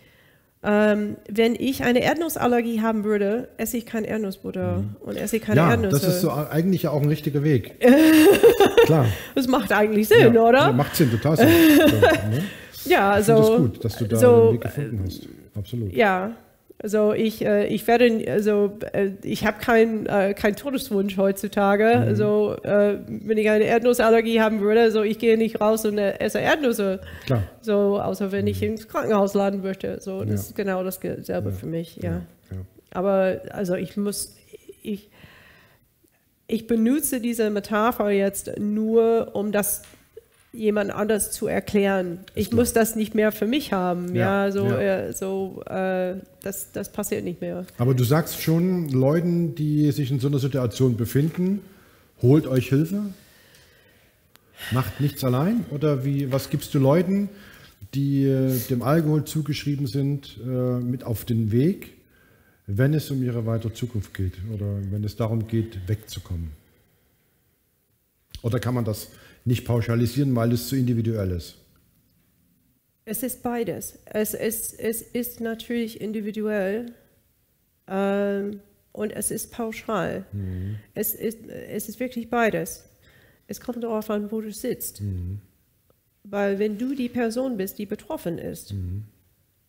Speaker 3: Ähm, wenn ich eine Erdnussallergie haben würde, esse ich kein Erdnussbutter und esse ich keine
Speaker 1: Mhm. ja,
Speaker 3: Erdnüsse.
Speaker 1: das ist so eigentlich ja auch ein richtiger Weg. Klar.
Speaker 3: Das macht eigentlich Sinn,
Speaker 1: ja,
Speaker 3: oder?
Speaker 1: Ja, macht Sinn, total Sinn. So, ne?
Speaker 3: Ja,
Speaker 1: Ich
Speaker 3: also.
Speaker 1: das gut, dass du da
Speaker 3: so,
Speaker 1: einen Weg gefunden hast. Absolut.
Speaker 3: Ja, also ich, äh, ich werde, also äh, ich habe keinen äh, kein Todeswunsch heutzutage.
Speaker 1: Mhm.
Speaker 3: Also äh, wenn ich eine Erdnussallergie haben würde, so ich gehe nicht raus und äh, esse Erdnüsse.
Speaker 1: Klar.
Speaker 3: So, außer wenn ich ins Krankenhaus laden möchte. So, das
Speaker 1: Ja.
Speaker 3: ist genau dasselbe für mich, ja.
Speaker 1: Ja.
Speaker 3: Aber also ich muss, ich, ich benutze diese Metapher jetzt nur, um das jemand anders zu erklären. Ich muss das nicht mehr für mich haben. Ja,
Speaker 1: Ja,
Speaker 3: so,
Speaker 1: ja.
Speaker 3: Äh, so äh, das, das passiert nicht mehr.
Speaker 1: Aber du sagst schon Leuten, die sich in so einer Situation befinden, holt euch Hilfe, macht nichts allein oder wie, was gibst du Leuten, die äh, dem Alkohol zugeschrieben sind, äh, mit auf den Weg, wenn es um ihre weitere Zukunft geht oder wenn es darum geht, wegzukommen? Oder kann man das nicht pauschalisieren, weil es zu individuell ist?
Speaker 3: Es ist beides. Es ist, es ist natürlich individuell ähm, und es ist pauschal. Es, ist, es ist wirklich beides. Es kommt darauf an, wo du sitzt. Weil wenn du die Person bist, die betroffen ist,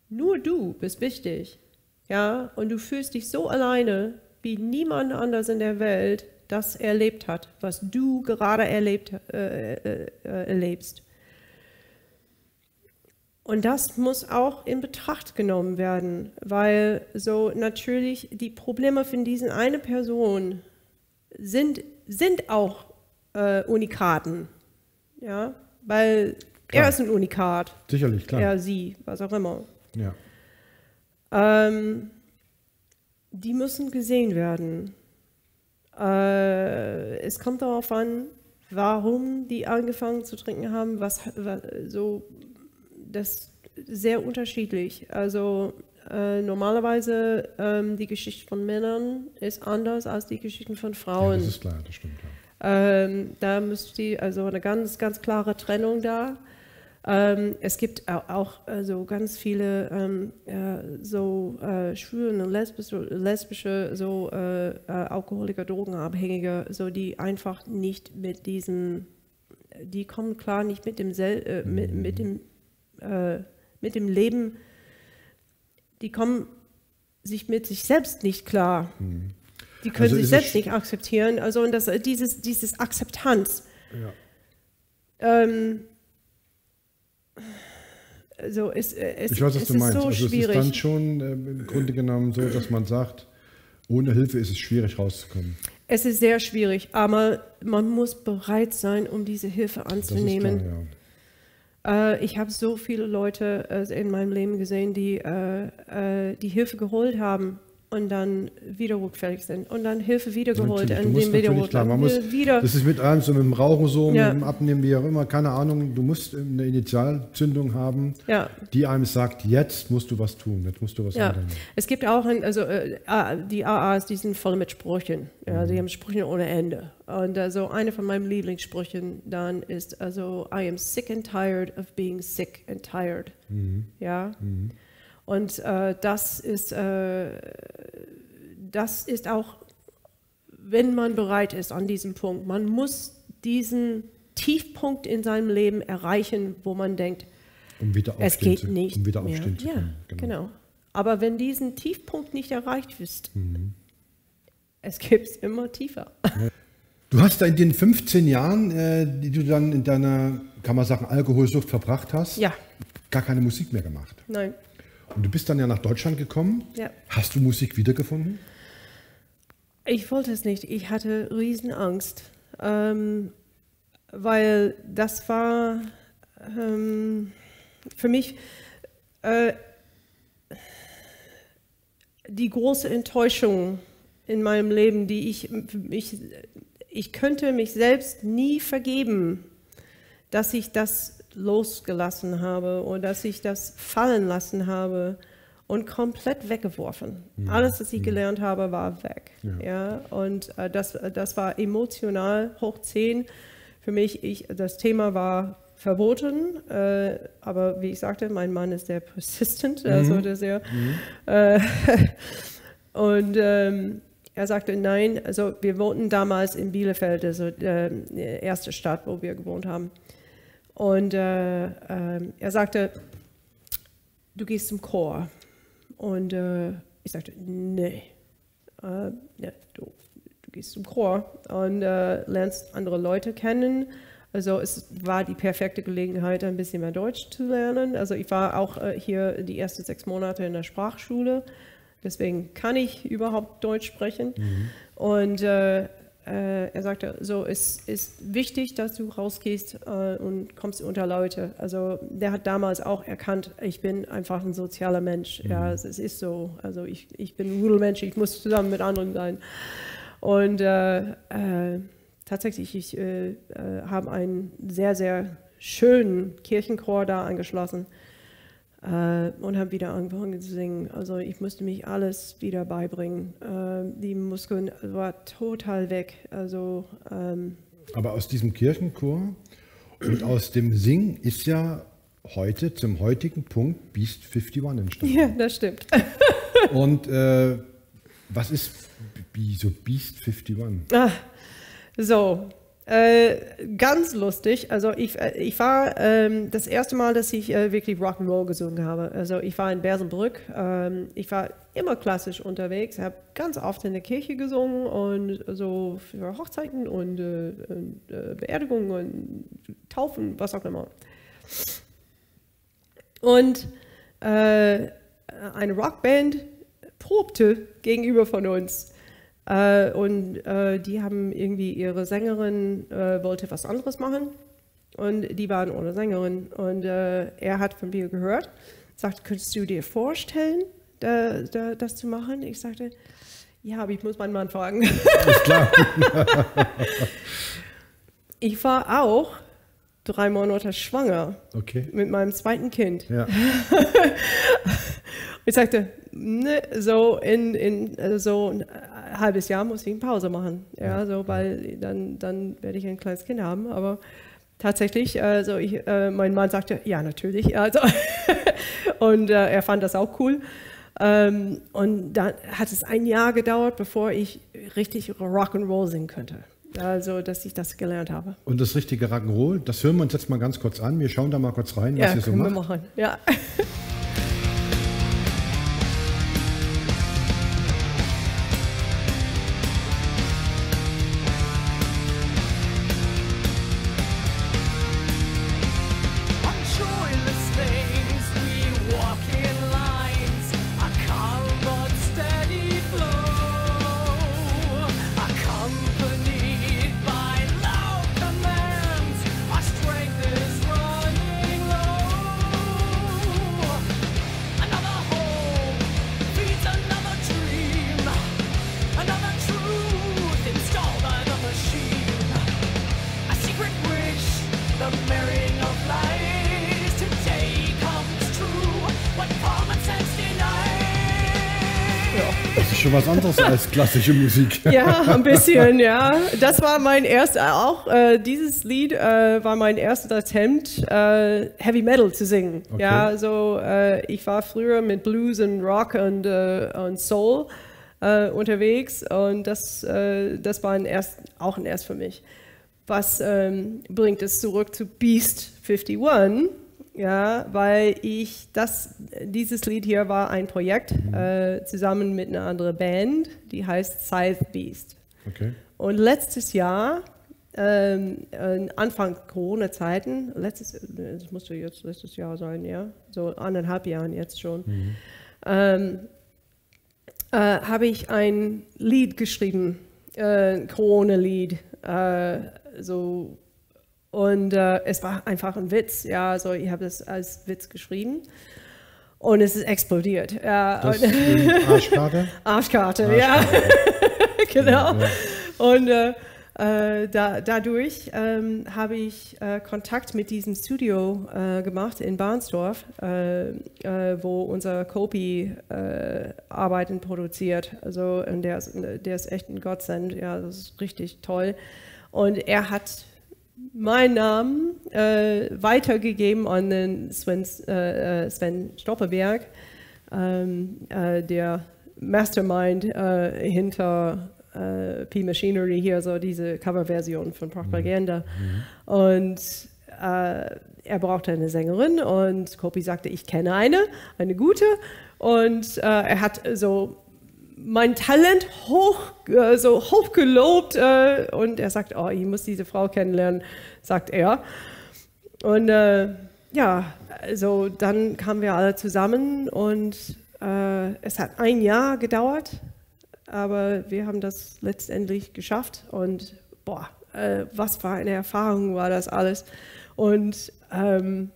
Speaker 3: nur du bist wichtig. Ja, und du fühlst dich so alleine, wie niemand anders in der Welt das erlebt hat, was du gerade erlebt, äh, äh, erlebst. Und das muss auch in Betracht genommen werden, weil so natürlich die Probleme von diesen eine Person sind, sind auch äh, Unikaten. Ja, weil
Speaker 1: Klar.
Speaker 3: er ist ein Unikat.
Speaker 1: Sicherlich, klar.
Speaker 3: Er, sie, was auch immer.
Speaker 1: Ja.
Speaker 3: Ähm, die müssen gesehen werden. Äh, es kommt darauf an, warum die angefangen zu trinken haben, was, was so das ist sehr unterschiedlich. Also äh, normalerweise ähm, die Geschichte von Männern ist anders als die Geschichten von
Speaker 1: ja,
Speaker 3: Frauen.
Speaker 1: das ist klar, das stimmt. Ja.
Speaker 3: Ähm, da müsste die, also eine ganz, ganz klare Trennung da. Ähm, es gibt au- auch also ganz viele ähm, äh, so äh, schwule und lesbische, lesbische so äh, äh, Alkoholiker, Drogenabhängige, so die einfach nicht mit diesen, die kommen klar nicht mit dem, Sel äh, mit, mit dem äh, mit dem Leben, die kommen sich mit sich selbst nicht klar. Die können
Speaker 1: Also
Speaker 3: sich selbst nicht akzeptieren. Also und das, äh, dieses, dieses Akzeptanz.
Speaker 1: Ja.
Speaker 3: Ähm, also es, äh, es,
Speaker 1: Ich weiß, was du
Speaker 3: ist
Speaker 1: meinst.
Speaker 3: so
Speaker 1: also
Speaker 3: schwierig.
Speaker 1: es ist dann schon ähm, im Grunde genommen so, dass man sagt, ohne Hilfe ist es schwierig rauszukommen.
Speaker 3: es ist sehr schwierig, aber man muss bereit sein, um diese Hilfe anzunehmen.
Speaker 1: klar, ja.
Speaker 3: Äh, ich habe so viele Leute äh, in meinem Leben gesehen, die äh, äh, die Hilfe geholt haben und dann wieder rückfällig sind und dann Hilfe wiedergeholt den wieder
Speaker 1: natürlich klar, man muss,
Speaker 3: wieder.
Speaker 1: das ist mit allem so mit dem Rauchen so,
Speaker 3: Ja.
Speaker 1: mit dem Abnehmen, wie auch immer, keine Ahnung, du musst eine Initialzündung haben,
Speaker 3: Ja.
Speaker 1: die einem sagt, jetzt musst du was tun, jetzt musst du was
Speaker 3: Ja,
Speaker 1: ändern.
Speaker 3: es gibt auch, ein, also äh, die AAs, die sind voll mit Sprüchen. Ja,
Speaker 1: Mhm.
Speaker 3: die haben Sprüche ohne Ende. Und also eine von meinen Lieblingssprüchen dann ist also I am sick and tired of being sick and tired.
Speaker 1: Mhm.
Speaker 3: Ja. Und äh, das ist äh, das ist auch, wenn man bereit ist an diesem Punkt. Man muss diesen Tiefpunkt in seinem Leben erreichen, wo man denkt,
Speaker 1: Um
Speaker 3: es geht
Speaker 1: zu,
Speaker 3: nicht
Speaker 1: um wieder
Speaker 3: mehr.
Speaker 1: aufstehen zu
Speaker 3: ja,
Speaker 1: können.
Speaker 3: Genau. Aber wenn diesen Tiefpunkt nicht erreicht ist,
Speaker 1: Mhm.
Speaker 3: es gibt immer tiefer.
Speaker 1: Du hast da in den 15 Jahren, äh, die du dann in deiner, kann man sagen, Alkoholsucht verbracht hast,
Speaker 3: Ja,
Speaker 1: gar keine Musik mehr gemacht.
Speaker 3: nein.
Speaker 1: Und du bist dann ja nach Deutschland gekommen.
Speaker 3: Ja.
Speaker 1: Hast du Musik wiedergefunden?
Speaker 3: Ich wollte es nicht. Ich hatte Riesenangst, ähm, weil das war ähm, für mich äh, die große Enttäuschung in meinem Leben, die ich, ich, ich könnte mich selbst nie vergeben, dass ich das losgelassen habe oder dass ich das fallen lassen habe und komplett weggeworfen. Alles, was ich gelernt habe, war weg. Ja. und äh, das, das war emotional hoch 10. für mich, ich, das Thema war verboten, äh, aber wie ich sagte, mein Mann ist sehr persistent, mhm. also der sehr, mhm. äh, und ähm, er sagte, nein, also wir wohnten damals in Bielefeld, also äh, die erste Stadt, wo wir gewohnt haben. Und äh, äh, er sagte, du gehst zum Chor. Und äh, ich sagte, nee, äh, nee du, du, gehst zum Chor und äh, lernst andere Leute kennen. Also es war die perfekte Gelegenheit, ein bisschen mehr Deutsch zu lernen. Also ich war auch hier die ersten sechs Monate in der Sprachschule Deswegen kann ich überhaupt Deutsch sprechen. Mhm. Und äh, äh, er sagte, so es ist wichtig, dass du rausgehst äh, und kommst unter Leute. Also der hat damals auch erkannt, ich bin einfach ein sozialer Mensch. Mhm. Ja, es, es, ist so. Also ich, ich bin ein Rudelmensch, ich muss zusammen mit anderen sein. Und äh, äh, tatsächlich, ich äh, habe einen sehr, sehr schönen Kirchenchor da angeschlossen äh, und habe wieder angefangen zu singen. Also ich musste mich alles wieder beibringen. Äh, die Muskeln waren total weg. Also, ähm,
Speaker 1: Aber aus diesem Kirchenchor und aus dem Singen ist ja heute zum heutigen Punkt Beast 51 entstanden.
Speaker 3: Ja, das stimmt.
Speaker 1: und äh, was ist so Beast 51?
Speaker 3: Ah, so, äh, ganz lustig. Also ich, äh, ich war ähm, das erste Mal, dass ich äh, wirklich Rock'n'Roll gesungen habe. Also ich war in Bersenbrück. Ähm, ich war immer klassisch unterwegs, habe ganz oft in der Kirche gesungen und so für Hochzeiten und, äh, und äh, Beerdigungen und Taufen, was auch immer. Und eine Rockband probte gegenüber von uns. Äh, und äh, die haben irgendwie ihre Sängerin äh, wollte was anderes machen und die waren ohne Sängerin. Und äh, er hat von mir gehört, sagt, könntest du dir vorstellen, da, da, das zu machen? Ich sagte, ja, aber ich muss meinen Mann fragen. Ist klar. ich war auch drei Monate schwanger
Speaker 1: okay.
Speaker 3: mit meinem zweiten Kind. Ja. ich sagte, ne, so in, in so ein halbes Jahr muss ich eine Pause machen, ja, so, weil dann, dann werde ich ein kleines Kind haben, aber tatsächlich, also ich, äh, mein Mann sagte, ja, natürlich, also und äh, er fand das auch cool. Ähm, und dann hat es ein Jahr gedauert, bevor ich richtig Rock'n'Roll singen könnte. Also, dass ich das gelernt habe.
Speaker 1: Und das richtige Rock'n'Roll, das hören wir uns jetzt mal ganz kurz an. Wir schauen da mal kurz rein, was
Speaker 3: ja,
Speaker 1: ihr so macht.
Speaker 3: Wir machen. Ja.
Speaker 1: als klassische Musik.
Speaker 3: Ja, ein bisschen, ja. Das war mein erster, auch äh, dieses Lied äh, war mein erstes Attempt, äh, Heavy Metal zu singen. Okay. Ja, also ich war früher mit Blues und Rock und, äh, und Soul äh, unterwegs und das, äh, das war ein erst, auch ein Erst für mich. Was ähm, bringt es zurück zu Beast 51? Ja, weil ich das, dieses Lied hier war ein Projekt mhm. äh, zusammen mit einer anderen Band, die heißt Scythe Beast.
Speaker 1: Okay.
Speaker 3: Und letztes Jahr, ähm, Anfang Corona-Zeiten, letztes, das musste jetzt letztes Jahr sein, ja, so anderthalb Jahren jetzt schon, mhm. ähm, äh, habe ich ein Lied geschrieben, äh, Corona-Lied, äh, so und äh, es war einfach ein Witz. Ja, also ich habe das als Witz geschrieben. Und es ist explodiert. Ja,
Speaker 1: das Arschkarte?
Speaker 3: Arschkarte, Arschkarte, ja. genau. Ja, Und äh, äh, da, dadurch ähm, habe ich äh, Kontakt mit diesem Studio äh, gemacht in Barnsdorf, äh, wo unser Kopi Arbeiten produziert. Also und der, ist, der ist echt ein Godsend. Ja, das ist richtig toll. Und er hat meinen Namen äh, weitergegeben an den Sven, äh, äh, Sven Stopperberg, ähm, äh, der Mastermind äh, hinter äh, P-Machinery hier, so diese Coverversion von Propaganda. Mhm. Und er brauchte eine Sängerin und Kopi sagte, ich kenne eine, eine gute. Und er hat so mein Talent hoch, äh, so hoch gelobt äh, und er sagt, oh, ich muss diese Frau kennenlernen, sagt er. Und äh, ja, also dann kamen wir alle zusammen und äh, es hat ein Jahr gedauert, aber wir haben das letztendlich geschafft und boah, äh, was für eine Erfahrung war das alles. Und ähm,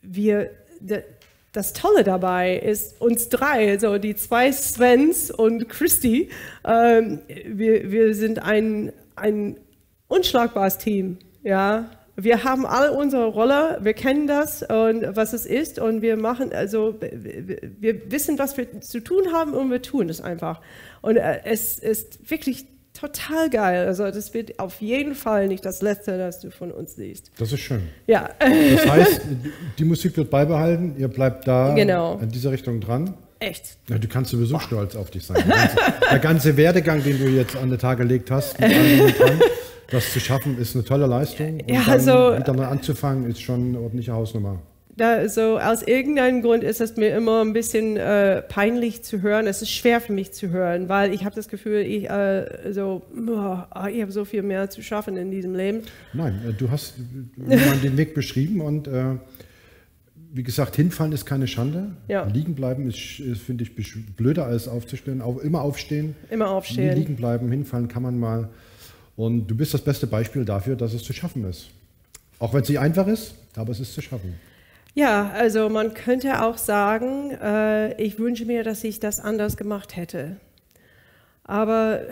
Speaker 3: wir, das Tolle dabei ist, uns drei, also die zwei Svens und Christy, ähm, wir, wir sind ein, ein unschlagbares Team. Ja? Wir haben alle unsere Rolle, wir kennen das und was es ist und wir machen, also wir wissen, was wir zu tun haben und wir tun es einfach. Und äh, es ist wirklich total geil. Also das wird auf jeden Fall nicht das Letzte, das du von uns siehst.
Speaker 1: Das ist schön.
Speaker 3: Ja.
Speaker 1: Das heißt, die Musik wird beibehalten, ihr bleibt da
Speaker 3: genau.
Speaker 1: in dieser Richtung dran.
Speaker 3: Echt?
Speaker 1: Ja, du kannst sowieso Boah. stolz auf dich sein. Der ganze, der ganze, Werdegang, den du jetzt an den Tag gelegt hast, dran, das zu schaffen, ist eine tolle Leistung. Und
Speaker 3: ja,
Speaker 1: dann
Speaker 3: also,
Speaker 1: wieder mal anzufangen, ist schon eine ordentliche Hausnummer
Speaker 3: da, so aus irgendeinem Grund ist es mir immer ein bisschen äh, peinlich zu hören. Es ist schwer für mich zu hören, weil ich habe das Gefühl, ich äh, so, oh, ich habe so viel mehr zu schaffen in diesem Leben.
Speaker 1: Nein, äh, du hast den Weg beschrieben und äh, wie gesagt, hinfallen ist keine Schande.
Speaker 3: Ja.
Speaker 1: Liegen bleiben ist, ist finde ich, blöder als aufzustehen. Auch, immer aufstehen.
Speaker 3: Immer aufstehen.
Speaker 1: Liegen bleiben, hinfallen kann man mal. Und du bist das beste Beispiel dafür, dass es zu schaffen ist. Auch wenn es nicht einfach ist, aber es ist zu schaffen.
Speaker 3: Ja, also man könnte auch sagen, äh, ich wünsche mir, dass ich das anders gemacht hätte. Aber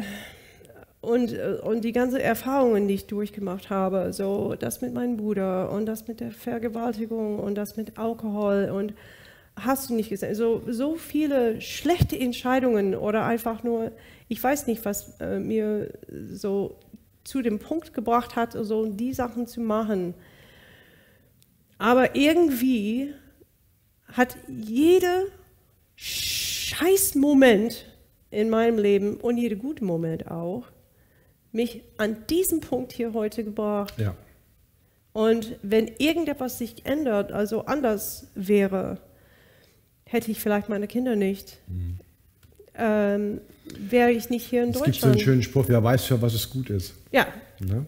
Speaker 3: und, und die ganzen Erfahrungen, die ich durchgemacht habe, so das mit meinem Bruder und das mit der Vergewaltigung und das mit Alkohol und hast du nicht gesehen, so, so viele schlechte Entscheidungen oder einfach nur, ich weiß nicht, was äh, mir so zu dem Punkt gebracht hat, so die Sachen zu machen aber irgendwie hat jeder scheiß Moment in meinem Leben und jeder gute Moment auch mich an diesen Punkt hier heute gebracht.
Speaker 1: Ja.
Speaker 3: Und wenn irgendetwas sich ändert, also anders wäre, hätte ich vielleicht meine Kinder nicht. Mhm. Ähm, wäre ich nicht hier in
Speaker 1: es
Speaker 3: Deutschland.
Speaker 1: Es gibt so einen schönen Spruch, wer weiß, für was es gut ist.
Speaker 3: Ja. Ne?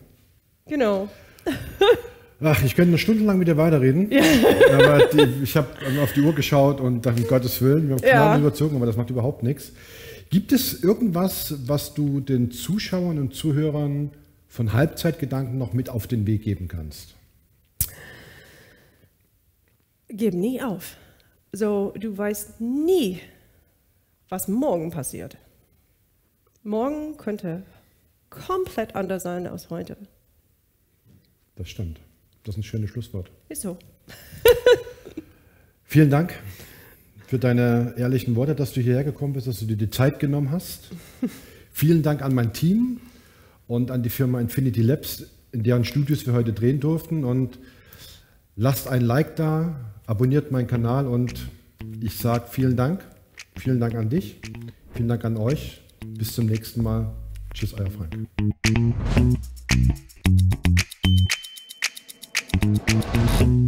Speaker 3: Genau.
Speaker 1: Ach, ich könnte noch stundenlang mit dir weiterreden. Ja. Aber die, ich habe auf die Uhr geschaut und dachte, um Gottes Willen, wir haben ja. überzogen, aber das macht überhaupt nichts. Gibt es irgendwas, was du den Zuschauern und Zuhörern von Halbzeitgedanken noch mit auf den Weg geben kannst?
Speaker 3: Gib nie auf. So, du weißt nie, was morgen passiert. Morgen könnte komplett anders sein als heute.
Speaker 1: Das stimmt. Das ist ein schönes Schlusswort.
Speaker 3: Ist so.
Speaker 1: Vielen Dank für deine ehrlichen Worte, dass du hierher gekommen bist, dass du dir die Zeit genommen hast. Vielen Dank an mein Team und an die Firma Infinity Labs, in deren Studios wir heute drehen durften. Und lasst ein Like da, abonniert meinen Kanal und ich sage vielen Dank. Vielen Dank an dich. Vielen Dank an euch. Bis zum nächsten Mal. Tschüss, euer Frank. Thank you.